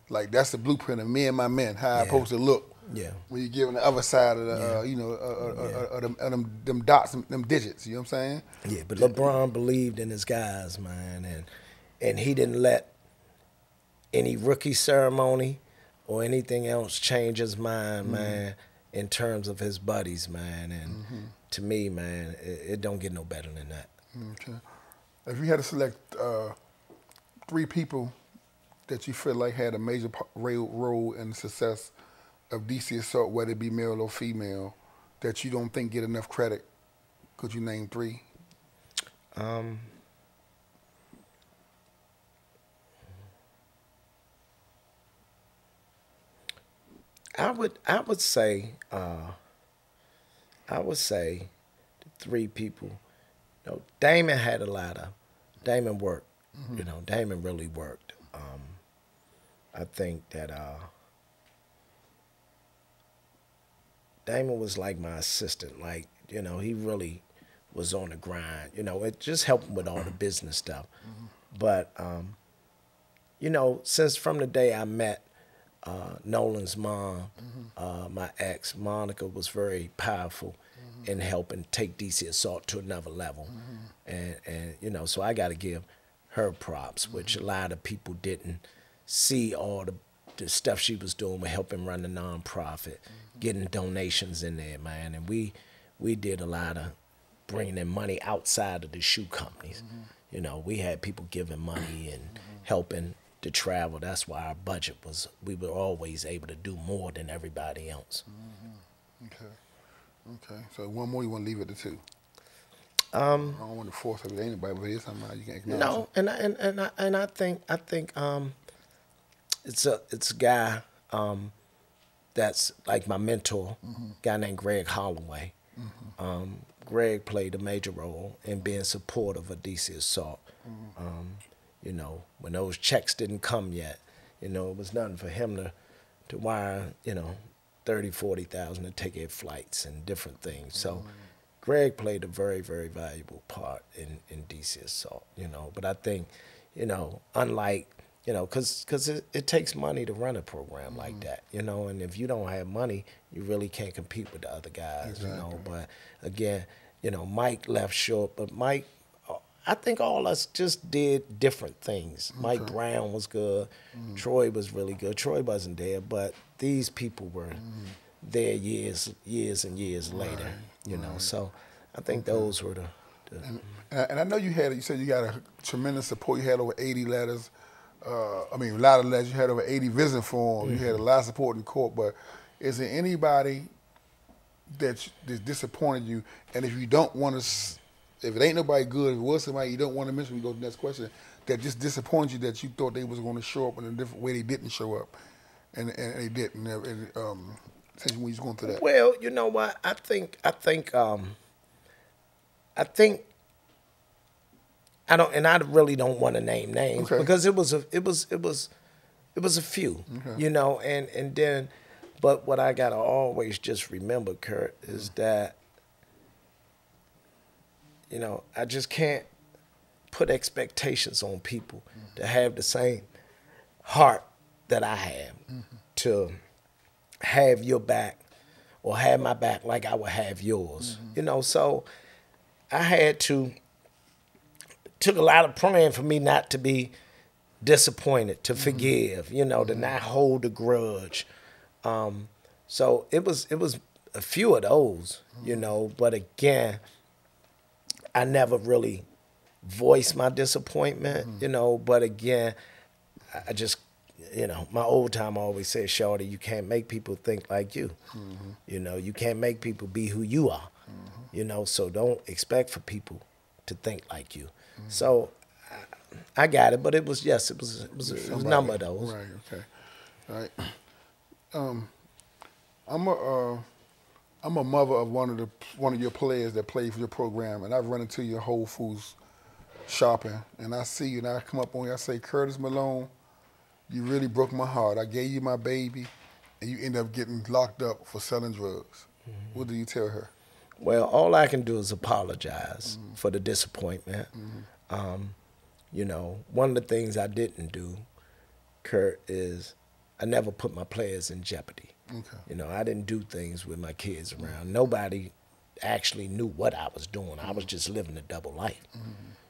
like that's the blueprint of me and my men, how I Yeah. supposed to look. Yeah. When you're giving the other side of the, uh, you know, uh, uh, uh, Yeah. uh, them, uh, them, them dots, them, them digits. You know what I'm saying? Yeah, but LeBron believed in his guys, man, and and he didn't let any rookie ceremony or anything else change his mind, man, in terms of his buddies, man. And to me, man, it, it don't get no better than that. Okay. If you had to select uh, three people that you feel like had a major role in the success of DC Assault, whether it be male or female, that you don't think get enough credit, could you name three? Um, I would I would say uh, I would say three people. Know, Damon had a lot of Damon worked. You know, Damon really worked. Um, I think that uh, Damon was like my assistant. Like you know, he really was on the grind. You know, it just helped him with all the business stuff. But um, you know, since from the day I met uh, Nolan's mom, uh, my ex Monica was very powerful in helping take DC Assault to another level, mm-hmm. and and you know, so I got to give her props, mm-hmm. which a lot of people didn't see all the the stuff she was doing with helping run the nonprofit, mm-hmm. getting donations in there, man, and we we did a lot of bringing in money outside of the shoe companies. You know, we had people giving money and helping to travel. That's why our budget was we were always able to do more than everybody else. Okay. Okay. So one more you want to leave it to two? Um, I don't want to force it with anybody, but it's somehow you can acknowledge No, and I, and and I, and I think I think um, it's a it's a guy um, that's like my mentor, guy named Greg Holloway. Um, Greg played a major role in being supportive of DC Assault. Um, you know, when those checks didn't come yet, you know, it was nothing for him to to wire, you know, thirty, forty thousand to take air flights and different things. So Greg played a very, very valuable part in, in DC Assault, you know. But I think, you know, unlike, you know, because cause it, it takes money to run a program like that, you know, and if you don't have money, you really can't compete with the other guys, you know. But again, you know, Mike left short, but Mike, uh, I think all us just did different things. Mike Brown was good, Troy was really good. Troy wasn't there, but these people were there years, years and years later, you know. So I think those were the, the And, I- and I know you had, you said you got a tremendous support. You had over 80 letters. Uh, I mean, a lot of letters. You had over 80 visiting forms. You had a lot of support in court. But is there anybody that that disappointed you? And if you don't want to, if it ain't nobody good, if it was somebody you don't want to mention, we go to the next question. That just disappointed you that you thought they was going to show up in a different way. They didn't show up, and and they didn't. And, um, since you was going through that. Well, you know what? I think I think um I think I don't and I really don't want to name names Okay. because it was a it was it was it was a few, you know, and and then but what I got to always just remember Kurt is that you know, I just can't put expectations on people to have the same heart that I have to have your back or have my back like I would have yours. You know, so I had to took a lot of praying for me not to be disappointed, to mm-hmm. forgive, you know, to mm-hmm. not hold a grudge. Um, so it was it was a few of those, you mm-hmm. know, but again, I never really voiced my disappointment, you know, but again, I just you know, my old time always said, Shorty, you can't make people think like you. You know, you can't make people be who you are. You know, so don't expect for people to think like you. So I, I got it, but it was yes, it was it was, it was a number of those. Right. Okay. All right. Um, I'm a uh, I'm a mother of one of the one of your players that played for your program, and I've run into your Whole Foods shopping, and I see you, and I come up on you, I say, Curtis Malone, you really broke my heart. I gave you my baby, and you end up getting locked up for selling drugs. Mm-hmm. What do you tell her? Well, all I can do is apologize for the disappointment. Um, you know, one of the things I didn't do, Kurt, is I never put my players in jeopardy. Okay. You know, I didn't do things with my kids around. Nobody actually knew what I was doing. I was just living a double life.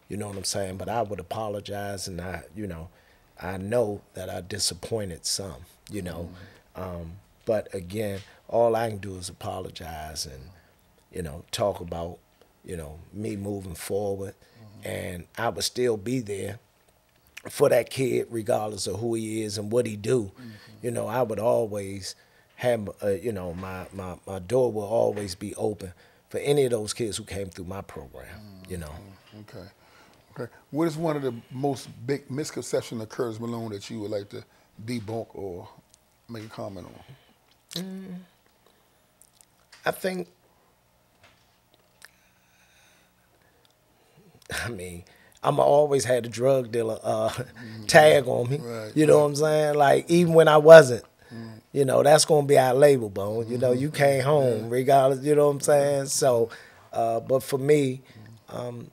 You know what I'm saying? But I would apologize, and I, you know, I know that I disappointed some. You know, mm-hmm. um, but again, all I can do is apologize and, you know, talk about, you know, me moving forward, mm-hmm. and I would still be there for that kid, regardless of who he is and what he do. Mm-hmm. You know, I would always have, uh, you know, my, my, my door will always be open for any of those kids who came through my program, mm, you know. Mm, okay. Okay. What is one of the most big misconceptions of Curtis Malone that you would like to debunk or make a comment on? I think, I mean, I'm always had a drug dealer uh, tag on me. Right, you know what I'm saying? Like even when I wasn't, you know, that's gonna be our label, bone. You know, you came home regardless. You know what I'm saying? So, uh, but for me, um,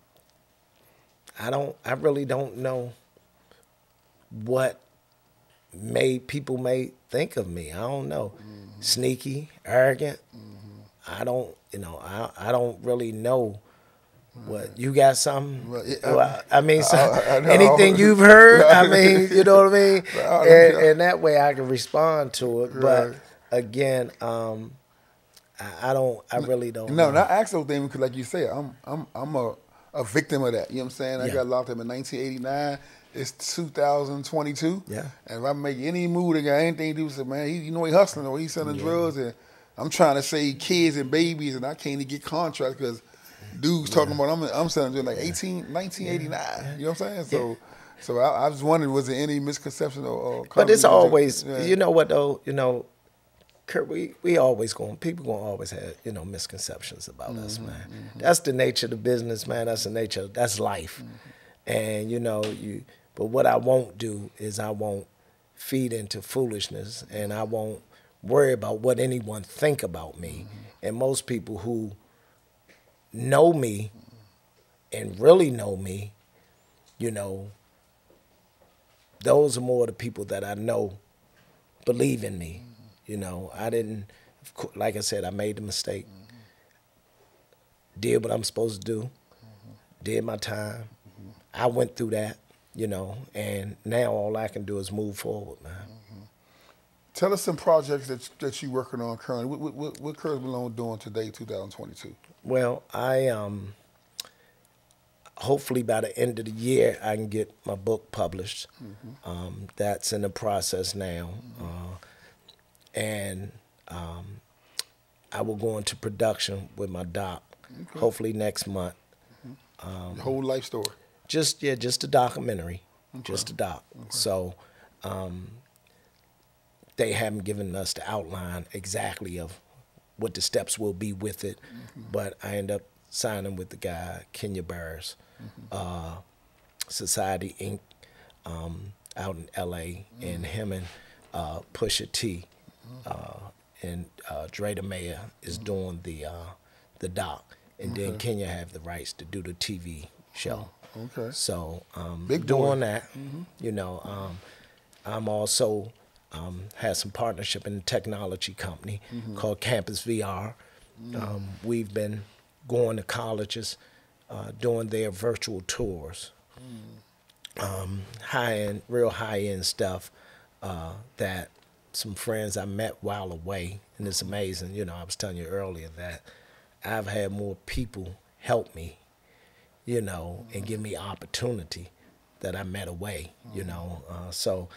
I don't. I really don't know what made people may think of me. I don't know. Sneaky, arrogant. I don't, you know, I I don't really know what you got something. Well, yeah, Well, I, mean, so, I- I know. anything you've heard. I [laughs] mean, you know what I mean, [laughs] I and, and that way I can respond to it. Right. But again, um, I, don't. I really don't. No, know. not ask thing because, like you said, I'm I'm I'm a, a victim of that. You know what I'm saying? I Yeah. got locked up in 1989. It's 2022. Yeah. And if I make any move that got anything to do with it, man, he, you know he hustling or he selling drugs, and I'm trying to save kids and babies, and I can't even get contracts because dudes talking about I'm I'm selling drugs like 18, 1989. You know what I'm saying? So. So I, I just wondered, was there any misconception or? or But it's always, Yeah. you know what though, you know, Kurt, we, we always going, people going to always have, you know, misconceptions about us, Mm-hmm, man. That's the nature of the business, man. That's the nature, that's life. Mm-hmm. And, you know, you, but what I won't do is I won't feed into foolishness and I won't worry about what anyone think about me. Mm-hmm. And most people who know me and really know me, you know, those are more the people that I know believe in me. You know, I didn't, like I said, I made the mistake. Did what I'm supposed to do. Did my time. I went through that, you know, and now all I can do is move forward, man. Tell us some projects that that you're working on currently. What what, what, what Curtis Malone doing today, 2022? Well, I um hopefully by the end of the year I can get my book published. Um, that's in the process now, uh, and um, I will go into production with my doc. Hopefully next month. Um, whole life story. Just yeah, just a documentary, just a doc. So um, they haven't given us the outline exactly of what the steps will be with it, but I end up signing with the guy Kenya Barris, uh, Society Inc. Um, out in L.A. and him and uh, Pusha T uh, and uh, Dre the Mayor is doing the uh, the doc, and then Kenya have the rights to do the TV show. Okay. So um, Big boy. doing that, you know, um, I'm also um, had some partnership in a technology company called Campus VR. Um, we've been going to colleges, uh, doing their virtual tours, um, high end, real high end stuff uh, that some friends I met while away, and it's amazing. You know, I was telling you earlier that I've had more people help me, you know, and give me opportunity that I met away. You know, uh, so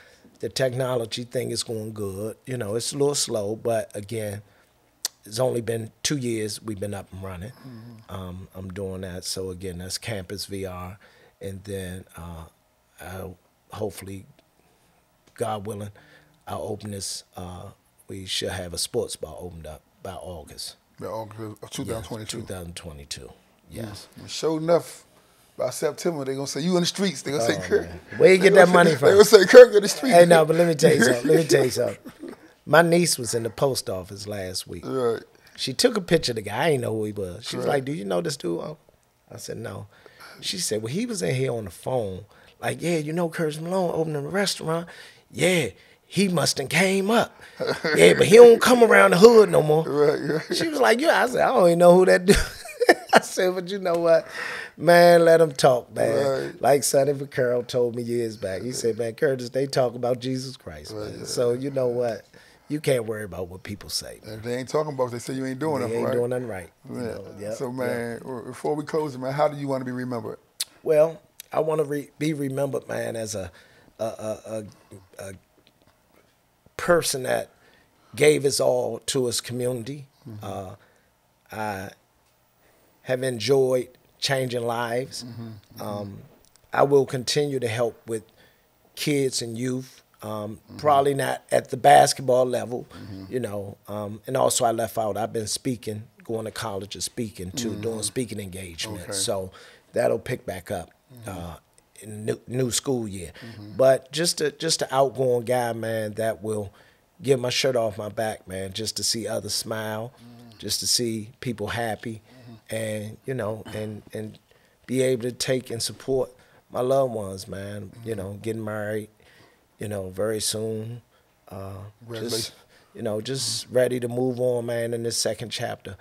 the technology thing is going good. You know, it's a little slow, but again, it's only been two years we've been up and running. Um, I'm doing that. So again, that's Campus VR, and then uh, I'll, hopefully, God willing, I'll open this. Uh, we should have a sports bar opened up by August. The August of 2022. 2022. Yes. Sure enough, by September they're gonna say you in the streets. They're gonna say Oh, Kirk. man. Where you get that say- money They from? gonna say Kirk in the streets. Hey, no, but let me tell you [laughs] something. Let me tell you something. My niece was in the post office last week. Right. She took a picture of the guy. I didn't know who he was. She was Right. like, "Do you know this dude?" uncle?" I said, "No." She said, "Well, he was in here on the phone. Like, yeah, you know, Curtis Malone opening a restaurant. Yeah, he must have came up. Yeah, but he don't come around the hood no more." [laughs] Right, right. She was like, "Yeah." I said, "I don't even know who that dude." [laughs] I said, "But you know what, man? Let him talk, man." Right. Like Sonny Vaccaro told me years back. He said, "Man, Curtis, they talk about Jesus Christ, man. So you know what." You can't worry about what people say. If they ain't talking about, it, they say you ain't doing They nothing ain't right. doing nothing right. you know, yep, so yep. man, before we close it, man, how do you want to be remembered? Well, I want to re- be remembered, man, as a a, a a a person that gave his all to his community. Uh, I have enjoyed changing lives. Um, I will continue to help with kids and youth. Um, Probably not at the basketball level, you know. Um, and also, I left out. I've been speaking, going to college and speaking too, doing speaking engagements. Okay. So that'll pick back up uh, new, new school year. But just a just an outgoing guy, man, that will get my shirt off my back, man, just to see others smile, just to see people happy, and you know, and and be able to take and support my loved ones, man. You know, getting married, you know, very soon. Uh, just you know, just ready to move on, man, in this second chapter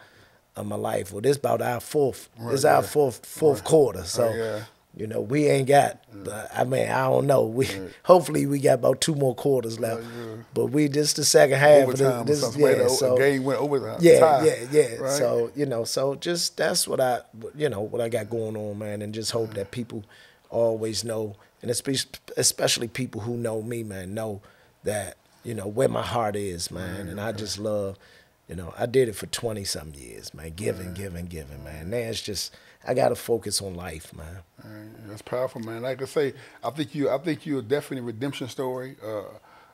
of my life. Well, this about our fourth. this Right, our yeah. fourth fourth quarter. So, yeah. You know, we ain't got. But I mean, I don't know. We [laughs] hopefully we got about two more quarters left. yeah. But we just the second half Overtime this. something. this yeah, so, game went overtime. yeah, tie, yeah, yeah. Right? So you know, so just that's what I, you know, what I got going on, man, and just hope that people always know, and especially especially people who know me, man, know that you know where my heart is, man, and I just love, you know, I did it for twenty some years, man, giving, giving, giving, man. Now it's just I got to focus on life, man. That's powerful, man. Like I say, I think you, I think you're definitely a redemption story, uh,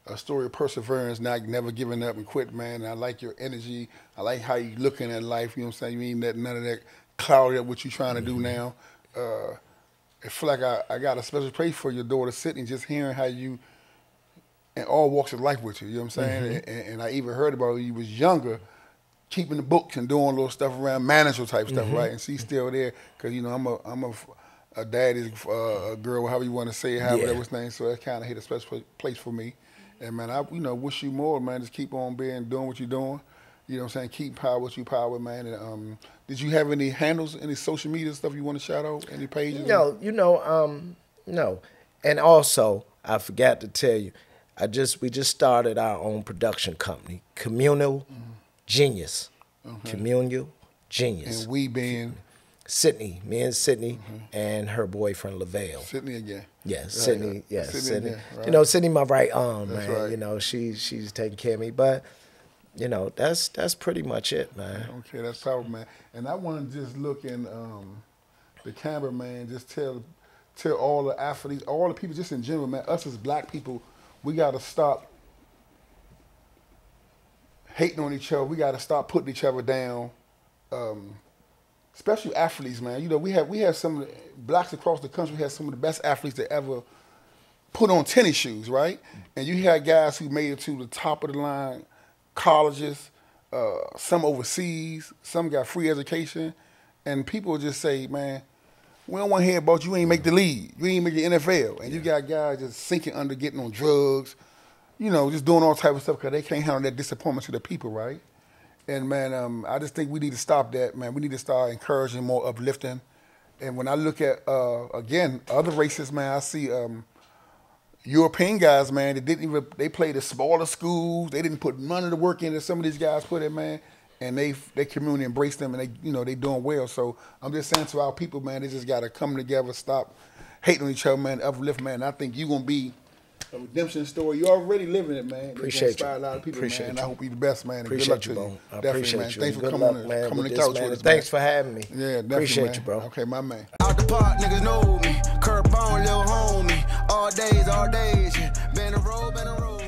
a story of perseverance, not never giving up and quit, man. And I like your energy. I like how you looking at life. You know what I'm saying? You ain't let none of that cloud up what you trying to do now. Uh, I feel like I, I got a special place for your daughter Sydney, just hearing how you in all walks of life with you. You know what I'm saying? Mm-hmm. And, and I even heard about when you was younger, keeping the books and doing little stuff around manager type Mm-hmm. stuff, right? And she's still there because you know I'm a I'm a, a daddy's uh, a girl, however you want to say it, however Yeah. that was named. So that kind of hit a special place for me. And man, I you know wish you more, man. Just keep on being doing what you're doing. You know what I'm saying? Keep power what you power, man. And um, did you have any handles, any social media stuff you want to shout out? Any pages? No, you know, um, no. And also, I forgot to tell you, I just we just started our own production company, Communal Genius. Communal Genius. And we being Sydney, me and Sydney, and her boyfriend Lavelle. Sydney again. Yes, Right, Sydney. Yes, Sydney Sydney. again, right. You know, Sydney, my right arm, That's man. right. You know, she she's taking care of me, but you know, that's that's pretty much it, man. Okay, that's powerful, man. And I want to just look in um, the camera, man. Just tell, tell all the athletes, all the people, just in general, man. Us as black people, we got to stop hating on each other. We got to stop putting each other down. Um, especially athletes, man. You know, we have we have some blacks across the country have some of the best athletes that ever put on tennis shoes, right? And you had guys who made it to the top of the line colleges, uh, some overseas, some got free education, and people just say, man, we don't want to hear about you ain't make the league, you ain't make the NFL, and you got guys just sinking under getting on drugs, you know, just doing all type of stuff because they can't handle that disappointment to the people, right? And man, um, I just think we need to stop that, man. We need to start encouraging more uplifting and when I look at uh, again other races, man, I see um, European guys, man. They didn't even they played at smaller schools. They didn't put none of the work in that some of these guys put in, man. And they they community embraced them, and they you know they doing well. So I'm just saying to our people, man, they just gotta come together, stop hating each other, man, uplift, man. I think you gonna be a redemption story. You're already living it, man. Appreciate you. a lot of people, appreciate man. You. I hope you're the best, man. And appreciate you, to You. I definitely, appreciate man. you. Thanks for good coming, luck, man, coming to couch man. with us. Thanks for having me. Yeah, definitely, appreciate man. you, bro. Okay, my man. Out the park, niggas know me. Curb on, little homie. All days, all days. Been a road, been a road.